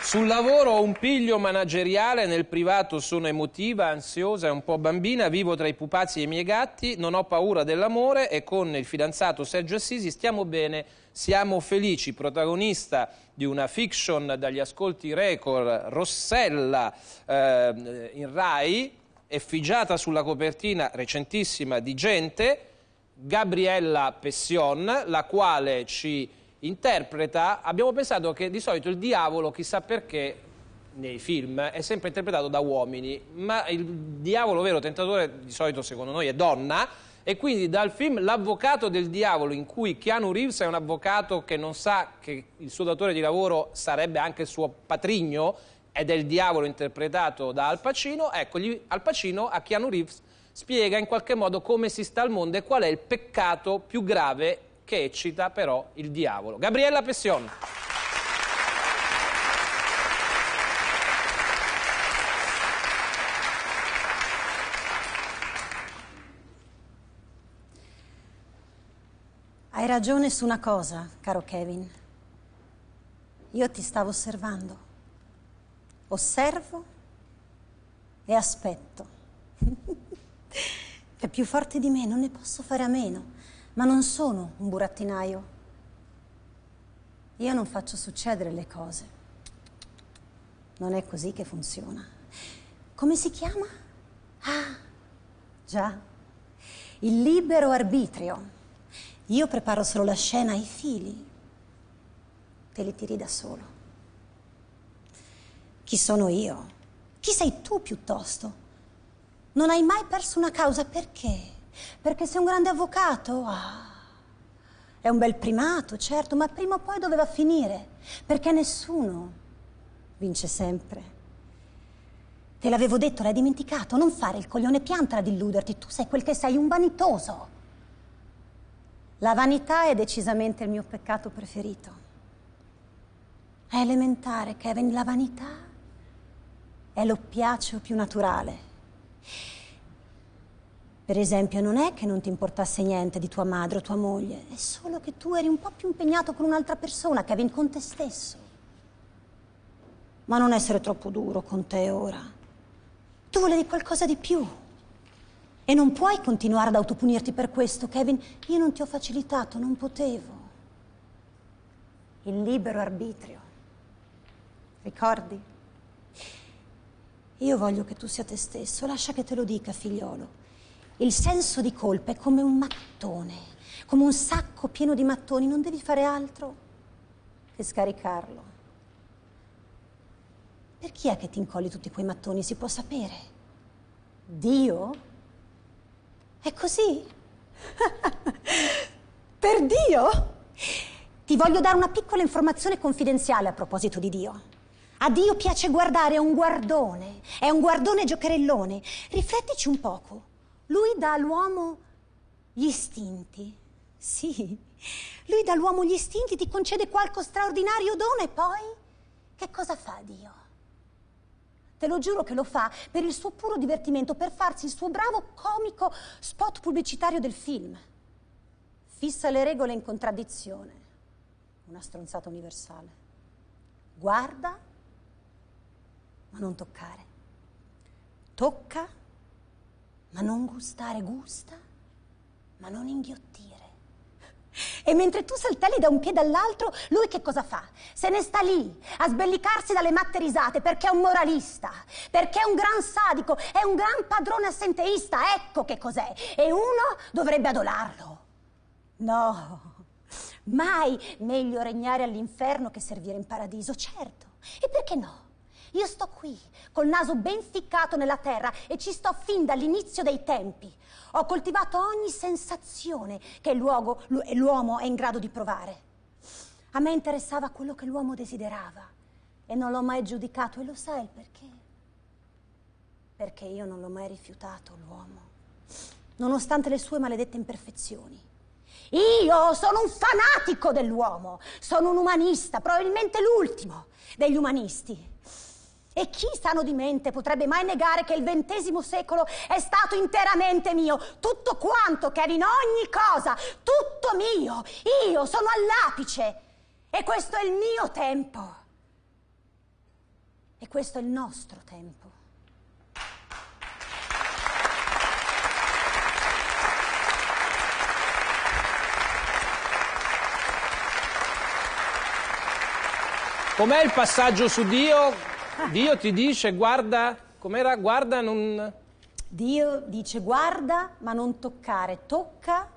Sul lavoro ho un piglio manageriale, nel privato sono emotiva, ansiosa e un po' bambina, vivo tra i pupazzi e i miei gatti, non ho paura dell'amore e con il fidanzato Sergio Assisi stiamo bene, siamo felici, protagonista di una fiction dagli ascolti record, Rossella eh, in Rai, effigiata sulla copertina recentissima di Gente, Gabriella Pession, la quale ci interpreta, abbiamo pensato che di solito il diavolo, chissà perché, nei film è sempre interpretato da uomini, ma il diavolo vero tentatore di solito secondo noi è donna E quindi dal film L'avvocato del diavolo, in cui Keanu Reeves è un avvocato che non sa che il suo datore di lavoro sarebbe anche il suo patrigno, ed è il diavolo interpretato da Al Pacino, ecco, gli- Al Pacino a Keanu Reeves spiega in qualche modo come si sta al mondo e qual è il peccato più grave che eccita però il diavolo. Gabriella Pession. Hai ragione su una cosa, caro Kevin. Io ti stavo osservando. Osservo e aspetto. È più forte di me, non ne posso fare a meno. Ma non sono un burattinaio. Io non faccio succedere le cose. Non è così che funziona. Come si chiama? Ah, già. Il libero arbitrio. Io preparo solo la scena e i fili. Te li tiri da solo. Chi sono io? Chi sei tu piuttosto? Non hai mai perso una causa perché? Perché sei un grande avvocato? Ah. È un bel primato, certo, ma prima o poi doveva finire. Perché nessuno vince sempre. Te l'avevo detto, l'hai dimenticato. Non fare il coglione pianta ad illuderti. Tu sei quel che sei, un vanitoso. La vanità è decisamente il mio peccato preferito. È elementare, Kevin, la vanità è l'oppiaceo più naturale. Per esempio, non è che non ti importasse niente di tua madre o tua moglie, è solo che tu eri un po' più impegnato con un'altra persona, Kevin, con te stesso. Ma non essere troppo duro con te ora. Tu volevi qualcosa di più. E non puoi continuare ad autopunirti per questo, Kevin. Io non ti ho facilitato, non potevo. Il libero arbitrio. Ricordi? Io voglio che tu sia te stesso, lascia che te lo dica, figliolo. Il senso di colpa è come un mattone, come un sacco pieno di mattoni, non devi fare altro che scaricarlo. Per chi è che ti incolli tutti quei mattoni? Si può sapere. Dio? È così? per Dio? Ti voglio dare una piccola informazione confidenziale a proposito di Dio. A Dio piace guardare, è un guardone, è un guardone giocherellone. Riflettici un poco. Lui dà all'uomo gli istinti. Sì, lui dà all'uomo gli istinti, ti concede qualche straordinario dono e poi che cosa fa Dio? Te lo giuro che lo fa per il suo puro divertimento, per farsi il suo bravo comico spot pubblicitario del film. Fissa le regole in contraddizione. Una stronzata universale. Guarda, ma non toccare. Tocca, ma non gustare. Gusta, ma non inghiottire. E mentre tu saltelli da un piede all'altro, lui che cosa fa? Se ne sta lì a sbellicarsi dalle matte risate perché è un moralista, perché è un gran sadico, è un gran padrone assenteista, ecco che cos'è. E uno dovrebbe adolarlo. No, mai meglio regnare all'inferno che servire in paradiso, certo. E perché no? Io sto qui, col naso ben ficcato nella terra e ci sto fin dall'inizio dei tempi. Ho coltivato ogni sensazione che l'uomo, l'uomo è in grado di provare. A me interessava quello che l'uomo desiderava e non l'ho mai giudicato e lo sai il perché? Perché io non l'ho mai rifiutato l'uomo, nonostante le sue maledette imperfezioni. Io sono un fanatico dell'uomo, sono un umanista, probabilmente l'ultimo degli umanisti. E chi sano di mente potrebbe mai negare che il XX secolo è stato interamente mio? Tutto quanto, Kevin, ogni cosa, tutto mio. Io sono all'apice. E questo è il mio tempo. E questo è il nostro tempo. Com'è il passaggio su Dio? Dio ti dice guarda, com'era? Guarda, non... Dio dice guarda ma non toccare, tocca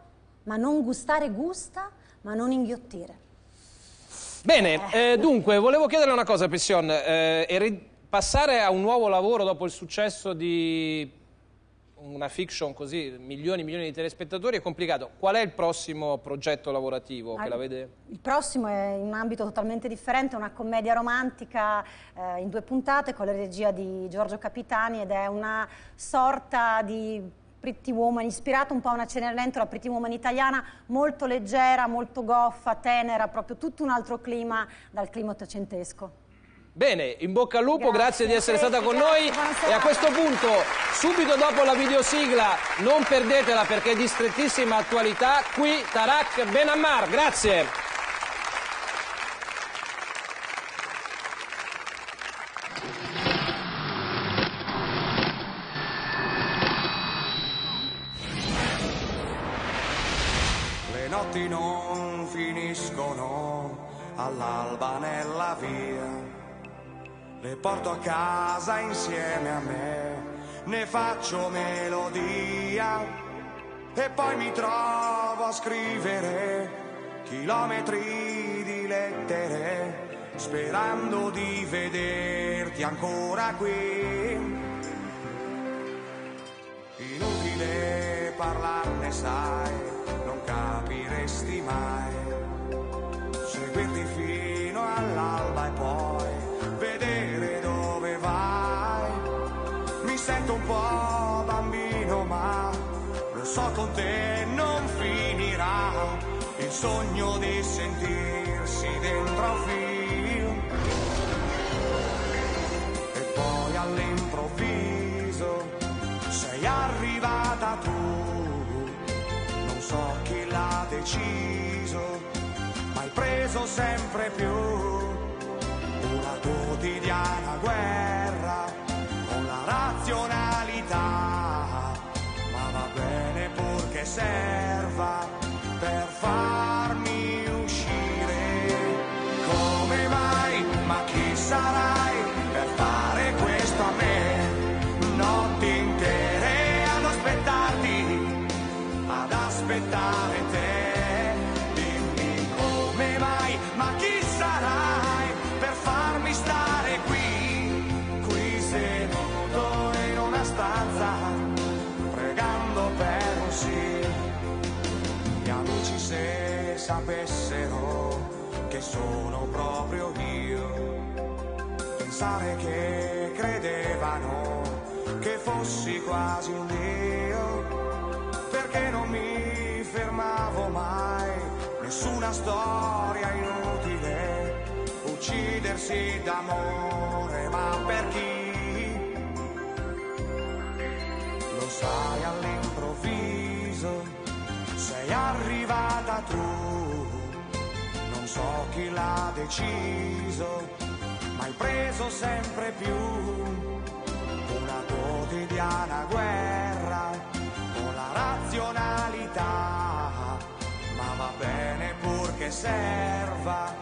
ma non gustare, gusta ma non inghiottire. Bene, eh, dunque, volevo chiederle una cosa, Pession. Eh, passare a un nuovo lavoro dopo il successo di una fiction così, milioni e milioni di telespettatori, è complicato. Qual è il prossimo progetto lavorativo che Ah, la vede? Il prossimo è in un ambito totalmente differente, una commedia romantica eh, in due puntate con la regia di Giorgio Capitani ed è una sorta di Pretty Woman, ispirata un po' a una Cenerentola, Pretty Woman italiana, molto leggera, molto goffa, tenera, proprio tutto un altro clima dal clima ottocentesco. Bene, in bocca al lupo, grazie, Grazie, di essere stata con noi e a questo punto, subito dopo la videosigla, non perdetela perché è di strettissima attualità, qui Tarak Benammar, grazie. Le notti non finiscono all'alba nella via. Le porto a casa insieme a me, ne faccio melodia e poi mi trovo a scrivere chilometri di lettere sperando di vederti ancora qui. Inutile parlarne, sai, non capiresti mai. Sento un po' bambino, ma lo so con te non finirà. Il sogno di sentirsi dentro un film. E poi all'improvviso sei arrivata tu, non so chi l'ha deciso, ma hai preso sempre più una quotidiana guerra con purché serva per farmi sapessero che sono proprio io, pensare che credevano che fossi quasi un dio, perché non mi fermavo mai, nessuna storia inutile, uccidersi d'amore, ma per chi? Lo sai all'improvviso, sei arrivata tu, non so chi l'ha deciso, ma hai preso sempre più. Una quotidiana guerra con la razionalità, ma va bene purché serva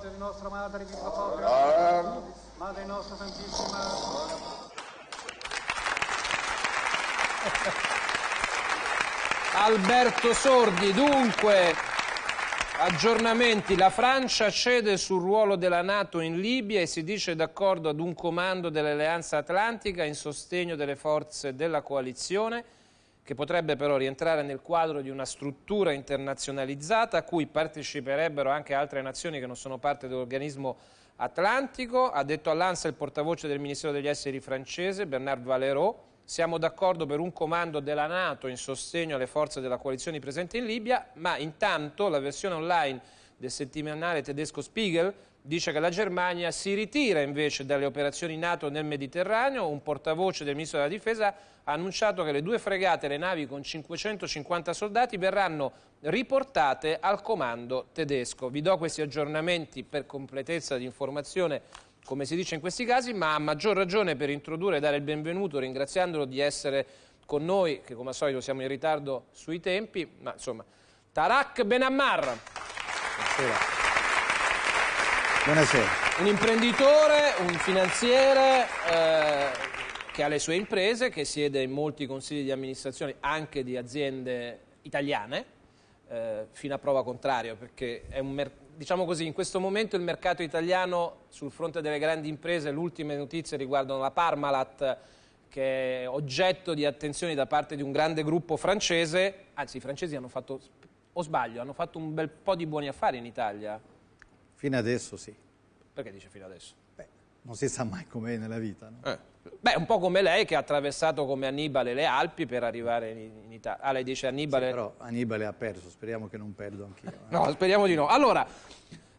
Padre di nostra Madre, Dio Padre, Madre nostra Santissima. Alberto Sordi, dunque, aggiornamenti. La Francia cede sul ruolo della Nato in Libia e si dice d'accordo ad un comando dell'Alleanza Atlantica in sostegno delle forze della coalizione, che potrebbe però rientrare nel quadro di una struttura internazionalizzata a cui parteciperebbero anche altre nazioni che non sono parte dell'organismo atlantico. Ha detto all'ANSA il portavoce del Ministero degli Esteri francese, Bernard Valero. Siamo d'accordo per un comando della Nato in sostegno alle forze della coalizione presenti in Libia, ma intanto la versione online del settimanale tedesco Spiegel dice che la Germania si ritira invece dalle operazioni NATO nel Mediterraneo. Un portavoce del Ministro della Difesa ha annunciato che le due fregate e le navi con 550 soldati verranno riportate al comando tedesco. Vi do questi aggiornamenti per completezza di informazione come si dice in questi casi, ma a maggior ragione per introdurre e dare il benvenuto, ringraziandolo di essere con noi, che come al solito siamo in ritardo sui tempi, ma insomma, Tarak Benammar. Buonasera. Buonasera. Un imprenditore, un finanziere eh, che ha le sue imprese, che siede in molti consigli di amministrazione anche di aziende italiane, eh, fino a prova contraria, perché diciamo così, in questo momento il mercato italiano sul fronte delle grandi imprese, le ultime notizie riguardano la Parmalat che è oggetto di attenzioni da parte di un grande gruppo francese, anzi i francesi hanno fatto, o sbaglio, hanno fatto un bel po' di buoni affari in Italia. Fino adesso sì. Perché dice fino adesso? Beh, non si sa mai com'è nella vita, no? Eh. Beh, un po' come lei che ha attraversato come Annibale le Alpi per arrivare in, in Italia. Ah, lei dice Annibale... Sì, però Annibale ha perso, speriamo che non perdo anch'io. Eh. no, speriamo di no. Allora,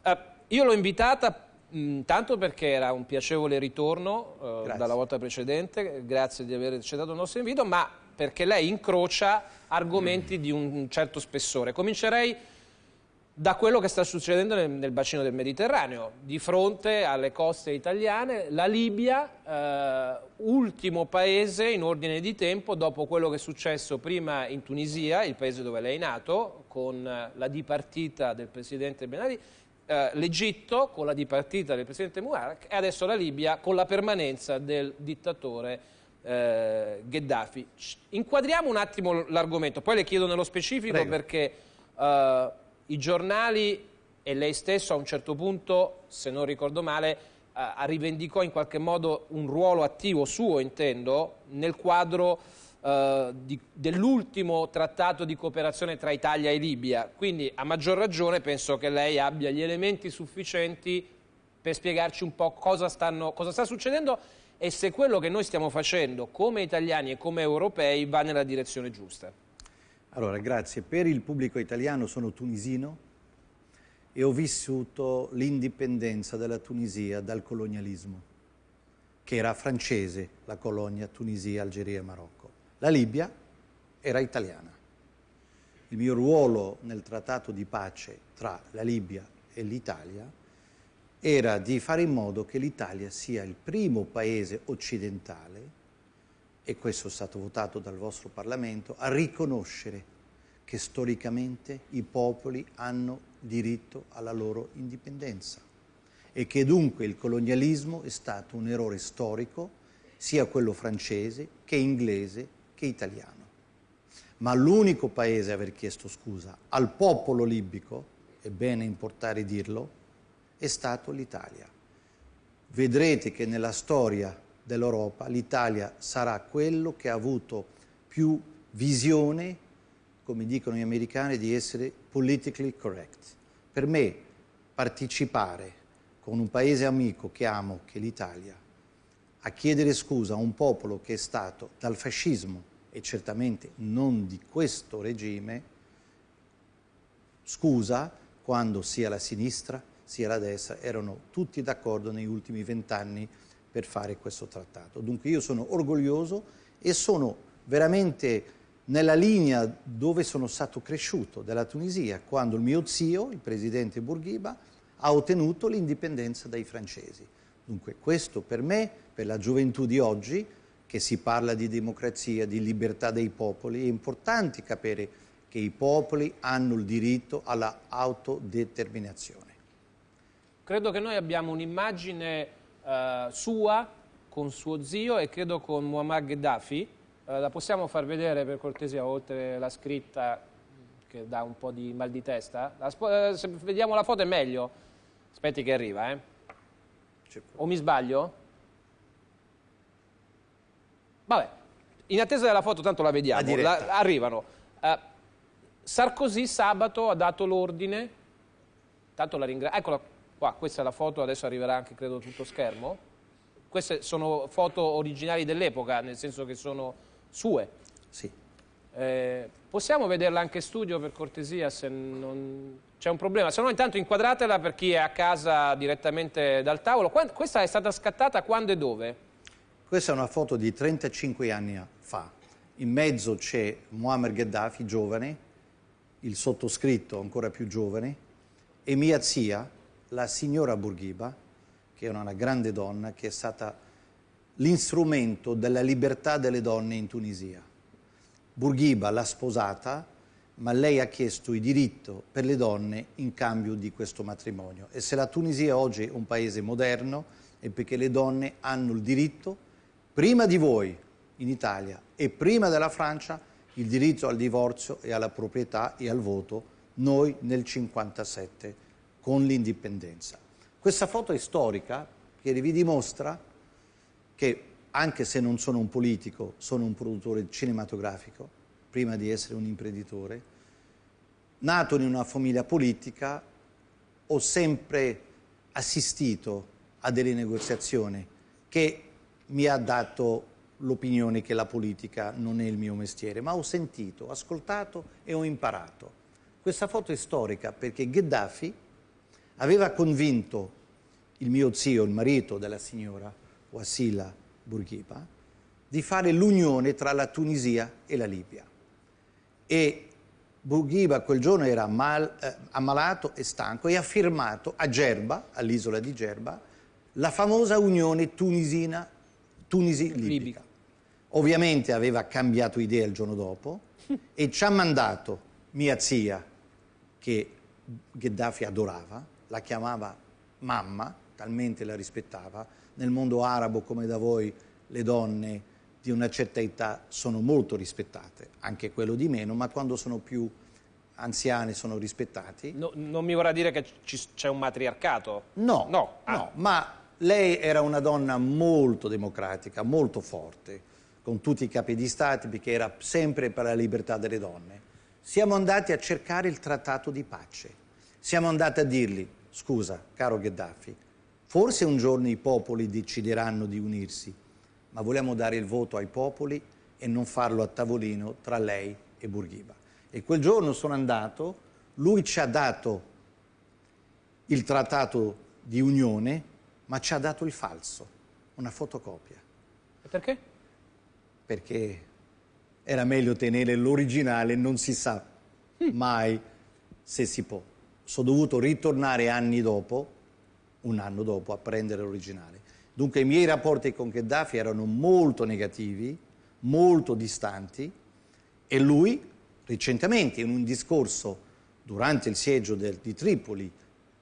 eh, io l'ho invitata mh, tanto perché era un piacevole ritorno eh, dalla volta precedente, grazie di aver accettato il nostro invito, ma perché lei incrocia argomenti mm. di un certo spessore. Comincerei da quello che sta succedendo nel, nel, bacino del Mediterraneo, di fronte alle coste italiane, la Libia, eh, ultimo paese in ordine di tempo dopo quello che è successo prima in Tunisia, il paese dove lei è nato, con la dipartita del presidente Ben Ali, eh, l'Egitto con la dipartita del presidente Mubarak e adesso la Libia con la permanenza del dittatore eh, Gheddafi. Inquadriamo un attimo l'argomento, poi le chiedo nello specifico Prego. perché eh, i giornali e lei stesso a un certo punto, se non ricordo male, eh, rivendicò in qualche modo un ruolo attivo suo, intendo, nel quadro eh, dell'ultimo trattato di cooperazione tra Italia e Libia. Quindi a maggior ragione penso che lei abbia gli elementi sufficienti per spiegarci un po' cosa, stanno, cosa sta succedendo e se quello che noi stiamo facendo come italiani e come europei va nella direzione giusta. Allora, grazie. Per il pubblico italiano sono tunisino e ho vissuto l'indipendenza della Tunisia dal colonialismo, che era francese, la colonia Tunisia, Algeria e Marocco. La Libia era italiana. Il mio ruolo nel trattato di pace tra la Libia e l'Italia era di fare in modo che l'Italia sia il primo paese occidentale e questo è stato votato dal vostro Parlamento, a riconoscere che storicamente i popoli hanno diritto alla loro indipendenza e che dunque il colonialismo è stato un errore storico, sia quello francese che inglese che italiano. Ma l'unico paese a aver chiesto scusa al popolo libico, è bene importare dirlo, è stato l'Italia. Vedrete che nella storia dell'Europa, l'Italia sarà quello che ha avuto più visione, come dicono gli americani, di essere politically correct. Per me partecipare con un paese amico che amo, che è l'Italia, a chiedere scusa a un popolo che è stato dal fascismo e certamente non di questo regime, scusa quando sia la sinistra sia la destra erano tutti d'accordo negli ultimi vent'anni per fare questo trattato. Dunque io sono orgoglioso e sono veramente nella linea dove sono stato cresciuto, della Tunisia, quando il mio zio, il presidente Bourguiba, ha ottenuto l'indipendenza dai francesi. Dunque questo per me, per la gioventù di oggi, che si parla di democrazia, di libertà dei popoli, è importante capire che i popoli hanno il diritto alla autodeterminazione. Credo che noi abbiamo un'immagine eh, sua con suo zio e credo con Muammar Gheddafi. Eh, la possiamo far vedere per cortesia, oltre la scritta che dà un po' di mal di testa? La, eh, se vediamo la foto è meglio. Aspetti che arriva, eh. O mi sbaglio? Vabbè, in attesa della foto tanto la vediamo, la, arrivano. Uh, Sarkozy sabato ha dato l'ordine, tanto la ringrazio, eccola Qua, questa è la foto, adesso arriverà anche credo tutto schermo. Queste sono foto originali dell'epoca, nel senso che sono sue. Sì. Eh, possiamo vederla anche in studio per cortesia se non c'è un problema? Se no intanto inquadratela per chi è a casa direttamente dal tavolo. Questa è stata scattata quando e dove? Questa è una foto di 35 anni fa. In mezzo c'è Muammar Gheddafi, giovane, il sottoscritto ancora più giovane, e mia zia, la signora Bourguiba, che era una grande donna, che è stata l'instrumento della libertà delle donne in Tunisia. Bourguiba l'ha sposata, ma lei ha chiesto il diritto per le donne in cambio di questo matrimonio. E se la Tunisia oggi è un paese moderno è perché le donne hanno il diritto, prima di voi in Italia e prima della Francia, il diritto al divorzio e alla proprietà e al voto, noi nel 1957 con l'indipendenza. Questa foto è storica che vi dimostra che anche se non sono un politico, sono un produttore cinematografico, prima di essere un imprenditore, nato in una famiglia politica, ho sempre assistito a delle negoziazioni che mi ha dato l'opinione che la politica non è il mio mestiere, ma ho sentito, ascoltato e ho imparato. Questa foto è storica perché Gheddafi aveva convinto il mio zio, il marito della signora Wassila Bourguiba, di fare l'unione tra la Tunisia e la Libia. E Bourguiba quel giorno era mal, eh, ammalato e stanco e ha firmato a Gerba, all'isola di Gerba, la famosa unione tunisina, tunisi-libica. Ovviamente aveva cambiato idea il giorno dopo e ci ha mandato mia zia, che Gheddafi adorava, la chiamava mamma, talmente la rispettava. Nel mondo arabo, come da voi, le donne di una certa età sono molto rispettate, anche quello di meno, ma quando sono più anziani sono rispettati. No, non mi vorrà dire che c'è un matriarcato? No, no, ah. no, ma lei era una donna molto democratica, molto forte, con tutti i capi di Stati, perché era sempre per la libertà delle donne. Siamo andati a cercare il trattato di pace. Siamo andati a dirgli, scusa, caro Gheddafi, forse un giorno i popoli decideranno di unirsi, ma vogliamo dare il voto ai popoli e non farlo a tavolino tra lei e Bourguiba. E quel giorno sono andato, lui ci ha dato il trattato di unione, ma ci ha dato il falso, una fotocopia. E perché? Perché era meglio tenere l'originale, non si sa mai se si può. Sono dovuto ritornare anni dopo, un anno dopo, a prendere l'originale. Dunque i miei rapporti con Gheddafi erano molto negativi, molto distanti e lui recentemente in un discorso durante il seggio del, di Tripoli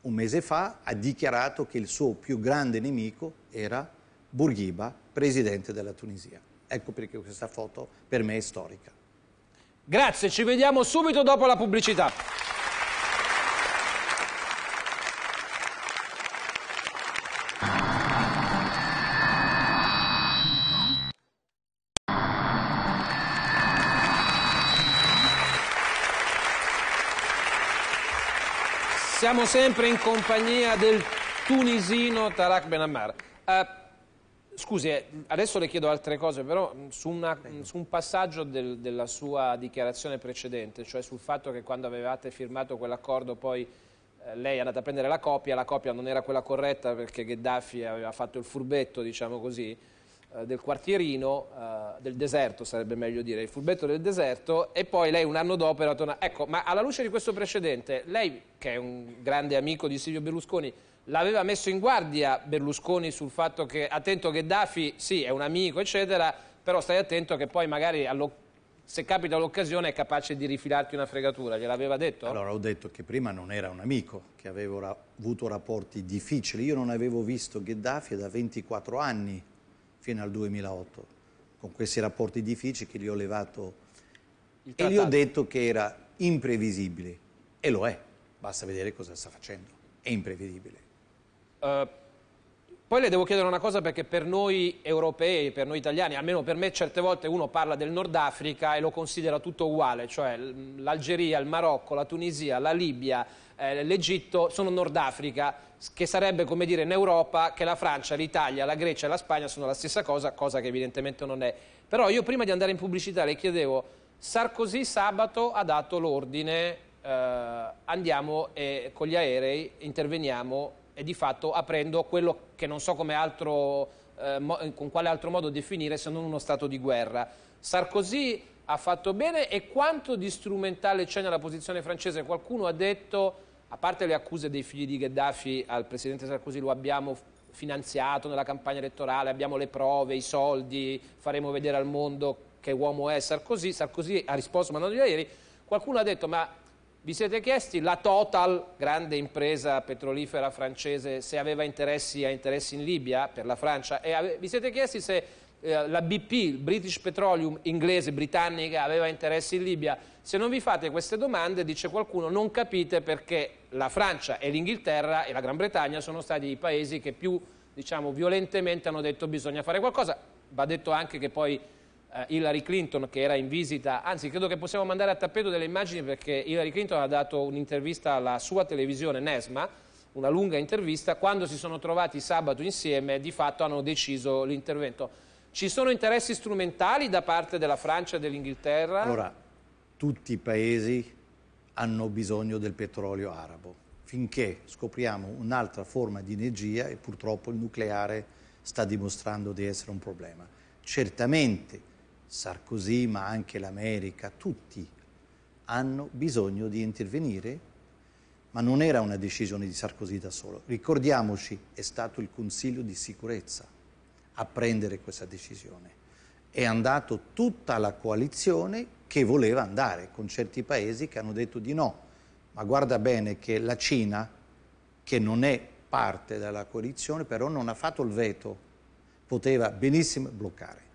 un mese fa ha dichiarato che il suo più grande nemico era Bourguiba, presidente della Tunisia. Ecco perché questa foto per me è storica. Grazie, ci vediamo subito dopo la pubblicità. Siamo sempre in compagnia del tunisino Tarak Ben Ammar. Uh, scusi, eh, adesso le chiedo altre cose, però su, una, su un passaggio del, della sua dichiarazione precedente, cioè sul fatto che quando avevate firmato quell'accordo poi eh, lei è andata a prendere la copia, la copia non era quella corretta perché Gheddafi aveva fatto il furbetto, diciamo così, del quartierino, eh, del deserto sarebbe meglio dire, il furbetto del deserto e poi lei un anno dopo era tornata. Ecco, ma alla luce di questo precedente, lei che è un grande amico di Silvio Berlusconi, l'aveva messo in guardia Berlusconi sul fatto che, attento Gheddafi, sì, è un amico, eccetera, però stai attento che poi magari se capita l'occasione è capace di rifilarti una fregatura, gliel'aveva detto? Allora ho detto che prima non era un amico, che avevo ra avuto rapporti difficili, io non avevo visto Gheddafi da 24 anni fino al 2008, con questi rapporti difficili che gli ho levato e gli ho detto che era imprevisibile. E lo è, basta vedere cosa sta facendo, è imprevedibile. Uh, poi le devo chiedere una cosa perché per noi europei, per noi italiani, almeno per me certe volte uno parla del Nord Africa e lo considera tutto uguale, cioè l'Algeria, il Marocco, la Tunisia, la Libia, eh, l'Egitto sono Nord Africa, che sarebbe come dire in Europa che la Francia, l'Italia, la Grecia e la Spagna sono la stessa cosa, cosa che evidentemente non è. Però io prima di andare in pubblicità le chiedevo, Sarkozy sabato ha dato l'ordine, eh, andiamo e con gli aerei interveniamo e di fatto aprendo quello che non so altro, eh, con quale altro modo definire se non uno stato di guerra. Sarkozy ha fatto bene e quanto di strumentale c'è nella posizione francese? Qualcuno ha detto, a parte le accuse dei figli di Gheddafi al presidente Sarkozy, lo abbiamo finanziato nella campagna elettorale, abbiamo le prove, i soldi, faremo vedere al mondo che uomo è Sarkozy. Sarkozy ha risposto mandando ieri, qualcuno ha detto ma vi siete chiesti la Total, grande impresa petrolifera francese, se aveva interessi, ha interessi in Libia per la Francia e vi siete chiesti se eh, la BP, British Petroleum inglese, britannica, aveva interessi in Libia? Se non vi fate queste domande, dice qualcuno, non capite perché la Francia e l'Inghilterra e la Gran Bretagna sono stati i paesi che più diciamo, violentemente hanno detto bisogna fare qualcosa. Va detto anche che poi eh, Hillary Clinton che era in visita, anzi credo che possiamo mandare a tappeto delle immagini perché Hillary Clinton ha dato un'intervista alla sua televisione Nesma, una lunga intervista, quando si sono trovati sabato insieme di fatto hanno deciso l'intervento. Ci sono interessi strumentali da parte della Francia e dell'Inghilterra? Allora, tutti i paesi hanno bisogno del petrolio arabo finché scopriamo un'altra forma di energia e purtroppo il nucleare sta dimostrando di essere un problema. Certamente Sarkozy, ma anche l'America, tutti hanno bisogno di intervenire, ma non era una decisione di Sarkozy da solo. Ricordiamoci, è stato il Consiglio di sicurezza a prendere questa decisione. È andato tutta la coalizione che voleva andare, con certi paesi che hanno detto di no. Ma guarda bene che la Cina, che non è parte della coalizione, però non ha fatto il veto, poteva benissimo bloccare.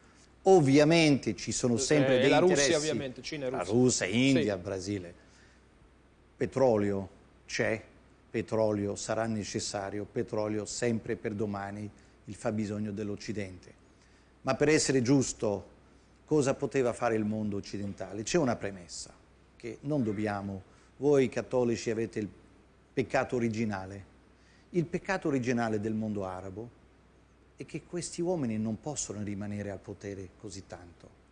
Ovviamente ci sono sempre Eh, dei la Russia, interessi. ovviamente, Cina e La Russia. Russia, India, Sì. Brasile. Petrolio c'è, petrolio sarà necessario, petrolio sempre per domani il fabbisogno dell'Occidente. Ma per essere giusto, cosa poteva fare il mondo occidentale? C'è una premessa, che non dobbiamo, voi cattolici avete il peccato originale. Il peccato originale del mondo arabo è che questi uomini non possono rimanere al potere così tanto.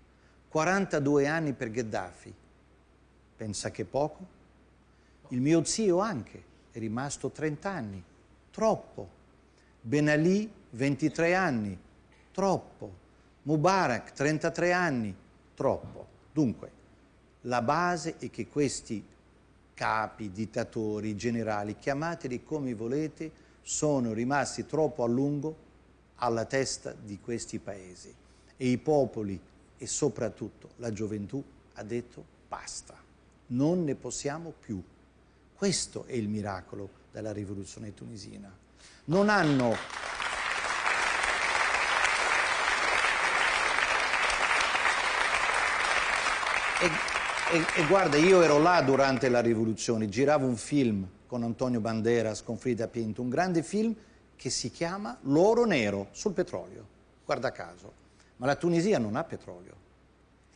42 anni per Gheddafi, pensa che poco? Il mio zio anche è rimasto 30 anni, troppo. Ben Ali 23 anni, troppo. Mubarak 33 anni, troppo. Dunque, la base è che questi capi, dittatori, generali, chiamateli come volete, sono rimasti troppo a lungo alla testa di questi paesi. E i popoli e soprattutto la gioventù ha detto basta, non ne possiamo più. Questo è il miracolo della rivoluzione tunisina. Non hanno E, e- e guarda, io ero là durante la rivoluzione, giravo un film con Antonio Banderas, con Frida Pinto, un grande film che si chiama L'oro nero sul petrolio, guarda caso. Ma la Tunisia non ha petrolio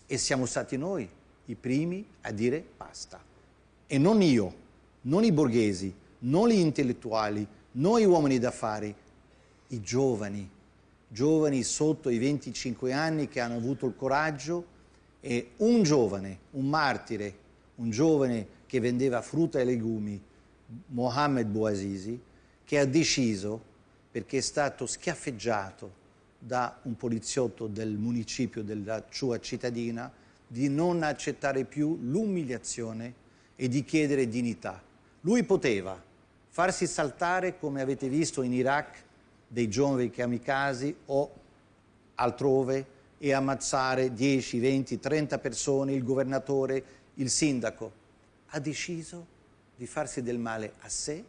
e siamo stati noi i primi a dire basta. E non io, non i borghesi, non gli intellettuali, non gli uomini d'affari, i giovani, giovani sotto i 25 anni che hanno avuto il coraggio e un giovane, un martire, un giovane che vendeva frutta e legumi, Mohammed Bouazizi, che ha deciso, perché è stato schiaffeggiato da un poliziotto del municipio della sua cittadina, di non accettare più l'umiliazione e di chiedere dignità. Lui poteva farsi saltare, come avete visto in Iraq, dei giovani kamikaze o altrove e ammazzare 10, 20, 30 persone, il governatore, il sindaco. Ha deciso di farsi del male a sé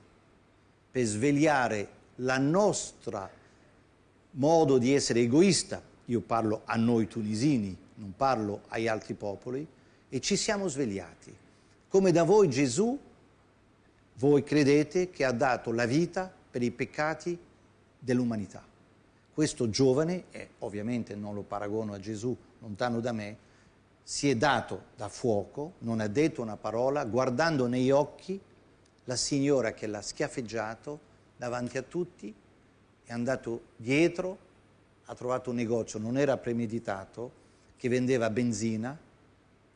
per svegliare la nostra modo di essere egoista. Io parlo a noi tunisini, non parlo agli altri popoli, e ci siamo svegliati. Come da voi Gesù, voi credete che ha dato la vita per i peccati dell'umanità. Questo giovane, e ovviamente non lo paragono a Gesù, lontano da me, si è dato da fuoco, non ha detto una parola, guardando negli occhi la signora che l'ha schiaffeggiato davanti a tutti, è andato dietro, ha trovato un negozio, non era premeditato, che vendeva benzina,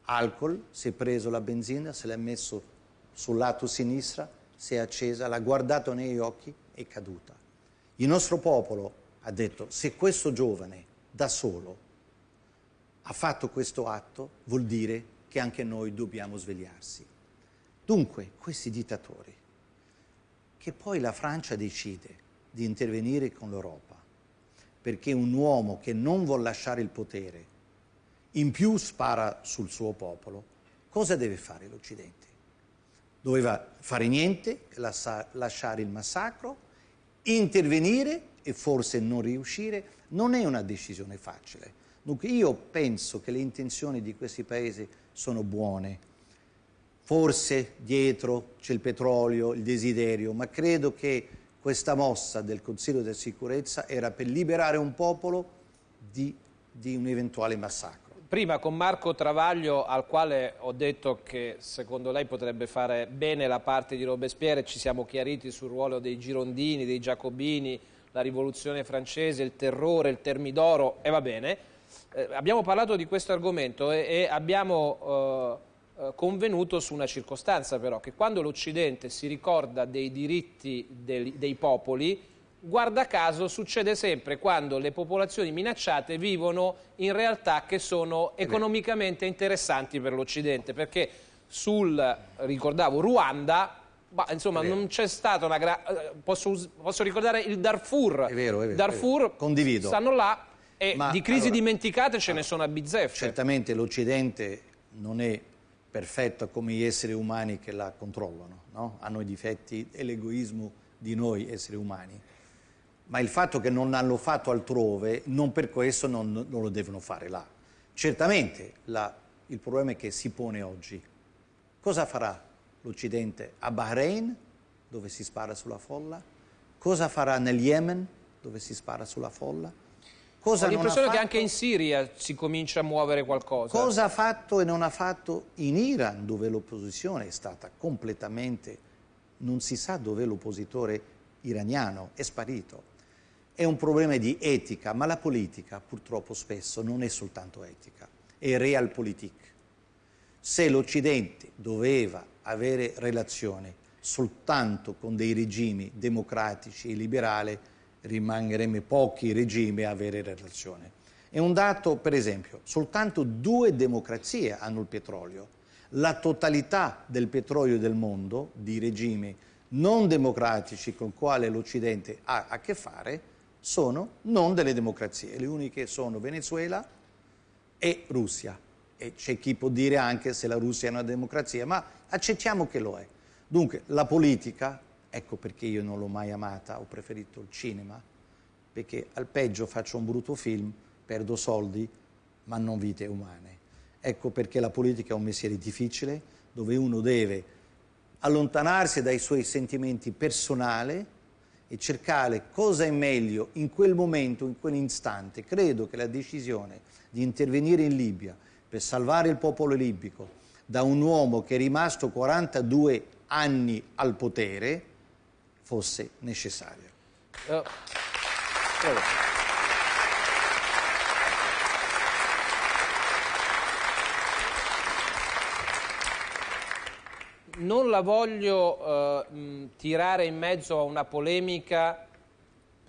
alcol, si è preso la benzina, se l'ha messo sul lato sinistra, si è accesa, l'ha guardato negli occhi è caduta. Il nostro popolo ha detto, se questo giovane da solo ha fatto questo atto, vuol dire che anche noi dobbiamo svegliarsi. Dunque, questi dittatori, che poi la Francia decide di intervenire con l'Europa, perché un uomo che non vuole lasciare il potere, in più spara sul suo popolo, cosa deve fare l'Occidente? Doveva fare niente, lasciare il massacro, intervenire e forse non riuscire, non è una decisione facile. Dunque io penso che le intenzioni di questi paesi sono buone. Forse dietro c'è il petrolio, il desiderio, ma credo che questa mossa del Consiglio di sicurezza era per liberare un popolo di, di un eventuale massacro. Prima con Marco Travaglio, al quale ho detto che secondo lei potrebbe fare bene la parte di Robespierre, ci siamo chiariti sul ruolo dei girondini, dei giacobini, la rivoluzione francese, il terrore, il termidoro, e va bene. Eh, abbiamo parlato di questo argomento e, e abbiamo eh, eh, convenuto su una circostanza però, che quando l'Occidente si ricorda dei diritti dei, dei popoli, guarda caso succede sempre quando le popolazioni minacciate vivono in realtà che sono economicamente interessanti per l'Occidente, perché sul, ricordavo, Ruanda, ma, insomma non c'è stata una grande... Posso, us- posso ricordare il Darfur, È vero, è vero, Darfur è vero. Condivido. stanno là e Ma, di crisi allora, dimenticate ce ne sono a bizzeffe. Certamente l'Occidente non è perfetto come gli esseri umani che la controllano, no? hanno i difetti e l'egoismo di noi esseri umani. Ma il fatto che non l'hanno fatto altrove, non per questo non, non lo devono fare là. Certamente la- il problema è che si pone oggi. Cosa farà l'Occidente a Bahrain, dove si spara sulla folla? Cosa farà nel Yemen, dove si spara sulla folla? Cosa Ho l'impressione che anche in Siria si comincia a muovere qualcosa. Cosa ha fatto e non ha fatto in Iran, dove l'opposizione è stata completamente, non si sa dove l'oppositore iraniano è sparito. È un problema di etica, ma la politica purtroppo spesso non è soltanto etica, è realpolitik. Se l'Occidente doveva avere relazione soltanto con dei regimi democratici e liberali, rimangeremmo pochi regimi a avere relazione. È un dato, per esempio, soltanto due democrazie hanno il petrolio. La totalità del petrolio del mondo, di regimi non democratici con il quale l'Occidente ha a che fare, sono non delle democrazie. Le uniche sono Venezuela e Russia. E c'è chi può dire anche se la Russia è una democrazia, ma accettiamo che lo è. Dunque, la politica, ecco perché io non l'ho mai amata, ho preferito il cinema, perché al peggio faccio un brutto film, perdo soldi, ma non vite umane. Ecco perché la politica è un mestiere difficile, dove uno deve allontanarsi dai suoi sentimenti personali e cercare cosa è meglio in quel momento, in quell'istante. Credo che la decisione di intervenire in Libia per salvare il popolo libico da un uomo che è rimasto 42 anni al potere fosse necessaria. Eh, prego. Non la voglio eh, tirare in mezzo a una polemica.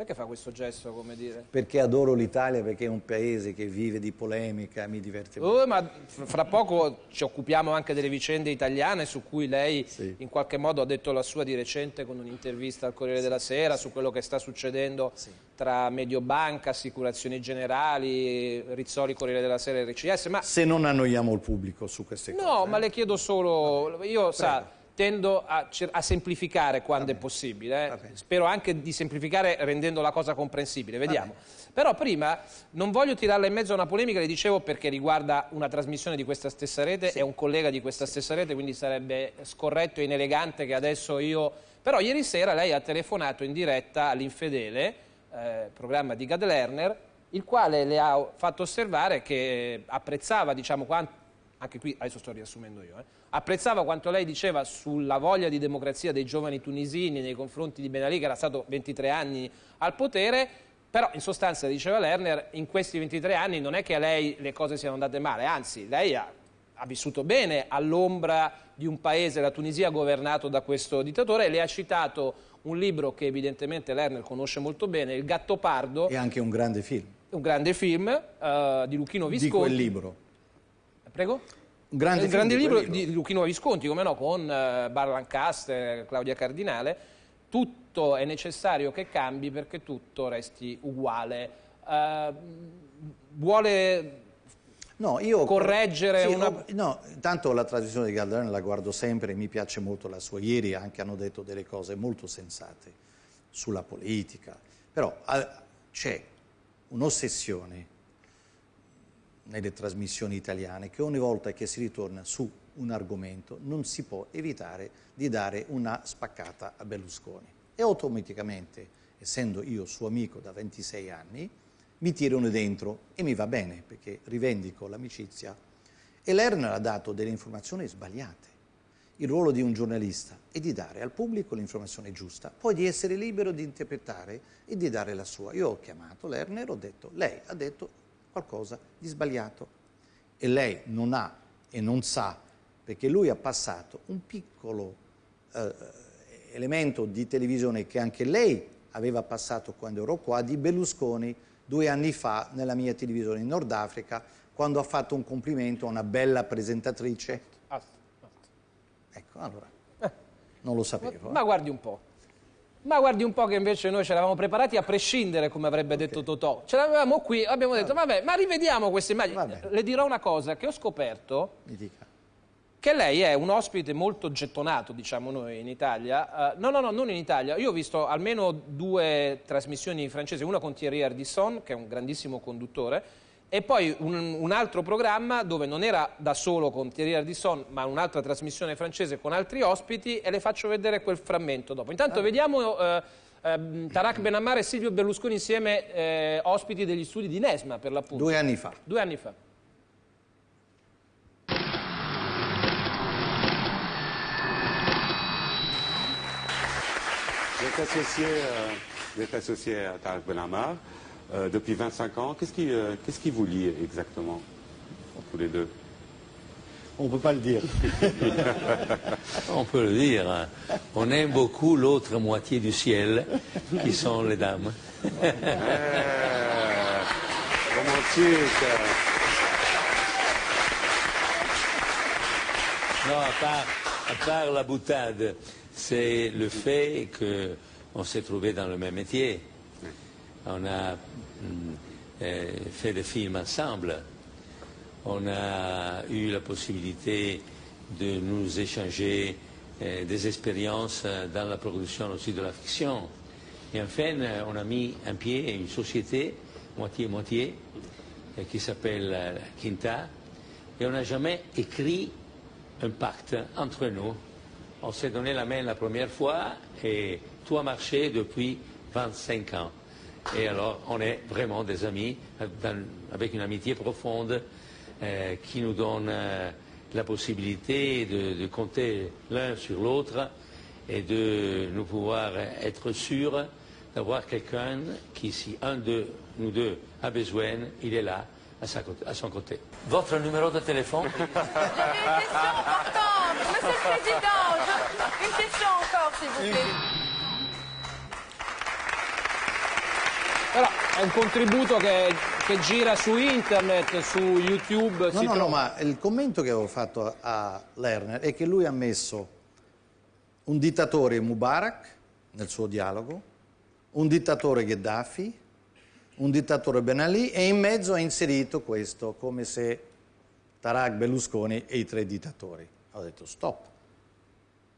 Perché fa questo gesto, come dire? Perché adoro l'Italia, perché è un paese che vive di polemica, mi diverte molto. Oh, ma fra poco ci occupiamo anche delle vicende italiane su cui lei in qualche modo ha detto la sua di recente con un'intervista al Corriere della Sera su quello che sta succedendo tra Mediobanca, Assicurazioni Generali, Rizzoli, Corriere della Sera e RCS. Ma Se non annoiamo il pubblico su queste cose. No, ma le chiedo solo, io sa, tendo a, a semplificare quando è possibile, eh. spero anche di semplificare rendendo la cosa comprensibile, vediamo. Però prima non voglio tirarla in mezzo a una polemica, le dicevo perché riguarda una trasmissione di questa stessa rete, è un collega di questa stessa rete, quindi sarebbe scorretto e inelegante che adesso io... Però ieri sera lei ha telefonato in diretta all'Infedele, eh, programma di Gad Lerner, il quale le ha fatto osservare che apprezzava, diciamo, quanto anche qui adesso sto riassumendo io, eh, apprezzava quanto lei diceva sulla voglia di democrazia dei giovani tunisini nei confronti di Ben Ali, che era stato 23 anni al potere, però in sostanza, diceva Lerner, in questi 23 anni non è che a lei le cose siano andate male, anzi, lei ha, ha vissuto bene all'ombra di un paese, la Tunisia, governato da questo dittatore, e le ha citato un libro che evidentemente Lerner conosce molto bene, Il Gattopardo, È anche un grande film. un grande film eh, di Luchino Di Visconti. quel libro. Prego? Un grande il film grande libro libro. di Luchino Visconti, come no, con eh, Bar Lancaster, Claudia Cardinale. tutto è necessario che cambi perché tutto resti uguale. Eh, vuole No, io correggere sì, una... no, intanto la trasmissione di Galderani la guardo sempre mi piace molto la sua. Ieri anche hanno detto delle cose molto sensate sulla politica, però ah, c'è un'ossessione nelle trasmissioni italiane che ogni volta che si ritorna su un argomento non si può evitare di dare una spaccata a Berlusconi e automaticamente, essendo io suo amico da 26 anni, mi tirano dentro e mi va bene perché rivendico l'amicizia. E Lerner ha dato delle informazioni sbagliate. Il ruolo di un giornalista è di dare al pubblico l'informazione giusta, poi di essere libero di interpretare e di dare la sua. Io ho chiamato Lerner ho detto, lei ha detto qualcosa di sbagliato e lei non ha e non sa, perché lui ha passato un piccolo eh, elemento di televisione che anche lei aveva passato quando ero qua, di Berlusconi due anni fa nella mia televisione in Nord Africa, quando ha fatto un complimento a una bella presentatrice. Ecco, allora, non lo sapevo. eh. Ma guardi un po'. Ma guardi un po' che invece noi ce l'avevamo preparati a prescindere, come avrebbe detto Totò. Ce l'avevamo qui, abbiamo detto, vabbè, ma rivediamo queste immagini. Le dirò una cosa, che ho scoperto Mi dica. che lei è un ospite molto gettonato, diciamo noi in Italia. Eh, no, no, no, non in Italia. Io ho visto almeno due trasmissioni in francese, una con Thierry Ardisson, che è un grandissimo conduttore, e poi un, un altro programma dove non era da solo con Thierry Ardisson, ma un'altra trasmissione francese con altri ospiti, e le faccio vedere quel frammento dopo. Intanto vediamo eh, ehm, Tarak Benamar e Silvio Berlusconi insieme, eh, ospiti degli studi di Nesma, per l'appunto. Due anni fa. Due anni fa. Êtes associé, euh, associé à Tarek Benamar euh, depuis 25 ans. Qu'est-ce qui, euh, qu'est-ce qui vous lie exactement, tous les deux? On ne peut pas le dire. On peut le dire. hein. On aime beaucoup l'autre moitié du ciel, qui sont les dames. Eh, romantique. Non, à part, à part la boutade, c'est le fait qu'on s'est trouvé dans le même métier. On a hum, euh, fait des films ensemble. On a eu la possibilité de nous échanger euh, des expériences euh, dans la production aussi de la fiction. Et enfin, euh, on a mis un pied une société, moitié-moitié, euh, qui s'appelle euh, Quinta. Et on n'a jamais écrit un pacte entre nous. On s'est donné la main la première fois et tout a marché depuis 25 ans. Et alors, on est vraiment des amis, dans- avec une amitié profonde euh, qui nous donne euh, la possibilité de, de compter l'un sur l'autre et de nous pouvoir être sûrs d'avoir quelqu'un qui, si un de nous deux a besoin, il est là, à, sa côté- à son côté. Votre numéro de téléphone? Monsieur le Président, je- une question encore, s'il vous plaît. Però è un contributo che, che gira su internet, su YouTube. No, no, no, trova. ma il commento che avevo fatto a, a Lerner è che lui ha messo un dittatore Mubarak nel suo dialogo, un dittatore Gheddafi, un dittatore Ben Ali e in mezzo ha inserito questo come se Tarak, Berlusconi e i tre dittatori. Ho detto stop,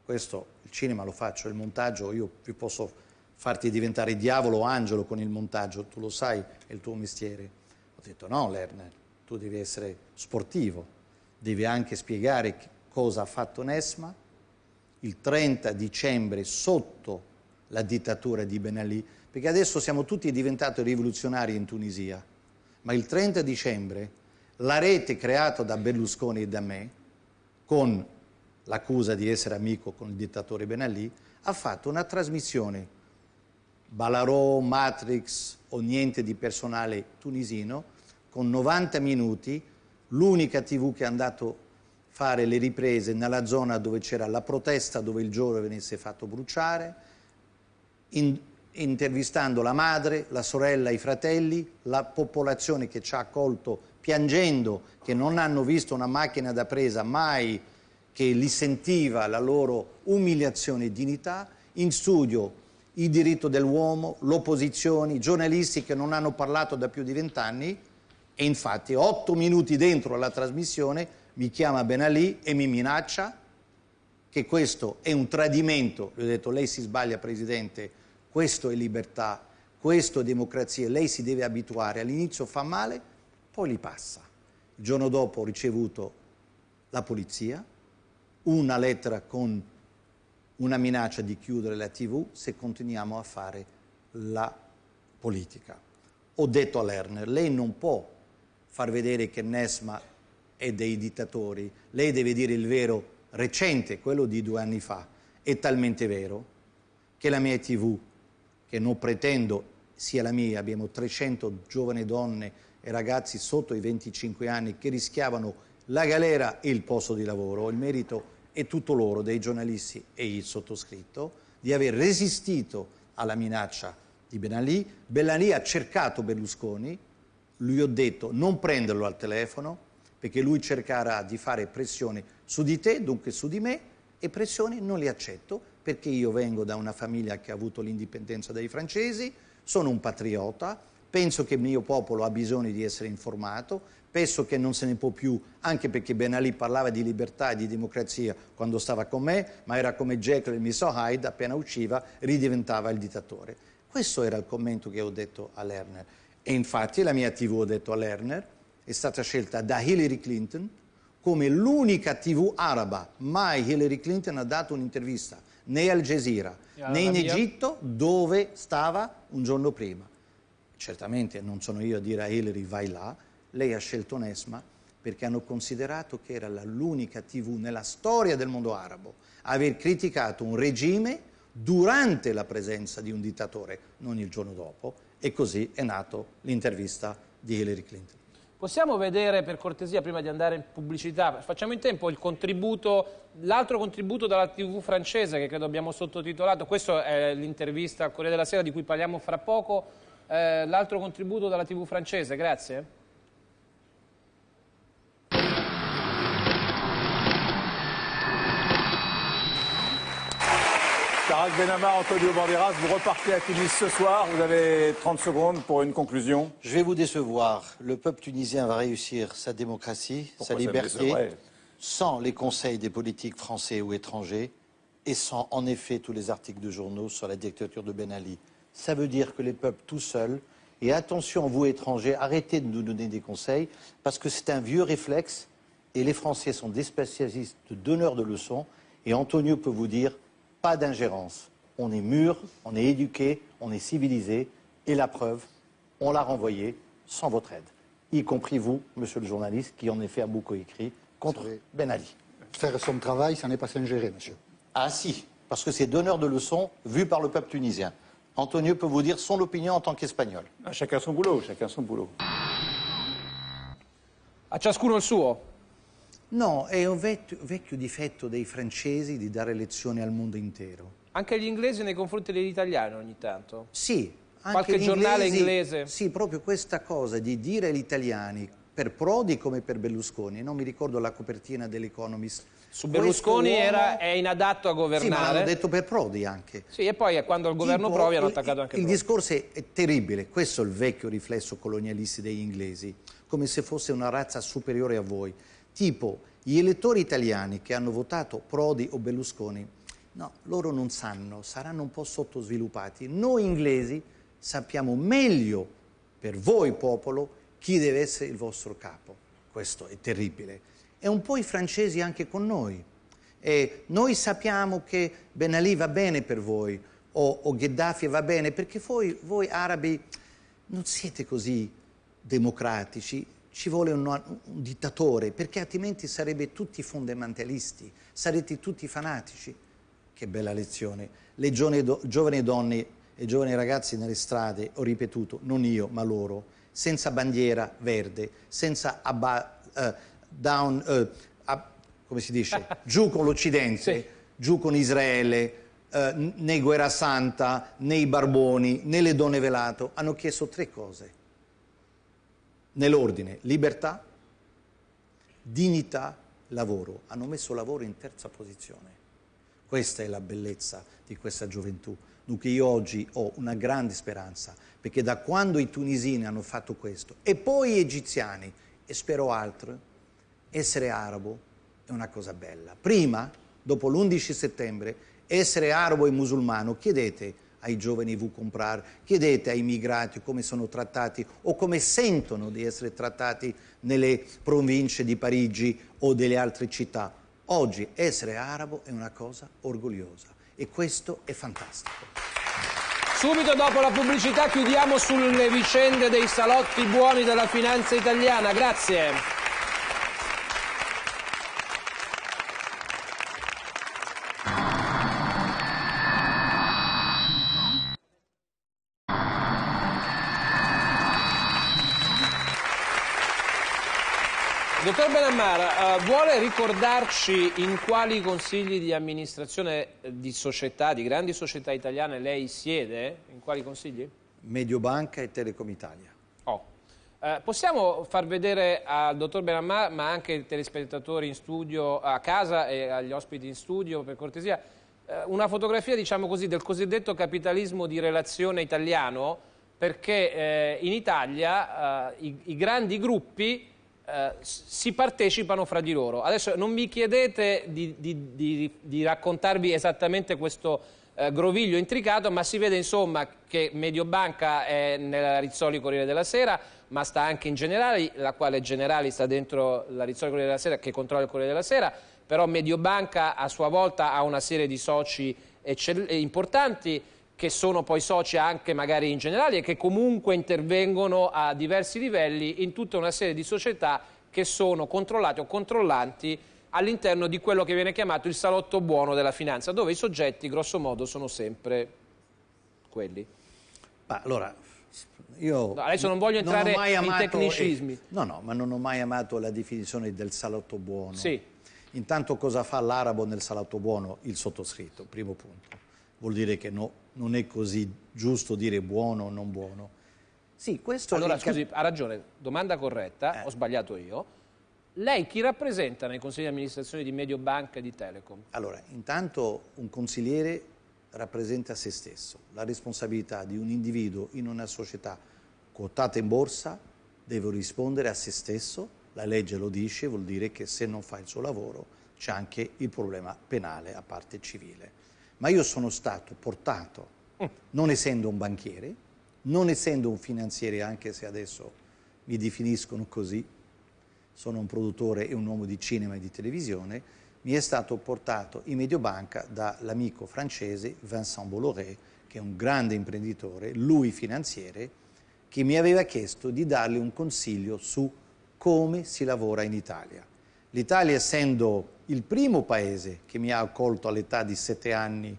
questo il cinema lo faccio, il montaggio io vi posso farti diventare diavolo o angelo con il montaggio, tu lo sai, è il tuo mestiere. Ho detto no Lerner, tu devi essere sportivo, devi anche spiegare cosa ha fatto Nesma il 30 dicembre sotto la dittatura di Ben Ali, perché adesso siamo tutti diventati rivoluzionari in Tunisia, ma il 30 dicembre la rete creata da Berlusconi e da me, con l'accusa di essere amico con il dittatore Ben Ali, ha fatto una trasmissione Balarò, Matrix o niente di personale tunisino, con 90 minuti, l'unica tv che è andato a fare le riprese nella zona dove c'era la protesta, dove il giovane venisse fatto bruciare, in- intervistando la madre, la sorella, i fratelli, la popolazione che ci ha accolto piangendo, che non hanno visto una macchina da presa mai che li sentiva la loro umiliazione e dignità, in studio il diritto dell'uomo, l'opposizione, i giornalisti che non hanno parlato da più di vent'anni e infatti otto minuti dentro la trasmissione mi chiama Ben Ali e mi minaccia che questo è un tradimento. Gli ho detto lei si sbaglia Presidente, questo è libertà, questo è democrazia, lei si deve abituare, all'inizio fa male, poi li passa. Il giorno dopo ho ricevuto la polizia, una lettera con una minaccia di chiudere la TV se continuiamo a fare la politica. Ho detto a Lerner, lei non può far vedere che Nesma è dei dittatori, lei deve dire il vero recente, quello di due anni fa. È talmente vero che la mia TV, che non pretendo sia la mia, abbiamo 300 giovani donne e ragazzi sotto i 25 anni che rischiavano la galera e il posto di lavoro, il merito è tutto loro, dei giornalisti e il sottoscritto, di aver resistito alla minaccia di Ben Ali. Ben Ali ha cercato Berlusconi, lui ho detto non prenderlo al telefono perché lui cercherà di fare pressione su di te, dunque su di me, e pressioni non li accetto perché io vengo da una famiglia che ha avuto l'indipendenza dai francesi, sono un patriota, penso che il mio popolo ha bisogno di essere informato, penso che non se ne può più, anche perché Ben Ali parlava di libertà e di democrazia quando stava con me, ma era come Jekyll e Miss Hyde, appena usciva ridiventava il dittatore. Questo era il commento che ho detto a Lerner. E infatti la mia TV, ho detto a Lerner, è stata scelta da Hillary Clinton come l'unica TV araba. Mai Hillary Clinton ha dato un'intervista né al Jazeera né in Egitto dove stava un giorno prima. Certamente non sono io a dire a Hillary vai là, lei ha scelto Nesma perché hanno considerato che era l'unica TV nella storia del mondo arabo a aver criticato un regime durante la presenza di un dittatore, non il giorno dopo, e così è nato l'intervista di Hillary Clinton. Possiamo vedere per cortesia, prima di andare in pubblicità, facciamo in tempo il contributo, l'altro contributo dalla TV francese che credo abbiamo sottotitolato, questo è l'intervista al Corriere della Sera di cui parliamo fra poco, eh, l'altro contributo dalla TV francese, grazie. Tarak Benama, Antonio Banderas, vous repartez à Tunis ce soir. Vous avez 30 secondes pour une conclusion. Je vais vous décevoir. Le peuple tunisien va réussir sa démocratie, Pourquoi sa liberté, sans les conseils des politiques français ou étrangers et sans, en effet, tous les articles de journaux sur la dictature de Ben Ali. Ça veut dire que les peuples tout seuls, et attention, vous étrangers, arrêtez de nous donner des conseils, parce que c'est un vieux réflexe, et les Français sont des spécialistes donneurs de leçons, et Antonio peut vous dire, pas d'ingérence. On est mûr, on est éduqué, on est civilisé, et la preuve, on l'a renvoyé sans votre aide, y compris vous, monsieur le journaliste, qui en effet a beaucoup écrit contre Ben Ali. Faire son travail, ça n'est pas s'ingérer, monsieur. Ah si, parce que c'est donneur de leçons vu par le peuple tunisien. Antonio peut vous dire son opinion en tant qu'Espagnol. Ah, Chacun son boulot, chacun son boulot. A ciascuno il suo. No, è un vecchio, vecchio difetto dei francesi di dare lezioni al mondo intero. Anche gli inglesi nei confronti degli italiani ogni tanto. Sì, anche Qualche giornale inglesi- inglese. Sì, proprio questa cosa di dire agli italiani, per Prodi come per Berlusconi, non mi ricordo la copertina dell'Economist. Su Berlusconi Questo era, uomo- è inadatto a Sì, ma governare. l'hanno detto per Prodi anche. Sì, e poi eh, quando il governo Tipo, Provi hanno il- attaccato anche Il Prodi. discorso è, è terribile, questo è il vecchio riflesso colonialisti degli inglesi, come se fosse una razza superiore a voi. Tipo, gli elettori italiani che hanno votato Prodi o Berlusconi, no, loro non sanno, saranno un po' sottosviluppati. Noi inglesi sappiamo meglio per voi popolo chi deve essere il vostro capo. Questo è terribile. E un po' i francesi anche con noi. E noi sappiamo che Ben Ali va bene per voi o, o Gheddafi va bene perché voi, voi arabi non siete così democratici, ci vuole un, un dittatore perché altrimenti sarebbe tutti fondamentalisti, sarete tutti fanatici. Che bella lezione. Le giovani, do- giovani donne e giovani ragazzi nelle strade, ho ripetuto, non io ma loro, senza bandiera verde, senza abba- eh, down, eh, ab- come si dice, giù con l'Occidente, giù con Israele, eh, n- né Guerra Santa, né i barboni, né le donne velato, hanno chiesto tre cose. Nell'ordine, libertà, dignità, lavoro. Hanno messo lavoro in terza posizione. Questa è la bellezza di questa gioventù. Dunque io oggi ho una grande speranza, perché da quando i tunisini hanno fatto questo, e poi gli egiziani, e spero altri, essere arabo è una cosa bella. Prima, dopo l'11 settembre, essere arabo e musulmano, chiedete ai giovani vu comprare, chiedete ai migrati come sono trattati o come sentono di essere trattati nelle province di Parigi o delle altre città. Oggi essere arabo è una cosa orgogliosa e questo è fantastico. Subito dopo la pubblicità chiudiamo sulle vicende dei salotti buoni della finanza italiana. Grazie. Dottor Benammar, eh, vuole ricordarci in quali consigli di amministrazione eh, di società, di grandi società italiane lei siede? In quali consigli? Mediobanca e Telecom Italia. Oh. Eh, possiamo far vedere al dottor Benammar, ma anche ai telespettatori in studio a casa e agli ospiti in studio, per cortesia, eh, una fotografia, diciamo così, del cosiddetto capitalismo di relazione italiano, perché eh, in Italia eh, i, i grandi gruppi eh, si partecipano fra di loro. Adesso non mi chiedete di, di, di, di raccontarvi esattamente questo eh, groviglio intricato, ma si vede insomma che Mediobanca è nella Rizzoli Corriere della Sera, ma sta anche in Generali, la quale Generali sta dentro la Rizzoli Corriere della Sera che controlla il Corriere della Sera, però Mediobanca a sua volta ha una serie di soci importanti che sono poi soci anche magari in generale e che comunque intervengono a diversi livelli in tutta una serie di società che sono controllate o controllanti all'interno di quello che viene chiamato il salotto buono della finanza, dove i soggetti grosso modo sono sempre quelli. Ma allora, io no, adesso non voglio entrare non in amato, tecnicismi. Eh, no, no, ma non ho mai amato la definizione del salotto buono. Sì. Intanto cosa fa l'arabo nel salotto buono? Il sottoscritto, primo punto. Vuol dire che no, non è così giusto dire buono o non buono. Sì, questo allora, è scusi, ha ragione, domanda corretta, eh. ho sbagliato io. Lei chi rappresenta nei consigli di amministrazione di Mediobanca e di Telecom? Allora, intanto un consigliere rappresenta se stesso. La responsabilità di un individuo in una società quotata in borsa deve rispondere a se stesso. La legge lo dice, vuol dire che se non fa il suo lavoro c'è anche il problema penale a parte civile ma io sono stato portato, non essendo un banchiere, non essendo un finanziere, anche se adesso mi definiscono così, sono un produttore e un uomo di cinema e di televisione, mi è stato portato in Mediobanca dall'amico francese Vincent Bolloré, che è un grande imprenditore, lui finanziere, che mi aveva chiesto di dargli un consiglio su come si lavora in Italia. L'Italia essendo il primo paese che mi ha accolto all'età di sette anni,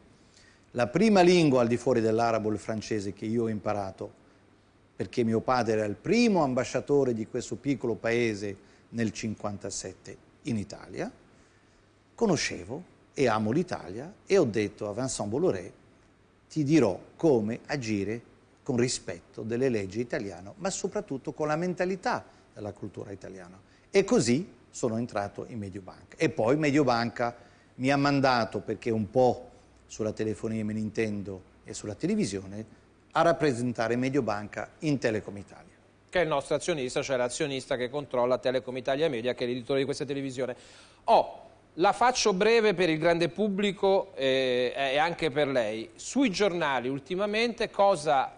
la prima lingua al di fuori dell'arabo, il francese, che io ho imparato, perché mio padre era il primo ambasciatore di questo piccolo paese nel 1957 in Italia, conoscevo e amo l'Italia e ho detto a Vincent Bolloré ti dirò come agire con rispetto delle leggi italiane, ma soprattutto con la mentalità della cultura italiana. E così sono entrato in Mediobanca. E poi Mediobanca mi ha mandato, perché un po' sulla telefonia me ne intendo e sulla televisione, a rappresentare Mediobanca in Telecom Italia. Che è il nostro azionista, cioè l'azionista che controlla Telecom Italia Media, che è l'editore di questa televisione. Oh, la faccio breve per il grande pubblico eh, e anche per lei. Sui giornali ultimamente cosa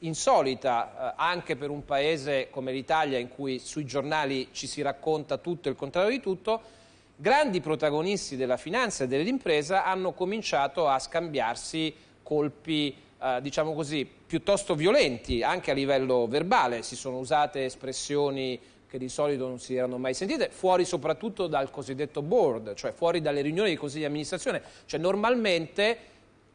insolita eh, anche per un paese come l'Italia in cui sui giornali ci si racconta tutto e il contrario di tutto, grandi protagonisti della finanza e dell'impresa hanno cominciato a scambiarsi colpi, eh, diciamo così, piuttosto violenti, anche a livello verbale. Si sono usate espressioni che di solito non si erano mai sentite, fuori soprattutto dal cosiddetto board, cioè fuori dalle riunioni dei consigli di amministrazione. Cioè normalmente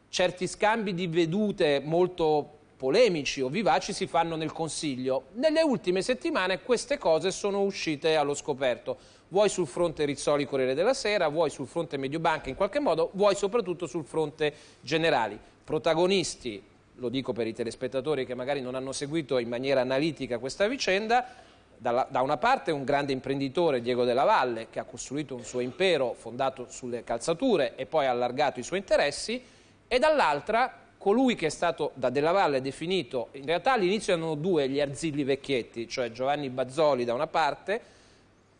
certi scambi di vedute molto polemici o vivaci si fanno nel Consiglio. Nelle ultime settimane queste cose sono uscite allo scoperto, vuoi sul fronte Rizzoli Corriere della Sera, vuoi sul fronte Mediobanca in qualche modo, vuoi soprattutto sul fronte generali. Protagonisti, lo dico per i telespettatori che magari non hanno seguito in maniera analitica questa vicenda, da, una parte un grande imprenditore, Diego Della Valle, che ha costruito un suo impero fondato sulle calzature e poi ha allargato i suoi interessi, e dall'altra colui che è stato da Della Valle definito, in realtà all'inizio erano due gli arzilli vecchietti, cioè Giovanni Bazzoli da una parte,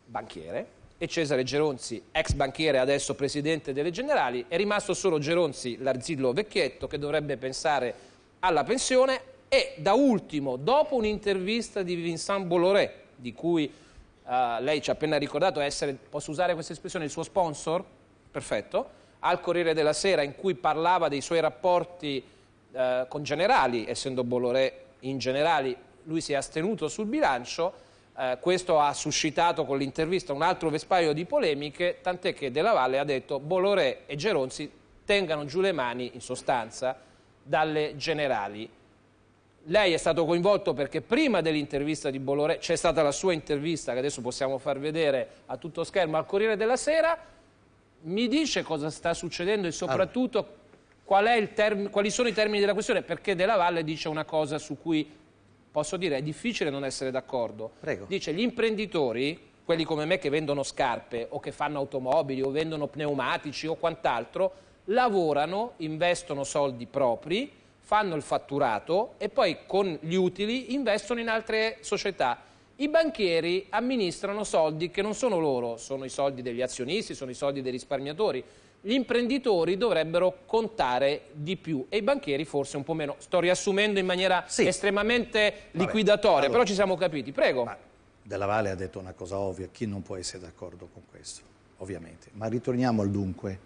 banchiere, e Cesare Geronzi, ex banchiere, adesso presidente delle generali, è rimasto solo Geronzi, l'arzillo vecchietto, che dovrebbe pensare alla pensione e da ultimo, dopo un'intervista di Vincent Bolloré, di cui eh, lei ci ha appena ricordato essere, posso usare questa espressione, il suo sponsor? Perfetto, al Corriere della Sera in cui parlava dei suoi rapporti eh, con generali, essendo Bolloré in generali, lui si è astenuto sul bilancio, eh, questo ha suscitato con l'intervista un altro vespaio di polemiche, tant'è che Della Valle ha detto Bolloré e Geronzi tengano giù le mani, in sostanza, dalle generali. Lei è stato coinvolto perché prima dell'intervista di Bolloré c'è stata la sua intervista, che adesso possiamo far vedere a tutto schermo al Corriere della Sera, mi dice cosa sta succedendo e soprattutto qual quali sono i termini della questione, perché Della Valle dice una cosa su cui posso dire è difficile non essere d'accordo. Dice gli imprenditori, quelli come me che vendono scarpe o che fanno automobili o vendono pneumatici o quant'altro, lavorano, investono soldi propri, fanno il fatturato e poi con gli utili investono in altre società. I banchieri amministrano soldi che non sono loro, sono i soldi degli azionisti, sono i soldi dei risparmiatori. Gli imprenditori dovrebbero contare di più e i banchieri forse un po' meno. Sto riassumendo in maniera estremamente liquidatoria, allora- però ci siamo capiti. Prego. Della Valle ha detto una cosa ovvia, chi non può essere d'accordo con questo, ovviamente. Ma ritorniamo al dunque.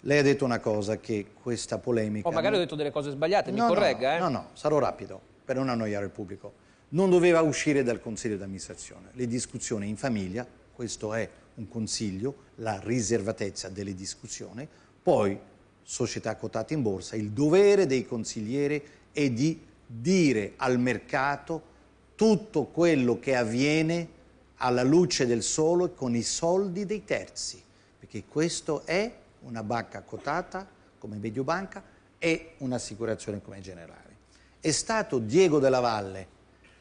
Lei ha detto una cosa che questa polemica... Oh, magari ho non- detto delle cose sbagliate, mi No, no, corregga. eh. No, no, sarò rapido per non annoiare il pubblico. Non doveva uscire dal consiglio d'amministrazione. Le discussioni in famiglia, questo è un consiglio, la riservatezza delle discussioni, poi società quotate in borsa, il dovere dei consiglieri è di dire al mercato tutto quello che avviene alla luce del sole con i soldi dei terzi, perché questo è una banca quotata come Mediobanca e un'assicurazione come Generale. È stato Diego Della Valle,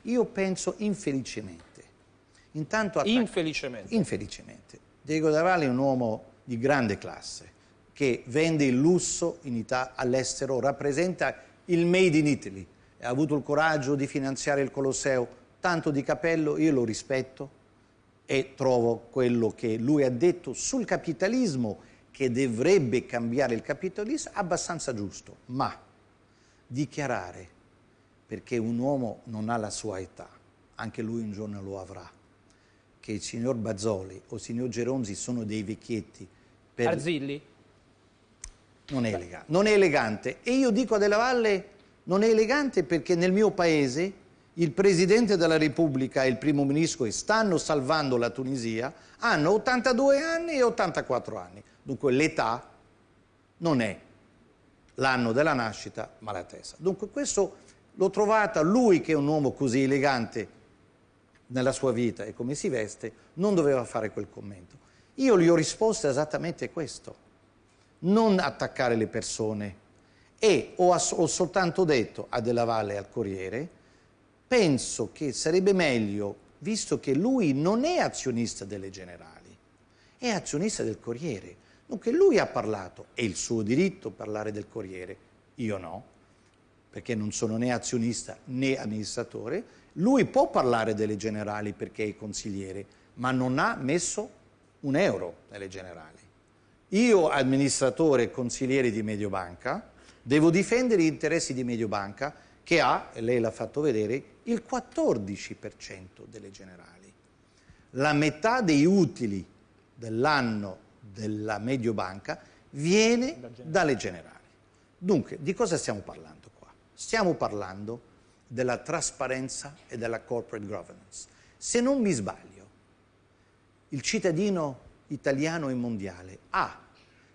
io penso infelicemente. Intanto attac- Infelicemente. Infelicemente. Diego Della Valle è un uomo di grande classe che vende il lusso in all'estero, rappresenta il Made in Italy. Ha avuto il coraggio di finanziare il Colosseo, tanto di capello, io lo rispetto e trovo quello che lui ha detto sul capitalismo, che dovrebbe cambiare il capitalismo, abbastanza giusto. Ma dichiarare, perché un uomo non ha la sua età, anche lui un giorno lo avrà, che il signor Bazzoli o il signor Geronzi sono dei vecchietti per... Arzilli? Non è, elegante. non è elegante. E io dico a Della Valle, non è elegante perché nel mio paese il Presidente della Repubblica e il Primo Ministro che stanno salvando la Tunisia hanno 82 anni e 84 anni. Dunque l'età non è l'anno della nascita, ma la testa. Dunque questo l'ho trovata, lui che è un uomo così elegante nella sua vita e come si veste, non doveva fare quel commento. Io gli ho risposto esattamente questo non attaccare le persone e ho, ho soltanto detto a Della Valle e al Corriere, penso che sarebbe meglio, visto che lui non è azionista delle generali, è azionista del Corriere. Dunque lui ha parlato, è il suo diritto parlare del Corriere, io no, perché non sono né azionista né amministratore, lui può parlare delle generali perché è consigliere, ma non ha messo un euro nelle generali. Io, amministratore e consigliere di Mediobanca, devo difendere gli interessi di Mediobanca che ha, e lei l'ha fatto vedere, il 14% delle generali. La metà dei utili dell'anno della Mediobanca viene dalle generali. Dunque, di cosa stiamo parlando qua? Stiamo parlando della trasparenza e della corporate governance. Se non mi sbaglio, il cittadino italiano e mondiale ha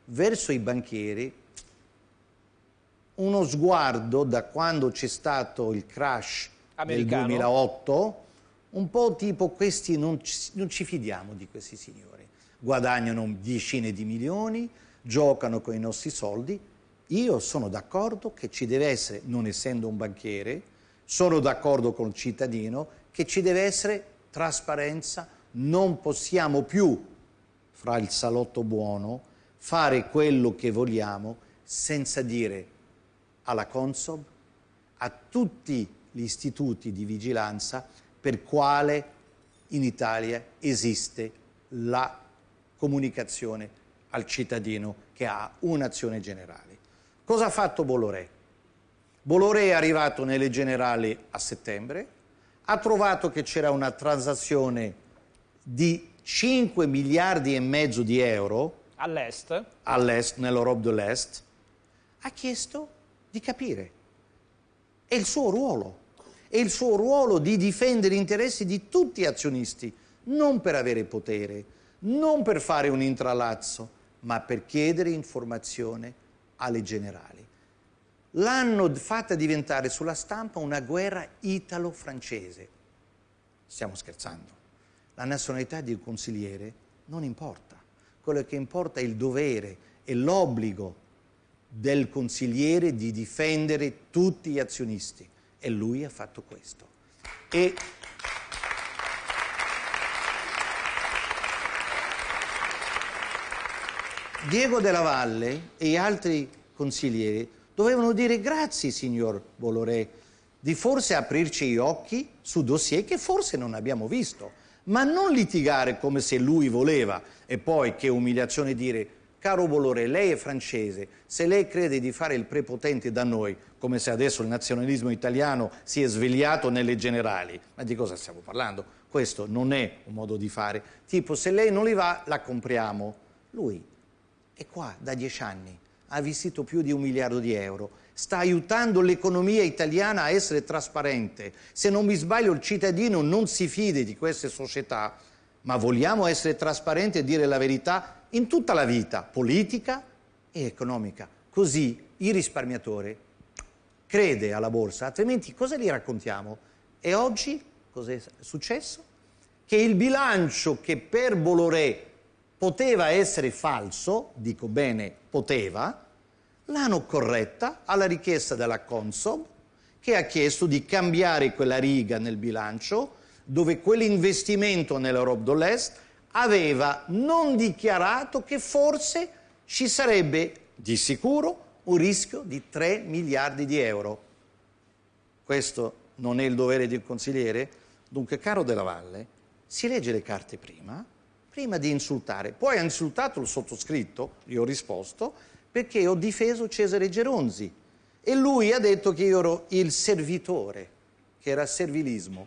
verso i banchieri uno sguardo da quando c'è stato il crash Americano. del 2008, un po' tipo questi non ci, non ci fidiamo di questi signori, guadagnano decine di milioni, giocano con i nostri soldi. Io sono d'accordo che ci deve essere, non essendo un banchiere, sono d'accordo con il cittadino che ci deve essere trasparenza, non possiamo più, fra il salotto buono, fare quello che vogliamo senza dire alla Consob, a tutti gli istituti di vigilanza per quale in Italia esiste la comunicazione al cittadino che ha un'azione generale. Cosa ha fatto Bolloré? Bolloré è arrivato nelle generali a settembre, ha trovato che c'era una transazione di 5 miliardi e mezzo di euro All'est? all'est, nell'Europe dell'Est, ha chiesto di capire. È il suo ruolo. È il suo ruolo di difendere gli interessi di tutti gli azionisti, non per avere potere, non per fare un intralazzo, ma per chiedere informazione alle generali. L'hanno fatta diventare sulla stampa una guerra italo-francese. Stiamo scherzando. La nazionalità di un consigliere non importa. Quello che importa è il dovere e l'obbligo del consigliere di difendere tutti gli azionisti e lui ha fatto questo. E Diego della Valle e gli altri consiglieri dovevano dire grazie, signor Bolloré, di forse aprirci gli occhi su dossier che forse non abbiamo visto, ma non litigare come se lui voleva e poi che umiliazione dire caro Bolloré, lei è francese, se lei crede di fare il prepotente da noi, come se adesso il nazionalismo italiano si è svegliato nelle generali, ma di cosa stiamo parlando? Questo non è un modo di fare. Tipo, se lei non li va, la compriamo. Lui è qua da dieci anni, ha investito più di un miliardo di euro, sta aiutando l'economia italiana a essere trasparente. Se non mi sbaglio il cittadino non si fide di queste società, ma vogliamo essere trasparenti e dire la verità in tutta la vita, politica e economica. Così il risparmiatore crede alla borsa, altrimenti cosa gli raccontiamo? E oggi cosa è successo? Che il bilancio che per Bolloré poteva essere falso, dico bene poteva, l'hanno corretta alla richiesta della Consob che ha chiesto di cambiare quella riga nel bilancio dove quell'investimento nell'Europe dell'Est aveva non dichiarato che forse ci sarebbe di sicuro un rischio di 3 miliardi di euro. Questo non è il dovere di un consigliere? Dunque, caro Della Valle, si legge le carte prima, prima di insultare. Poi ha insultato il sottoscritto, gli ho risposto, perché ho difeso Cesare Geronzi e lui ha detto che io ero il servitore, che era servilismo.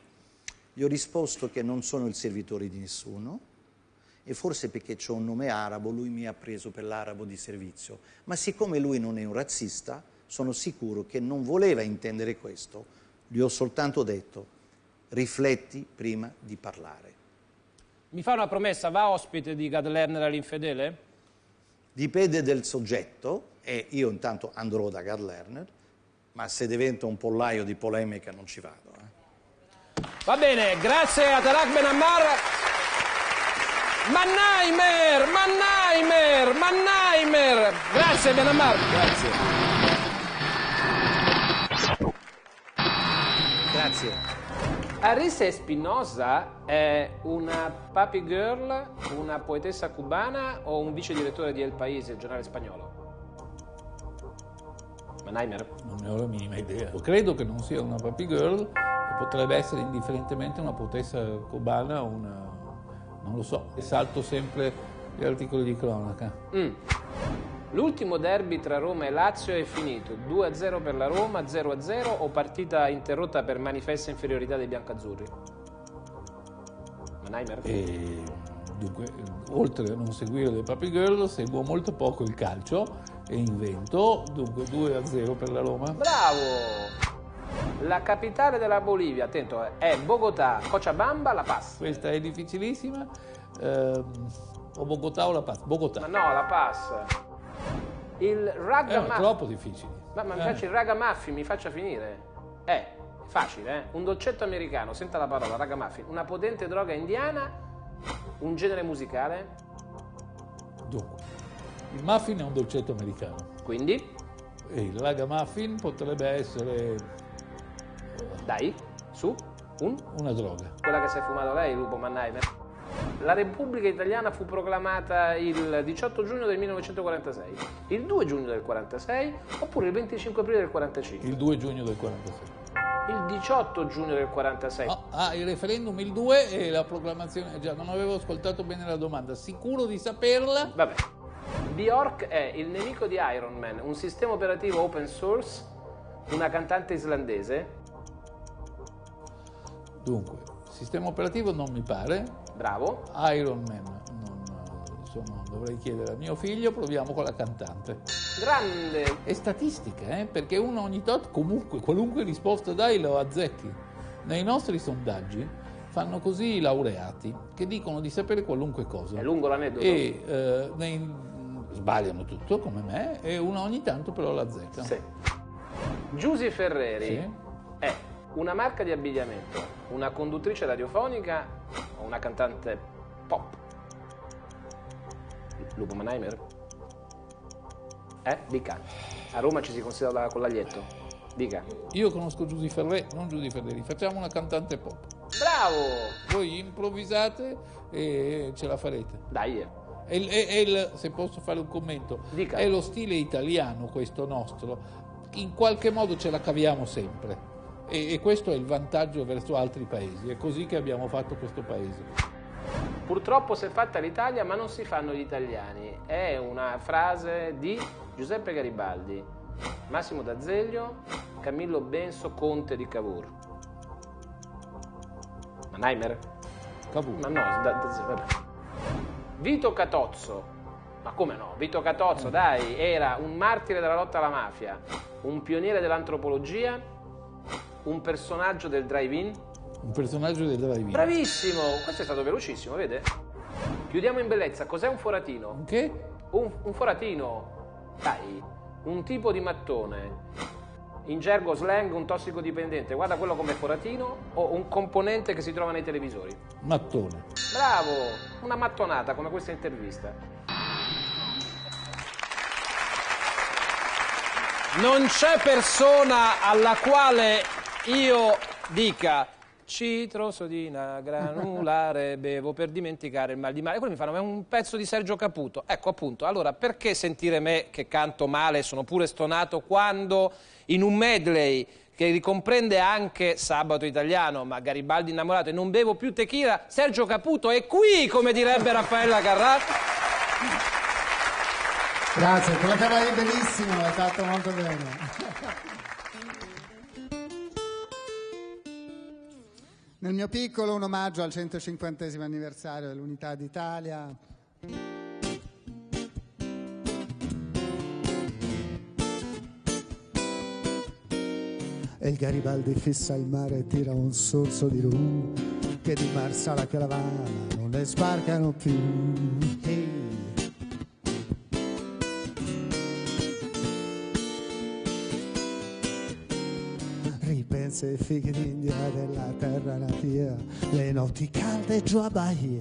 Gli ho risposto che non sono il servitore di nessuno e forse perché ho un nome arabo lui mi ha preso per l'arabo di servizio. Ma siccome lui non è un razzista, sono sicuro che non voleva intendere questo. Gli ho soltanto detto rifletti prima di parlare. Mi fa una promessa, va ospite di Gad Lerner all'infedele? Dipende dal soggetto e io intanto andrò da Gad Lerner, ma se diventa un pollaio di polemica non ci vado. eh. Va bene, grazie a Tarak Benammar. Mannheimer, Mannheimer, Mannheimer. Grazie Benammar. Grazie. Arisa Espinosa è una papi girl, una poetessa cubana o un vice direttore di El País, il giornale spagnolo? Mannheimer? Non ne ho la minima idea. Credo che non sia una puppy girl, potrebbe essere indifferentemente una poetessa cubana o una... non lo so. Salto sempre gli articoli di cronaca. Mm. L'ultimo derby tra Roma e Lazio è finito 2-0 per la Roma, 0-0 o partita interrotta per manifesta inferiorità dei biancazzurri? Mannheimer? E dunque, oltre a non seguire le puppy girl, seguo molto poco il calcio e invento, dunque 2-0 per la Roma. Bravo! La capitale della Bolivia, attento, eh, è Bogotà, Cochabamba, La Paz. Questa è difficilissima. Ehm, o Bogotà o La Paz? Bogotà. Ma no, La Paz. Il È ragamuffin. troppo difficile. Ma, ma mi Eh. piace il ragamuffin, mi faccia finire. Eh, è facile, eh? Un dolcetto americano, senta la parola, ragamuffin. Una potente droga indiana, un genere musicale. Dunque, il muffin è un dolcetto americano. Quindi? E il ragamuffin potrebbe essere Dai, su, un? una droga. Quella che si è fumato lei, Lupo Mannheimer. La Repubblica Italiana fu proclamata il 18 giugno del 1946, il 2 giugno del 46 oppure il 25 aprile del 45? Il 2 giugno del 46. Il 18 giugno del 46. Ah, il referendum il 2 e la proclamazione. Già, non avevo ascoltato bene la domanda. Sicuro di saperla? Vabbè. Bjork è il nemico di Iron Man, un sistema operativo open source, una cantante islandese. Dunque, sistema operativo non mi pare. Bravo. Iron Man, non, insomma, dovrei chiedere a mio figlio, proviamo con la cantante. Grande. È statistica, eh? perché uno ogni tot comunque, qualunque risposta dai lo azzecchi. Nei nostri sondaggi fanno così i laureati che dicono di sapere qualunque cosa. È lungo l'aneddoto. E eh, nei- sbagliano tutto come me e uno ogni tanto però l'azzecca. Sì. Giusy Ferreri Sì. è una marca di abbigliamento, una conduttrice radiofonica o una cantante pop? Lupo Mannheimer? Eh? Dica. A Roma ci si considera con l'aglietto. Dica. Io conosco Giusy Ferreri, non Giusy Ferreri, facciamo una cantante pop. Bravo! Voi improvvisate e ce la farete. Dai. È è- è il- se posso fare un commento, Dica. è lo stile italiano questo nostro. In qualche modo ce la caviamo sempre. E, e questo è il vantaggio verso altri paesi. È così che abbiamo fatto questo paese. Purtroppo si è fatta l'Italia ma non si fanno gli italiani. È una frase di Giuseppe Garibaldi, Massimo D'Azeglio, Camillo Benso, Conte di Cavour. Mannheimer? Cavour. Ma no, da, da- vabbè. Vito Catozzo. Ma come no? Vito Catozzo, dai, era un martire della lotta alla mafia, un pioniere dell'antropologia, un personaggio del drive-in, Un personaggio del drive-in. Bravissimo! Questo è stato velocissimo, vede? Chiudiamo in bellezza. Cos'è un foratino? Un che? Un, un foratino. Dai, un tipo di mattone. In gergo slang un tossicodipendente. Guarda quello come foratino o un componente che si trova nei televisori. Mattone. Bravo! Una mattonata come questa intervista. Non c'è persona alla quale io dica citrosodina granulare bevo per dimenticare il mal di mare. Quelli mi fanno, ma è un pezzo di Sergio Caputo. Ecco appunto, allora perché sentire me che canto male, sono pure stonato, quando in un medley che ricomprende anche Sabato Italiano, ma Garibaldi innamorato e non bevo più tequila, Sergio Caputo è qui, come direbbe Raffaella Carrà. Grazie, quello che vai benissimo, l'hai fatto molto bene. Nel mio piccolo un omaggio al 150 anniversario dell'Unità d'Italia. E il Garibaldi fissa il mare e tira un sorso di rum che di Marsala che Lavana non ne sbarcano più. Ai figli d'India della terra natia, le notti calde giù a Bahia,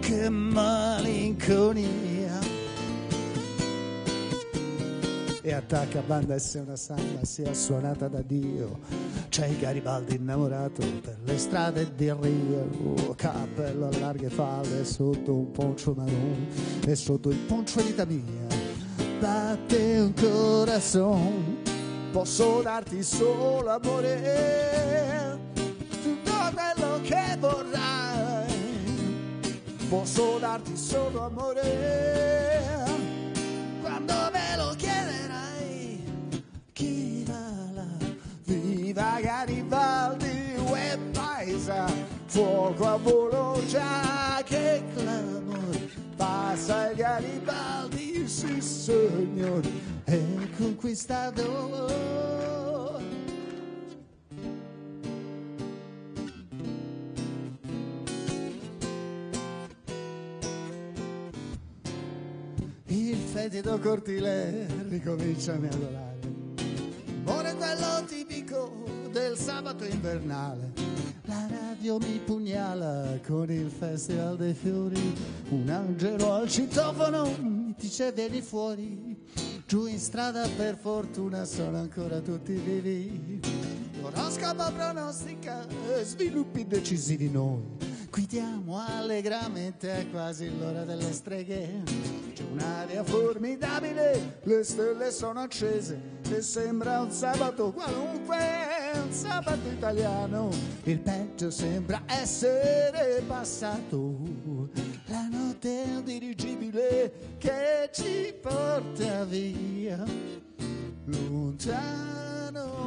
che malinconia. E attacca banda e se una samba sia suonata da Dio, c'è il Garibaldi innamorato per le strade di Rio, cappello a larghe falde sotto un poncio marrone e sotto il poncio di mia batte un corazon posso darti solo amore. Tutto quello che vorrai posso darti solo amore. Quando me lo chiederai chi va là? Viva Garibaldi uè paesa fuoco a volo già che clamore passa il Garibaldi sì signore è conquistador il fetido cortile ricomincia a mi adorare Amore quello tipico del sabato invernale. La radio mi pugnala con il festival dei fiori. Un angelo al citofono mi dice vieni fuori. Giù in strada per fortuna sono ancora tutti vivi. L'oroscopo pronostica sviluppi decisivi noi. Guidiamo allegramente, è quasi l'ora delle streghe. C'è un'aria formidabile, le stelle sono accese e sembra un sabato qualunque, un sabato italiano. Il peggio sembra essere passato. La notte è un dirigibile che ci porta via lontano.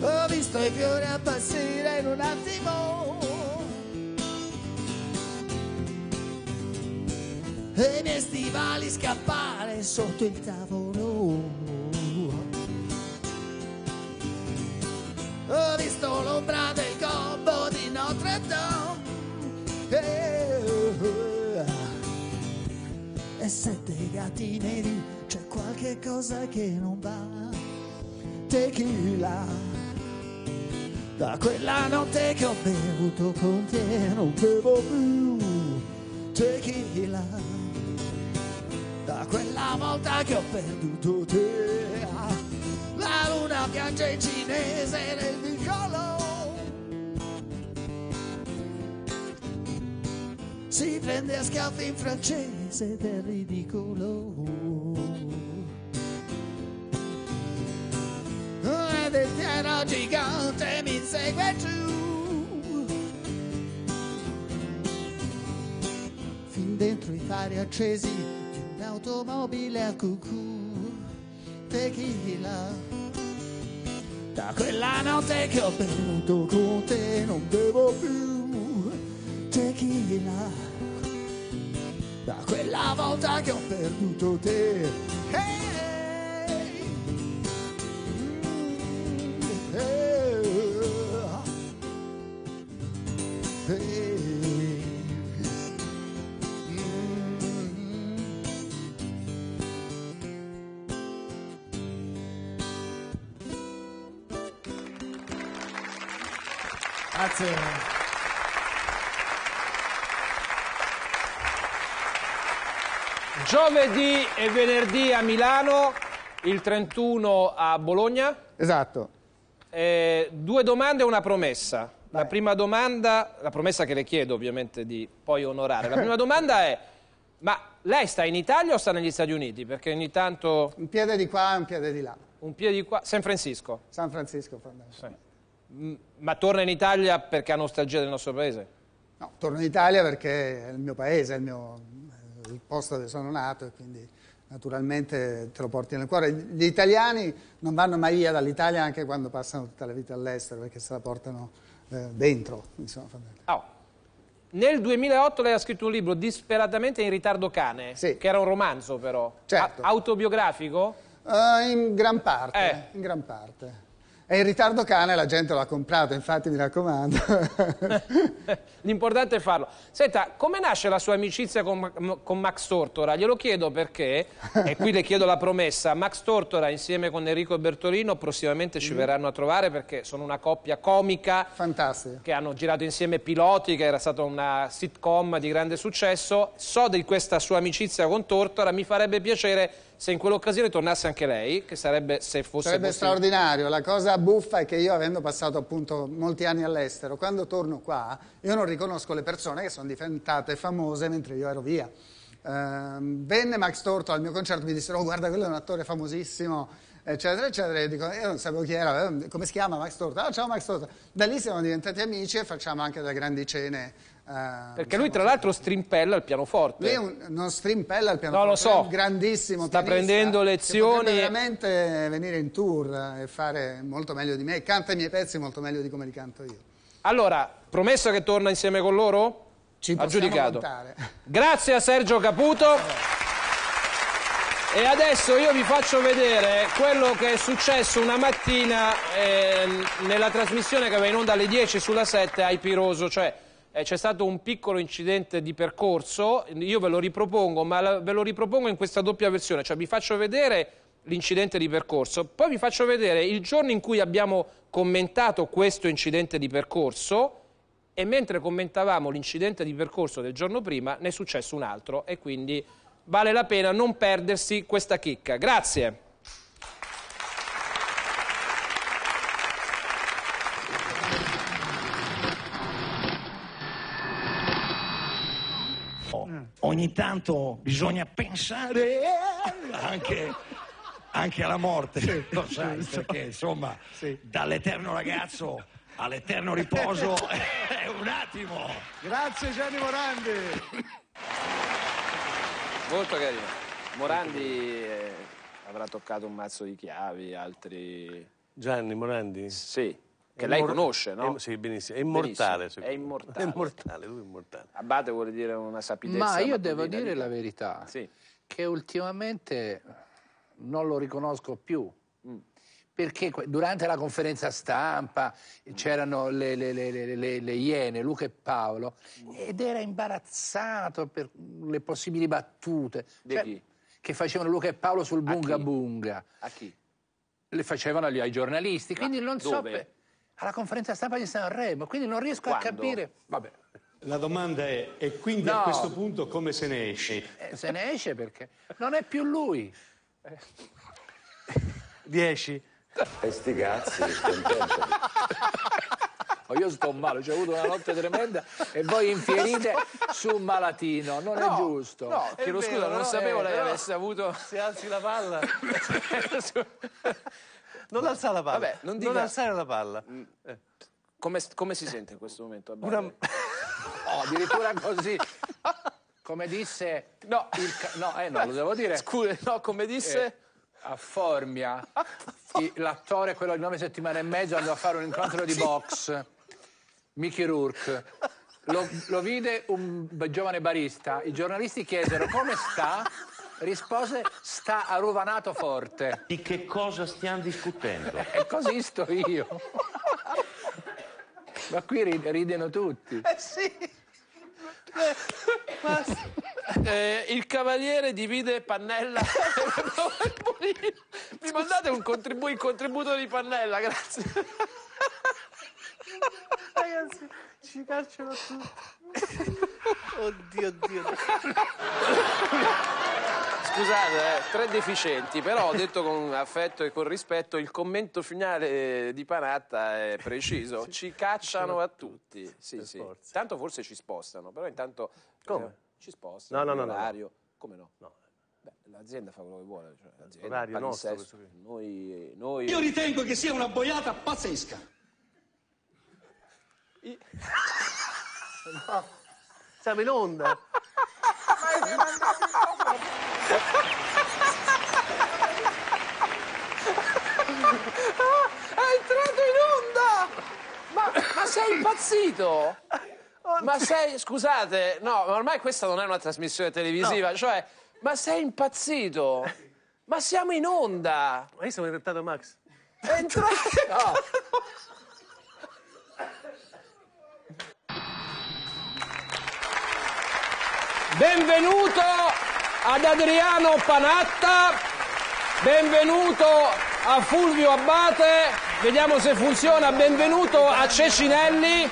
Ho visto i fiori appassire in un attimo e i miei stivali scappare sotto il tavolo. Ho visto l'ombra del gobbo di Notre Dame e, e sette gatti neri, c'è qualche cosa che non va. Tequila, da quella notte che ho bevuto con te non bevo più. Tequila, da quella volta che ho perduto te. La luna piange in cinese nel vicolo. Si prende a schiaffi in francese del ridicolo. Ed il piano gigante mi segue giù. Fin dentro i fari accesi di un'automobile a cucù. Tequila. Da quella notte che ho bevuto con te non bevo più. Tequila. Da quella volta che ho perduto te. Hey! Grazie. Giovedì e venerdì a Milano, il 31 a Bologna. Esatto. Eh, due domande e una promessa. La prima domanda, la promessa che le chiedo ovviamente di poi onorare. La prima domanda è, ma lei sta in Italia o sta negli Stati Uniti? Perché ogni tanto... Un piede di qua e un piede di là. Un piede di qua... San Francisco. San Francisco, fondamentalmente. Mm, Ma torna in Italia perché ha nostalgia del nostro paese? No, torno in Italia perché è il mio paese, è il, mio, il posto dove sono nato e quindi naturalmente te lo porti nel cuore. Gli italiani non vanno mai via dall'Italia anche quando passano tutta la vita all'estero perché se la portano eh, dentro. Oh. Nel 2008 lei ha scritto un libro disperatamente in ritardo cane, che era un romanzo però. Certo. Autobiografico? Eh, in gran parte, Eh. in gran parte. E il ritardo cane la gente l'ha comprato, infatti mi raccomando. L'importante è farlo. Senta, come nasce la sua amicizia con, con Max Tortora? Glielo chiedo perché, e qui le chiedo la promessa, Max Tortora insieme con Enrico Bertolino prossimamente ci Mm. verranno a trovare perché sono una coppia comica. Fantastica. Che hanno girato insieme Piloti, che era stata una sitcom di grande successo. So di questa sua amicizia con Tortora, mi farebbe piacere se in quell'occasione tornasse anche lei, che sarebbe se fosse Sarebbe possibile. straordinario. La cosa buffa è che io, avendo passato appunto molti anni all'estero, quando torno qua, io non riconosco le persone che sono diventate famose mentre io ero via. Ehm, venne Max Torto al mio concerto, mi dissero, oh, guarda, quello è un attore famosissimo, eccetera, eccetera. E dico, io non sapevo chi era, eh, come si chiama Max Torto? Ah, ciao Max Torto. Da lì siamo diventati amici e facciamo anche delle grandi cene. Eh, Perché lui tra l'altro strimpella il pianoforte. lui un, non strimpella il piano No, lo so. è un grandissimo Sta pianista prendendo che lezioni potrebbe veramente venire in tour e fare molto meglio di me. Canta i miei pezzi molto meglio di come li canto io. Allora, promessa che torna insieme con loro? Ci Ha giudicato. contare. Grazie a Sergio Caputo. E adesso io vi faccio vedere quello che è successo una mattina ehm, nella trasmissione che va in onda alle 10 sulla 7 a Ipiroso, cioè eh, c'è stato un piccolo incidente di percorso, io ve lo ripropongo, ma ve lo ripropongo in questa doppia versione, cioè vi faccio vedere l'incidente di percorso, poi vi faccio vedere il giorno in cui abbiamo commentato questo incidente di percorso e mentre commentavamo l'incidente di percorso del giorno prima ne è successo un altro e quindi vale la pena non perdersi questa chicca. Grazie. Ogni tanto bisogna pensare anche, anche alla morte, lo sai, perché insomma dall'eterno ragazzo all'eterno riposo è un attimo. Grazie Gianni Morandi. Molto carino. Morandi eh, avrà toccato un mazzo di chiavi, altri... Gianni Morandi? Sì, che lei conosce, no? è- sì, benissimo. È immortale. Benissimo, È immortale. È immortale, lui è immortale. Abate vuole dire una sapidezza. Ma io devo di dire la verità, Sì. che ultimamente non lo riconosco più. Mm. Perché durante la conferenza stampa c'erano le, le- le- le- le- le Iene, Luca e Paolo, ed era imbarazzato per le possibili battute Cioè, che facevano Luca e Paolo sul bunga chi? bunga. A chi? Le facevano agli- ai giornalisti, quindi non so... dove? per- alla conferenza stampa di Sanremo, quindi non riesco a Quando? capire... Vabbè, La domanda è, e quindi No. a questo punto come se ne esce? eh, se ne esce perché non è più lui. 10. E sti cazzi, contento. Oh, io sto male, ho avuto una notte tremenda e voi infierite su un malatino, non è giusto. No, chiedo scusa, non no? sapevo Eh, lei avesse avuto... Se alzi la palla. non alzare la palla. Vabbè, non non dica- alzare la palla. Eh. Come, come si sente in questo momento? Una- Oh, addirittura così. Come disse No. il no, eh, no, lo devo dire. Scusa, no, come disse... Eh, a Formia, l'attore, quello di nove settimane e mezzo, andò a fare un incontro di box. Mickey Rourke. Lo, lo vide un giovane barista. I giornalisti chiesero come sta. Rispose sta aruvanato forte. Di che cosa stiamo discutendo? E così sto io. Ma qui ri- ridono tutti. Eh sì. Eh, il cavaliere divide Pannella. Mi mandate un contribu- il contributo di Pannella, grazie. Ragazzi, ci cacciano tutti. Oddio, oddio. Scusate, eh, tre deficienti, però ho detto con affetto e con rispetto il commento finale di Panatta è preciso. Ci cacciano a tutti. Sì, sì. Tanto forse ci spostano, però intanto Come? eh, ci spostano. No, no, no, no, no. Come no? No. Beh, l'azienda fa quello che vuole. Cioè, l'azienda, nostro. Noi, noi... Io ritengo che sia una boiata pazzesca. Siamo in onda. È entrato in onda! Ma, ma sei impazzito? Ma sei, scusate, no, ma ormai questa non è una trasmissione televisiva, cioè, ma sei impazzito? Ma siamo in onda! Ma io sono diventato Max. È entrato... No. Benvenuto ad Adriano Panatta, benvenuto a Fulvio Abbate, vediamo se funziona, benvenuto a Cecinelli.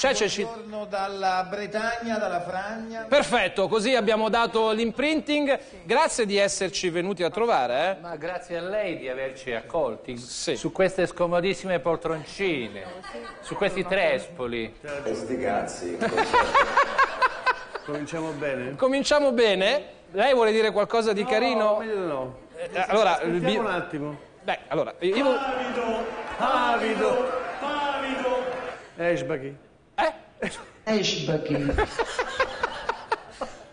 C'è Ceci- Buongiorno dalla Bretagna, dalla Fragna. Perfetto, così abbiamo dato l'imprinting. Grazie di esserci venuti a trovare. eh. Ma grazie a lei di averci accolti su queste scomodissime poltroncine, su questi trespoli. E sti cazzi. Cominciamo bene? Cominciamo bene. Lei vuole dire qualcosa di carino? meglio no. Eh, allora, Aspettiamo vi- un attimo. Beh, allora, io... io- Pavido, pavido, pavido. Esbaghi. Eschbacchi.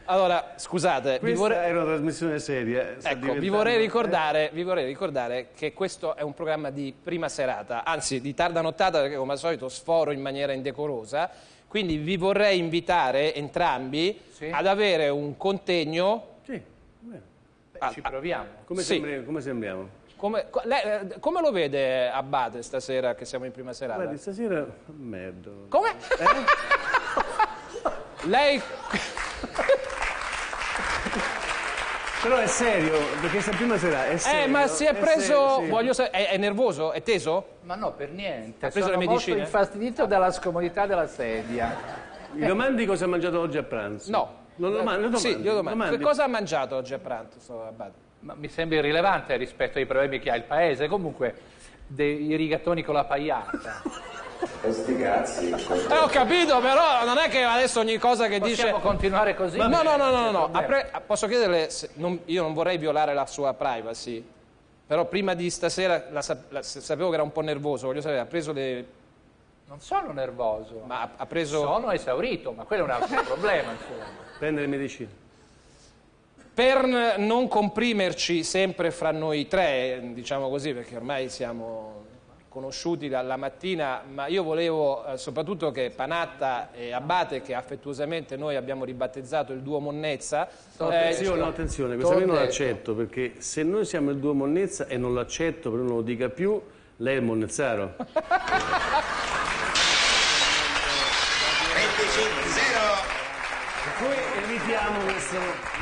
Allora, scusate, vi Questa vorrei... è una trasmissione seria. eh, sta Ecco, vi diventando- vorrei, ricordare, vi vorrei ricordare che questo è un programma di prima serata, anzi di tarda nottata perché come al solito sforo in maniera indecorosa, quindi vi vorrei invitare entrambi ad avere un contegno... Sì, bene. Ci proviamo. Come, Sì. sembri- come sembriamo? Come, co- lei, eh, come lo vede Abate stasera che siamo in prima serata? Guardi, stasera... Merda. Come? Lei... Però è serio, perché sta prima sera è serio. Eh, ma si è è preso. serio, sì. È, è nervoso? È teso? Ma no, per niente. Ha preso Sono le medicine? infastidito dalla scomodità della sedia. Mi domandi cosa ha mangiato oggi a pranzo? No. Non lo domandi, Sì, io domando. domandi. Che cosa ha mangiato oggi a pranzo? Abate? Mi sembra irrilevante rispetto ai problemi che ha il paese. Comunque, dei rigatoni con la pagliata. Sti cazzi. Eh, ho capito, però non è che adesso ogni cosa che dice. Possiamo continuare così? No, no, no, no, no. Apre- Posso chiederle, se- non- io non vorrei violare la sua privacy, però prima di stasera la sap- la- sapevo che era un po' nervoso, voglio sapere, ha preso le... Non sono nervoso. Ma ha- ha preso... Sono esaurito, ma quello è un altro problema. Insomma. Prende le medicine. Per non comprimerci sempre fra noi tre, diciamo così, perché ormai siamo conosciuti dalla mattina, ma io volevo eh, soprattutto che Panatta e Abate, che affettuosamente noi abbiamo ribattezzato il duo Monnezza, eh, Attenzione, no, attenzione, questa qui non l'accetto, perché se noi siamo il duo Monnezza e non l'accetto, però non lo dica più, lei è il Monnezzaro. 25-0. Poi evitiamo questo...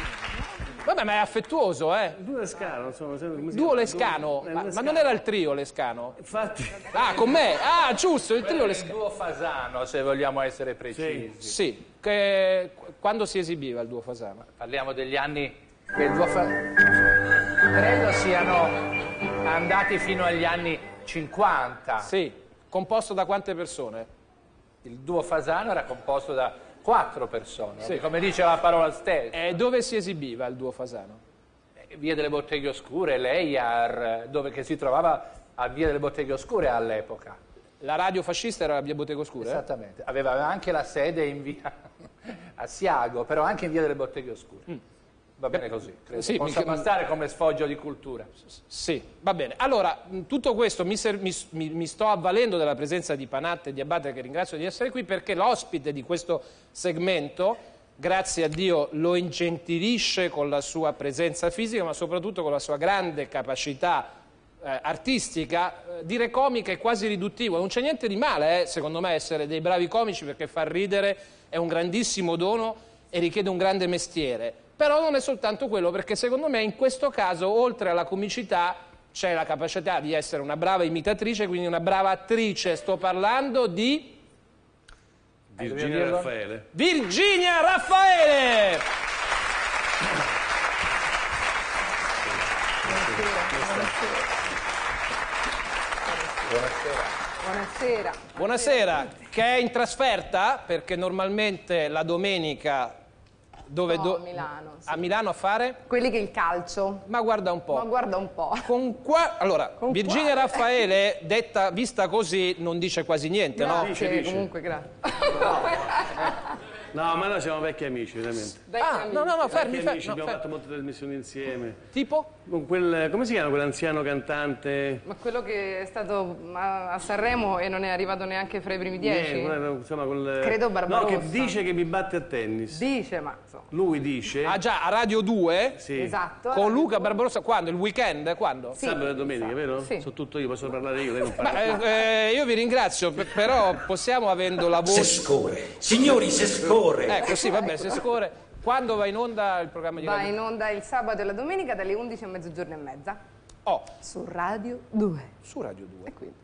Vabbè, ma è affettuoso, eh? Duo Lescano, insomma. se- come si Duo? Lescano, ma, ma Lescano. non era il trio Lescano? Infatti. Ah, con me? Ah, giusto, il trio è il Lescano. duo Fasano, se vogliamo essere precisi. Sì, che- quando si esibiva il duo Fasano? Parliamo degli anni che il duo Fasano... Credo siano andati fino agli anni 50. Sì, composto da quante persone? Il duo Fasano era composto da quattro persone, Sì. come dice la parola stessa. E dove si esibiva il duo Fasano? Via delle Botteghe Oscure, l'EIAR, dove che si trovava a Via delle Botteghe Oscure all'epoca. La radio fascista era la via Bottega Oscura? Esattamente, aveva anche la sede in via a Siago, però anche in Via delle Botteghe Oscure. Va bene così, credo. Sì, possa mi- bastare come sfoggio di cultura. Sì, va bene. Allora, tutto questo mi, ser- mi mi- sto avvalendo della presenza di Panatta e di Abate, che ringrazio di essere qui, perché l'ospite di questo segmento, grazie a Dio, lo ingentilisce con la sua presenza fisica, ma soprattutto con la sua grande capacità eh, artistica. Eh, dire comica è quasi riduttivo, non c'è niente di male, eh, secondo me, essere dei bravi comici, perché far ridere è un grandissimo dono e richiede un grande mestiere. Però non è soltanto quello, perché secondo me in questo caso, oltre alla comicità, c'è la capacità di essere una brava imitatrice, quindi una brava attrice. Sto parlando di Virginia Raffaele. Virginia Raffaele! Buonasera. Buonasera, che è in trasferta perché normalmente la domenica dove No, do- a Milano, sì. a Milano a fare? Quelli che il calcio. Ma guarda un po'. Ma guarda un po'. Con qua- allora, Con Virginia quale? Raffaele, detta, vista così, non dice quasi niente, no? Grazie, comunque, grazie. No, ma noi siamo vecchi amici, veramente. Ah, no, no, no, fermi, Vecchi fermi. amici, no, abbiamo fermi. fatto molte trasmissioni insieme. Tipo? Con quel, come si chiama quell'anziano cantante? Ma quello che è stato a Sanremo e non è arrivato neanche fra i primi dieci? Niente, quello- insomma, quel- Credo Barbarossa. No, che dice che mi batte a tennis. Dice, ma insomma. Lui dice... Ah già, a Radio 2? Sì. Esatto. Con Luca Barbarossa, quando? Il weekend? Quando? Sì. Sabato e domenica, vero? Sì. So tutto io, posso parlare io, lei non parla. Ma, eh, eh, io vi ringrazio, per- però possiamo avendo la voce... Se scorre. Signori, se scorre. Ecco, sì, vabbè, se scorre. Quando va in onda il programma di Va Radio in onda il sabato e la domenica dalle 11 a mezzogiorno e mezza. Oh, Su Radio 2. su Radio 2. E quindi.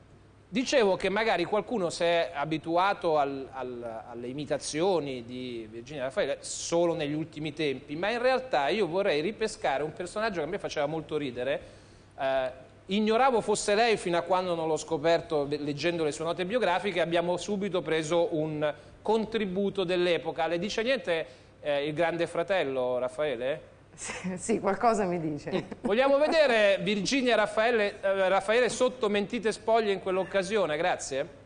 Dicevo che magari qualcuno si è abituato al- al- alle imitazioni di Virginia Raffaele solo negli ultimi tempi, ma in realtà io vorrei ripescare un personaggio che a me faceva molto ridere. eh, ignoravo fosse lei fino a quando non l'ho scoperto ve- leggendo le sue note biografiche. Abbiamo subito preso un contributo dell'epoca. Le dice niente eh, il grande fratello Raffaele? Sì, sì, qualcosa mi dice. Vogliamo vedere Virginia Raffaele, eh, Raffaele sotto mentite spoglie in quell'occasione, grazie.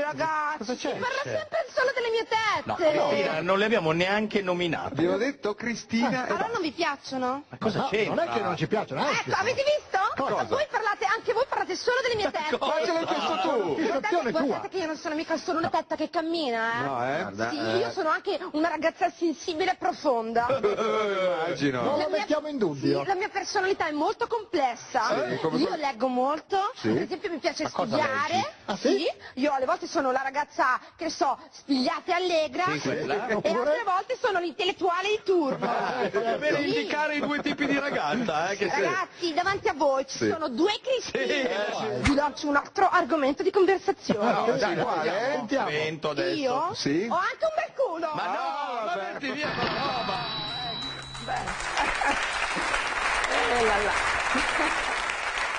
Ragazzi, Cosa c'è? parla sempre solo delle mie No, tette. Cristina, non le abbiamo neanche nominate. Abbiamo detto Cristina e Allora non vi piacciono? Ma cosa No, c'entra? non è che non ci piacciono, anzi. Ecco, avete visto? Cosa? Voi parlate, anche voi parlate solo delle mie tette. Ma ce l'hai chiesto tu? Guardate, guardate che io non sono mica solo una tetta che cammina, eh. No, eh? Guarda, Sì, eh. io sono anche una ragazza sensibile e profonda. Immagino. Non La lo mia- mettiamo in dubbio. Sì, la mia personalità è molto complessa. Sì, come- io leggo molto, Sì? per esempio mi piace Ma studiare. Ah, sì? Io alle volte sono la ragazza, che so, spigliata e allegra. Sì, quella. E altre volte sono l'intellettuale di turno. Per Sì. indicare i due tipi di ragazza, eh, che sei. Ragazzi, davanti a voi ci Sì. sono due Cristine. Sì. Vi lancio un altro argomento di conversazione. No, dai, quale? adesso. Io Sì? ho anche un bel culo. Ma no, ma metti via la roba. Eh, là, là.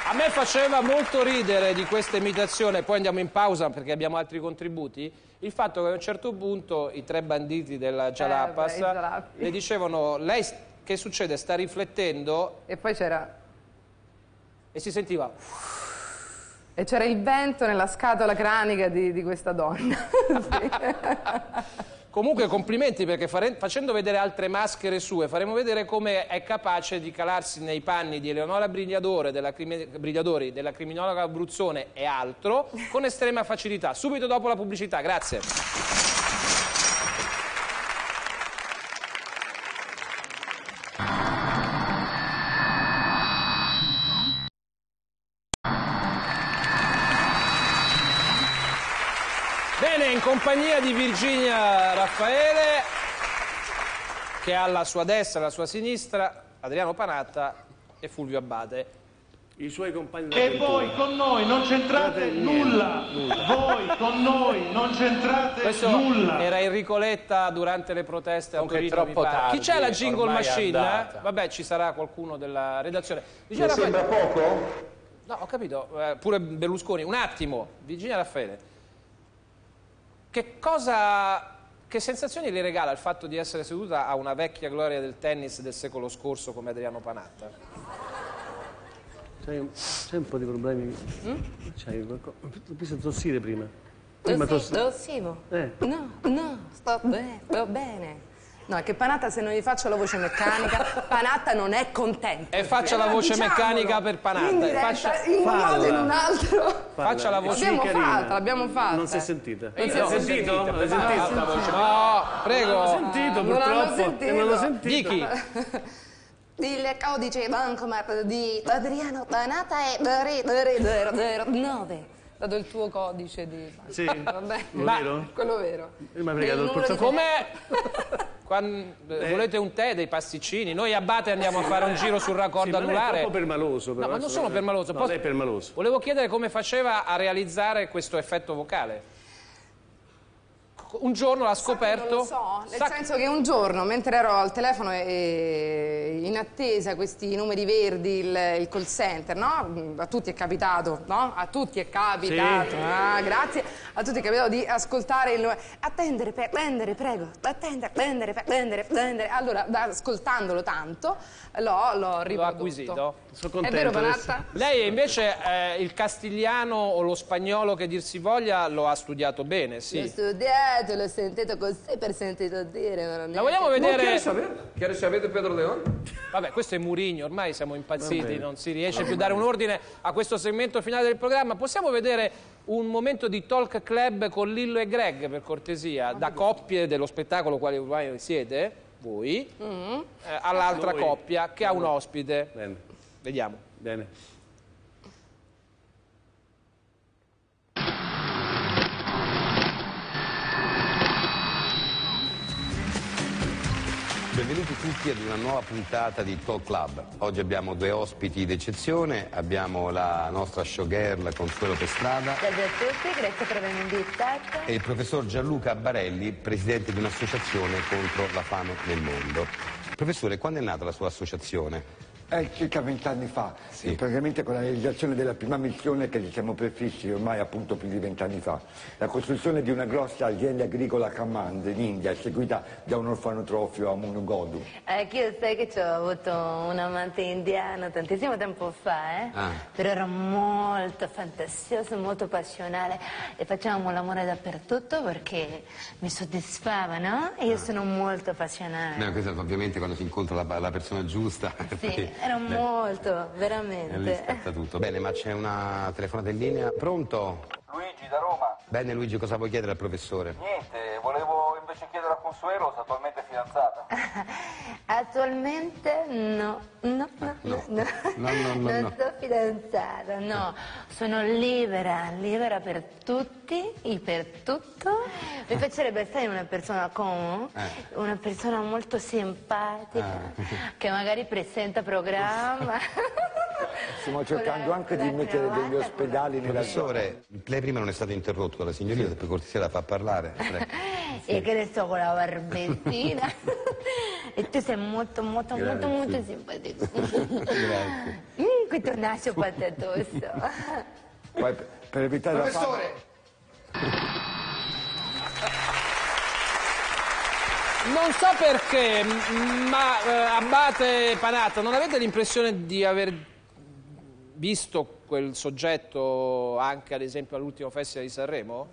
A me faceva molto ridere di questa imitazione, poi andiamo in pausa perché abbiamo altri contributi, il fatto che a un certo punto i tre banditi della Jalapas beh, i Jalapi. le dicevano lei che succede? Sta riflettendo E poi c'era e si sentiva e c'era il vento nella scatola cranica di, di questa donna. Comunque complimenti perché fare- facendo vedere altre maschere sue faremo vedere come è capace di calarsi nei panni di Eleonora Brigliadore, della Brigliadori, della criminologa Abruzzone e altro con estrema facilità. Subito dopo la pubblicità, grazie. Bene, in compagnia di Virginia Raffaele, che ha alla sua destra e alla sua sinistra Adriano Panatta e Fulvio Abbate. I suoi compagni E voi con noi non c'entrate nulla. Voi con noi non c'entrate Questo nulla. era Enrico Letta durante le proteste a Comunque è Torino. mi troppo tardi, Chi c'è la jingle machine? eh? Vabbè, ci sarà qualcuno della redazione. Mi Virginia sembra Raffaele- poco? No, ho capito, eh, pure Berlusconi. Un attimo, Virginia Raffaele. Che cosa, che sensazioni le regala il fatto di essere seduta a una vecchia gloria del tennis del secolo scorso come Adriano Panatta? C'hai un, c'hai un po' di problemi? Mm? C'hai qualcosa? Ho visto tossire prima. Prima Tossi- tossi- tossivo? Eh. No, no, sto bene, sto bene. No, è che Panatta se non gli faccio la voce meccanica, Panatta non è contento. E faccia la voce diciamolo, meccanica per Panatta. In diretta, Faccia- in un modo o in un altro. Faccia la voce L'abbiamo fatta, l'abbiamo fatta. Non si è sentita. Non si è sentita. sentita, L'hai sentito? No, prego. Non l'ho sentito, purtroppo. sentito. Eh, Non l'ho sentito. Dichi. Il codice bancomat di Adriano Panatta è 9. Dato il tuo codice di... Sì? Vabbè. Quello vero? Quello vero. Eh, mi ha fregato Il portafoglio. Com'è? Quando, volete un tè, dei pasticcini? Noi a Bate andiamo a fare un giro sul Sì, raccordo ma è anulare. permaloso. No, però, ma non adesso, sono eh. permaloso. No, Posso- permaloso. Volevo chiedere come faceva a realizzare questo effetto vocale. Un giorno l'ha scoperto. Non lo so, nel sa- senso che un giorno, mentre ero al telefono e in attesa questi numeri verdi, il, il call center, no? A tutti è capitato, no? A tutti è capitato, Sì. ah, grazie, a tutti è capitato di ascoltare il numero. Attendere, per, attendere, prego, attendere, attendere, attendere, attendere. Allora, da- ascoltandolo tanto, l'ho, l'ho riprodotto. acquisito. Sono È vero, contento. Panatta? Lei invece eh, il castigliano o lo spagnolo che dir si voglia lo ha studiato bene, L'ho sì. Studiato, l'ho sentito così per sentito dire. ma non La vogliamo vedere? ¿Quieres saber de Pedro León? Vabbè, questo è Murigno, ormai siamo impazziti, non si riesce più a dare un ordine a questo segmento finale del programma. Possiamo vedere un momento di talk club con Lillo e Greg, per cortesia, da coppie dello spettacolo quali ormai siete, voi, Mm. eh, all'altra coppia che ha un ospite. Bene, Vediamo. bene. Benvenuti tutti ad una nuova puntata di Talk Club. Oggi abbiamo due ospiti d'eccezione, abbiamo la nostra showgirl Consuelo Pestrada Salve a tutti, grazie per avermi invitato. e il professor Gianluca Barelli, presidente di un'associazione contro la fame nel mondo. Professore, quando è nata la sua associazione? È circa vent'anni fa, Sì. praticamente con la realizzazione della prima missione che ci siamo prefissi ormai appunto più di vent'anni fa. La costruzione di una grossa azienda agricola a Kamand in India, seguita da un orfanotrofio a Munugodu. Anch'io sai che ci ho avuto un amante indiano tantissimo tempo fa, eh? Ah. Però era molto fantasioso, molto passionale e facevamo l'amore dappertutto perché mi soddisfava, no? E io sono molto passionale. No, questo ovviamente quando si incontra la, la persona giusta, poi Era molto, E lì veramente. tutto. Bene, ma c'è una telefonata in linea. Pronto? Luigi da Roma. Bene Luigi, cosa vuoi chiedere al professore? Niente, volevo invece chiedere a Consuelo se attualmente è fidanzata. Attualmente no, no, no, no, no. No, no, no, non no. sto fidanzata, no, sono libera, libera per tutti e per tutto. Mi piacerebbe stare una persona con, Eh. una persona molto simpatica, Ah. che magari presenta programma. Stiamo cercando anche di mettere degli ospedali nella. Professore, lei prima non è stato interrotto dalla signorina, per cortesia la fa parlare. Prego. E che ne so con la barbettina. e tu sei molto, molto, molto, Grazie. molto simpatico. Grazie. Mm, questo naso patatoso. Poi, per- evitare la fame... Non so perché, ma eh, Abate Panatta, non avete l'impressione di aver visto quel soggetto anche ad esempio all'ultimo Festival di Sanremo?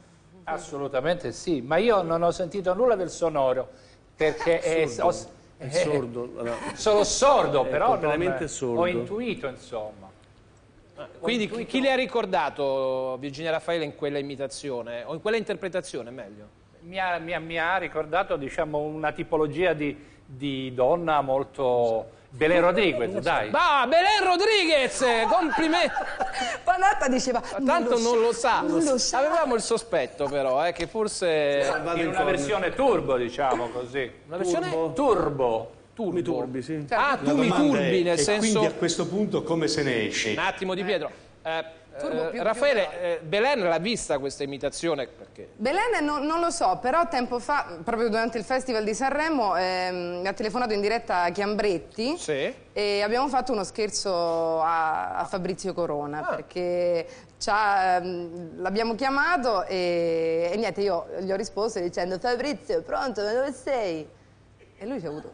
Assolutamente sì, ma io non ho sentito nulla del sonoro perché è, Sordo. ho- È eh, sordo, allora. Sono sordo, È però non- sordo. ho intuito, insomma. Quindi chi, chi le ha ricordato Virginia Raffaele in quella imitazione o in quella interpretazione meglio? Mi ha, mi ha- mi ha ricordato diciamo, una tipologia di, di donna molto... Belen Rodriguez, dai. Ah, Belen Rodriguez, complimenti. Panatta diceva, Tanto non lo sa. non lo sa. Avevamo il sospetto però, eh, che forse... In una versione turbo, diciamo così. Una versione? Turbo. Turbo. Mi turbi, sì. Ah, La tu mi turbi è, nel e senso... quindi a questo punto come se ne esce? Un attimo Di Pietro. Eh, Turbo eh, più- Raffaele, eh, Belen l'ha vista questa imitazione? Perché? Belen non, non lo so, però tempo fa, proprio durante il Festival di Sanremo, ehm, mi ha telefonato in diretta Chiambretti e abbiamo fatto uno scherzo a, a Fabrizio Corona perché c'ha, ehm, l'abbiamo chiamato e, e niente, io gli ho risposto dicendo Fabrizio, pronto, ma dove sei? E lui ci ha avuto,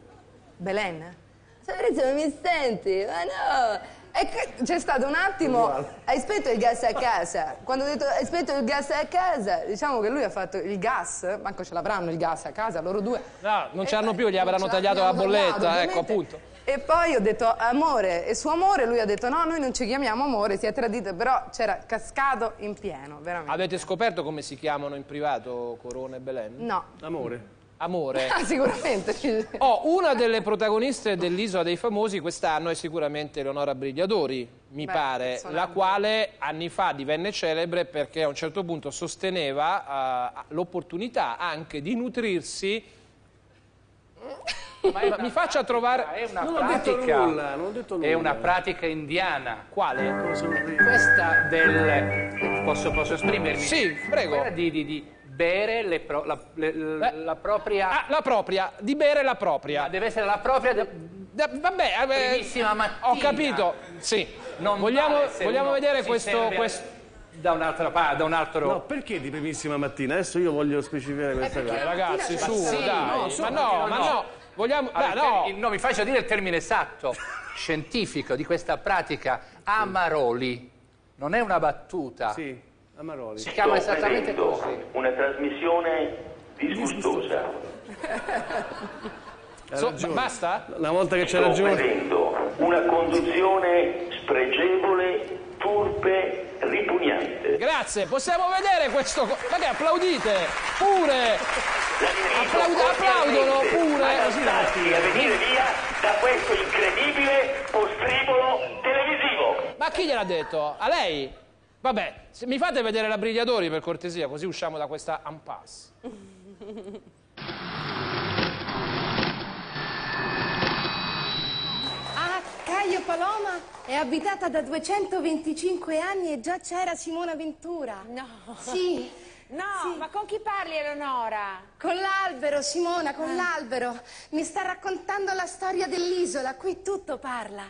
Belen? Fabrizio, non mi senti? Ma no! E c'è stato un attimo, hai spento il gas a casa. Quando ho detto hai spento il gas a casa, diciamo che lui ha fatto il gas, manco ce l'avranno il gas a casa, loro due. No, non ce l'hanno più, gli avranno tagliato la l'abbiamo tagliato, bolletta, ecco appunto. E poi ho detto amore, e su amore lui ha detto no, noi non ci chiamiamo amore, si è tradito, però c'era cascato in pieno, veramente. Avete scoperto come si chiamano in privato Corona e Belen? No. Amore. Amore. Ah, sicuramente. Oh, una delle protagoniste dell'Isola dei Famosi quest'anno è sicuramente Eleonora Brigliadori, mi Beh, pare, la quale anni fa divenne celebre perché a un certo punto sosteneva eh, l'opportunità anche di nutrirsi. Ma mi faccia trovare. È una Non ho detto pratica. nulla, non ho detto È nulla. una pratica indiana. Quale? Questa del. Posso, posso esprimermi? Sì, prego. Quella di, di- di bere le pro- la, le- la propria. Ah, la propria, di bere la propria. Ma deve essere la propria. de- Da- Vabbè, eh, Primissima mattina. Ho capito, sì. Non vogliamo vale vogliamo vedere questo, serve questo- Da un'altra parte, da un altro. No, perché di primissima mattina? Adesso io voglio specificare questa cosa. Eh, ragazzi, Ma su, sì, dai. no, su, ma no, no, ma no. no. Vogliamo. Allora, dai, no. il- no, mi faccia dire il termine esatto, scientifico di questa pratica. Amaroli. Non è una battuta. Sì, Amaroli. Si chiama Sto esattamente così. Una trasmissione disgustosa. So- basta? Una volta che c'è Sto ragione. vedendo una conduzione spregevole, turpe, ripugnante. Grazie, possiamo vedere questo. che applaudite? Pure! Applaud- applaudono pure! Starti a venire via da questo incredibile postribolo televisivo. Ma chi gliel'ha detto? A lei? Vabbè, se mi fate vedere la Brigliatori per cortesia, così usciamo da questa impasse. Ah, Caio Paloma è abitata da 225 anni e già c'era Simona Ventura. No. Sì. No, ma con chi parli Eleonora? Con l'albero, Simona, con l'albero. Mi sta raccontando la storia dell'isola. Qui tutto parla.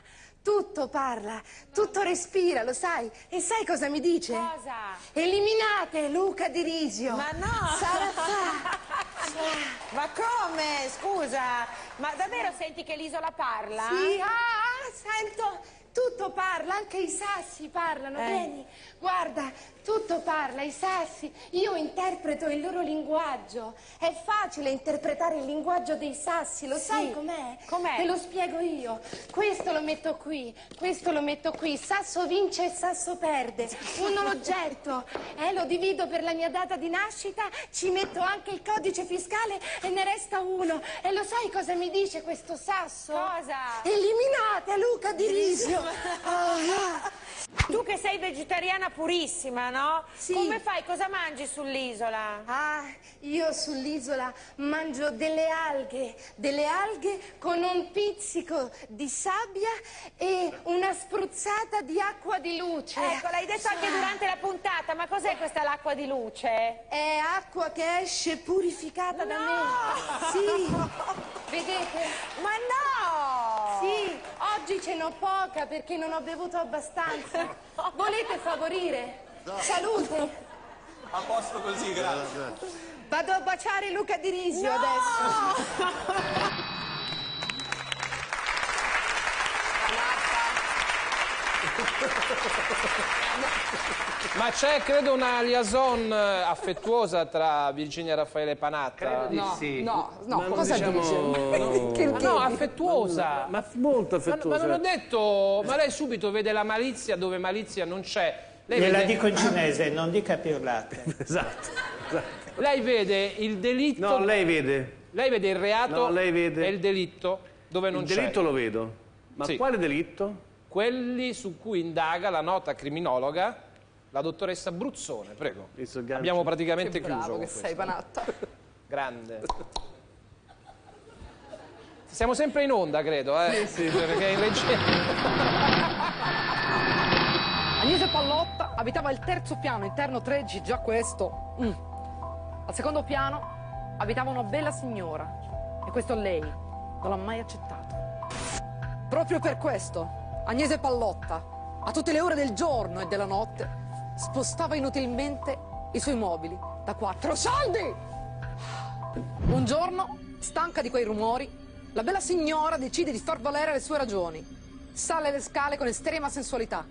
Tutto parla, tutto respira, lo sai? E sai cosa mi dice? Cosa? Eliminate Luca Di Risio. Ma no! Sarà. Ma come? Scusa, ma davvero senti che l'isola parla? Sì, ah, ah, sento tutto tutto parla, anche i sassi parlano, Eh. vieni, guarda, tutto parla, i sassi, io interpreto il loro linguaggio, è facile interpretare il linguaggio dei sassi, lo sai com'è? Com'è? Te lo spiego io, questo lo metto qui, questo lo metto qui, sasso vince e sasso perde, uno l'oggetto, eh, lo divido per la mia data di nascita, ci metto anche il codice fiscale e ne resta uno, e lo sai cosa mi dice questo sasso? Cosa? Eliminate Luca di Risio! Ah, Tu che sei vegetariana purissima, no? Sì. Come fai? Cosa mangi sull'isola? Ah, io sull'isola mangio delle alghe, delle alghe con un pizzico di sabbia e una spruzzata di acqua di luce. Ecco, l'hai detto anche durante la puntata, ma cos'è questa l'acqua di luce? È acqua che esce purificata da me. Sì, vedete? Ma no! Sì, oggi ce n'ho poca perché non ho bevuto abbastanza. Volete favorire? Salute. A posto così, grazie. Vado a baciare Luca Di Risio adesso. Ma c'è, credo, una liaison eh, affettuosa tra Virginia Raffaele e Panatta. Credo di No, sì. no, no, Ma cosa diciamo- dice? Che- Ma che- no, affettuosa. Ma molto Ma, affettuosa. ma non ho detto, ma lei subito vede la malizia dove malizia non c'è. Lei Gliela vede, dico in cinese, non dica pirlate. Esatto. esatto. lei vede il delitto. No, lei vede. lei vede il reato No, lei vede. e il delitto dove non Il c'è. delitto lo vedo. Ma Sì. quale delitto? Quelli su cui indaga la nota criminologa, la dottoressa Bruzzone. Prego. Il. Abbiamo praticamente Che chiuso. bravo che questo. sei, Panatta. Grande. Siamo sempre in onda, credo, eh? Perché in regia. Abitava il terzo piano, interno 13, già questo. Mm. Al secondo piano abitava una bella signora e questo lei non l'ha mai accettato. Proprio per questo Agnese Pallotta, a tutte le ore del giorno e della notte, spostava inutilmente i suoi mobili da quattro soldi. Un giorno, stanca di quei rumori, la bella signora decide di far valere le sue ragioni. Sale le scale con estrema sensualità.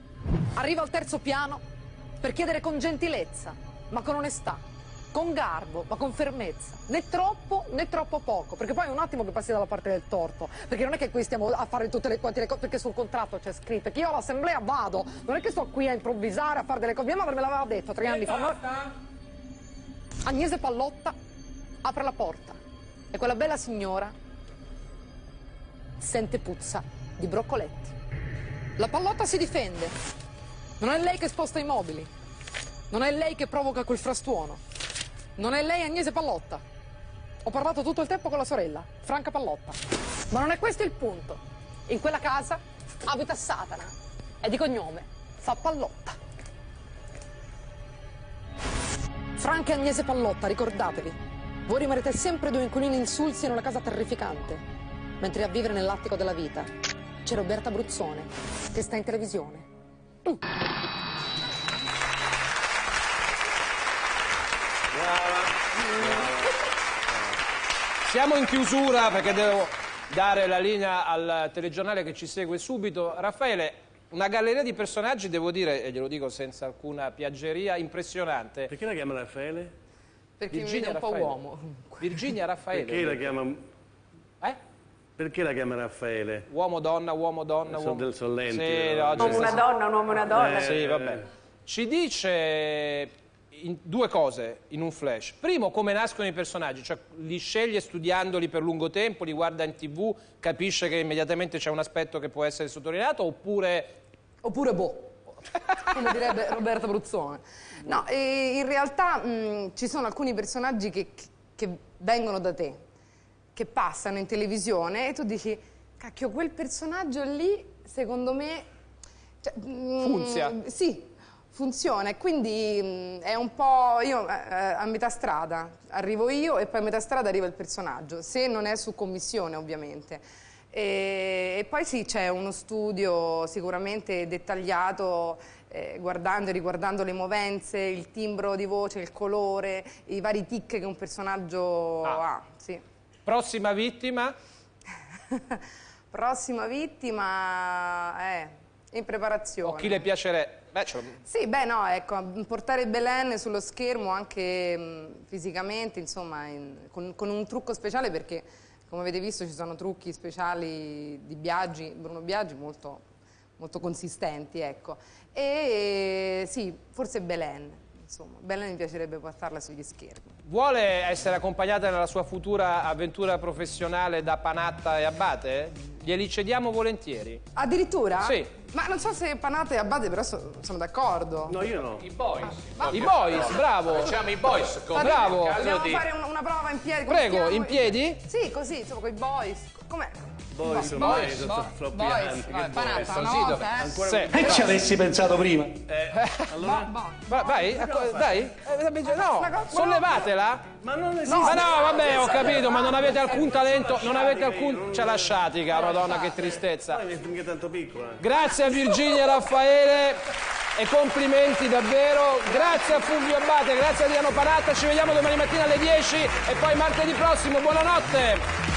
Arriva al terzo piano per chiedere con gentilezza, ma con onestà, con garbo, ma con fermezza. Né troppo né troppo poco, perché poi è un attimo che passi dalla parte del torto. Perché non è che qui stiamo a fare tutte le, quante le cose, perché sul contratto c'è scritto che io all'assemblea vado. Non è che sto qui a improvvisare, a fare delle cose. Mia madre me l'aveva detto tre anni fa. Agnese Pallotta apre la porta e quella bella signora sente puzza di broccoletti. La Pallotta si difende. Non è lei che sposta i mobili. Non è lei che provoca quel frastuono. Non è lei Agnese Pallotta. Ho parlato tutto il tempo con la sorella, Franca Pallotta. Ma non è questo il punto. In quella casa abita Satana e di cognome fa Pallotta. Franca e Agnese Pallotta, ricordatevi, voi rimarrete sempre due inquilini insulsi in una casa terrificante, mentre a vivere nell'attico della vita c'è Roberta Bruzzone, che sta in televisione. Siamo in chiusura perché devo dare la linea al telegiornale che ci segue subito. Raffaele, una galleria di personaggi, devo dire, e glielo dico senza alcuna piaggeria, impressionante. Perché la chiama Raffaele? Perché mi vede un po' Raffaele. uomo. Virginia Raffaele. Perché la chiama... Eh? Perché la chiama Raffaele? Uomo, donna, uomo, donna, Sono uomo. del sollenti. Sì, no? oggi Un uomo, sta- una donna, un uomo, una donna. Eh, Sì, vabbè. Ci dice in- due cose in un flash. Primo, come nascono i personaggi, cioè li sceglie studiandoli per lungo tempo, li guarda in tv, capisce che immediatamente c'è un aspetto che può essere sottolineato, oppure... Oppure boh, come direbbe Roberta Bruzzone. No, in realtà mh, ci sono alcuni personaggi che, che vengono da te, che passano in televisione e tu dici, cacchio, quel personaggio lì, secondo me... cioè, mh, Funzia. Sì, funziona e quindi mh, è un po' io eh, a metà strada arrivo io e poi a metà strada arriva il personaggio se non è su commissione ovviamente e, e poi sì c'è uno studio sicuramente dettagliato eh, guardando e riguardando le movenze il timbro di voce il colore i vari tic che un personaggio Ah. ha sì. Prossima vittima? prossima vittima eh in preparazione. O chi le piacerebbe? Beh, Sì, beh no, ecco, portare Belen sullo schermo anche mh, fisicamente, insomma, in- con, con un trucco speciale perché, come avete visto, ci sono trucchi speciali di Biaggi, Bruno Biaggi molto, molto consistenti, ecco. E sì, forse Belen, insomma, Belen mi piacerebbe portarla sugli schermi. Vuole essere accompagnata nella sua futura avventura professionale da Panatta e Abate? Glieli cediamo volentieri. Addirittura? Sì. Ma non so se Panate e Abate però so- sono d'accordo. No, io no. I boys. I boys, bravo. Facciamo i boys. Come Bravo. nel caso Dobbiamo di- fare un- una prova in piedi. come Prego, si chiama? in piedi? Sì, così, insomma, con i boys. Com'è? Boys, Boys, ormai boys, sono boys, troppi boys. dove- eh. E ci avessi pensato prima. Eh, allora? Va- vai, dai. Eh, No, sollevatela. Ma non esiste. Ma no, vabbè, ho capito, ma non avete alcun talento, non avete alcun... Ce la sciatica, madonna, che tristezza. Piccola. Grazie a Virginia e Raffaele e complimenti davvero. Grazie a Fulvio Abate, grazie a Diano Panatta. Ci vediamo domani mattina alle 10 e poi martedì prossimo. Buonanotte.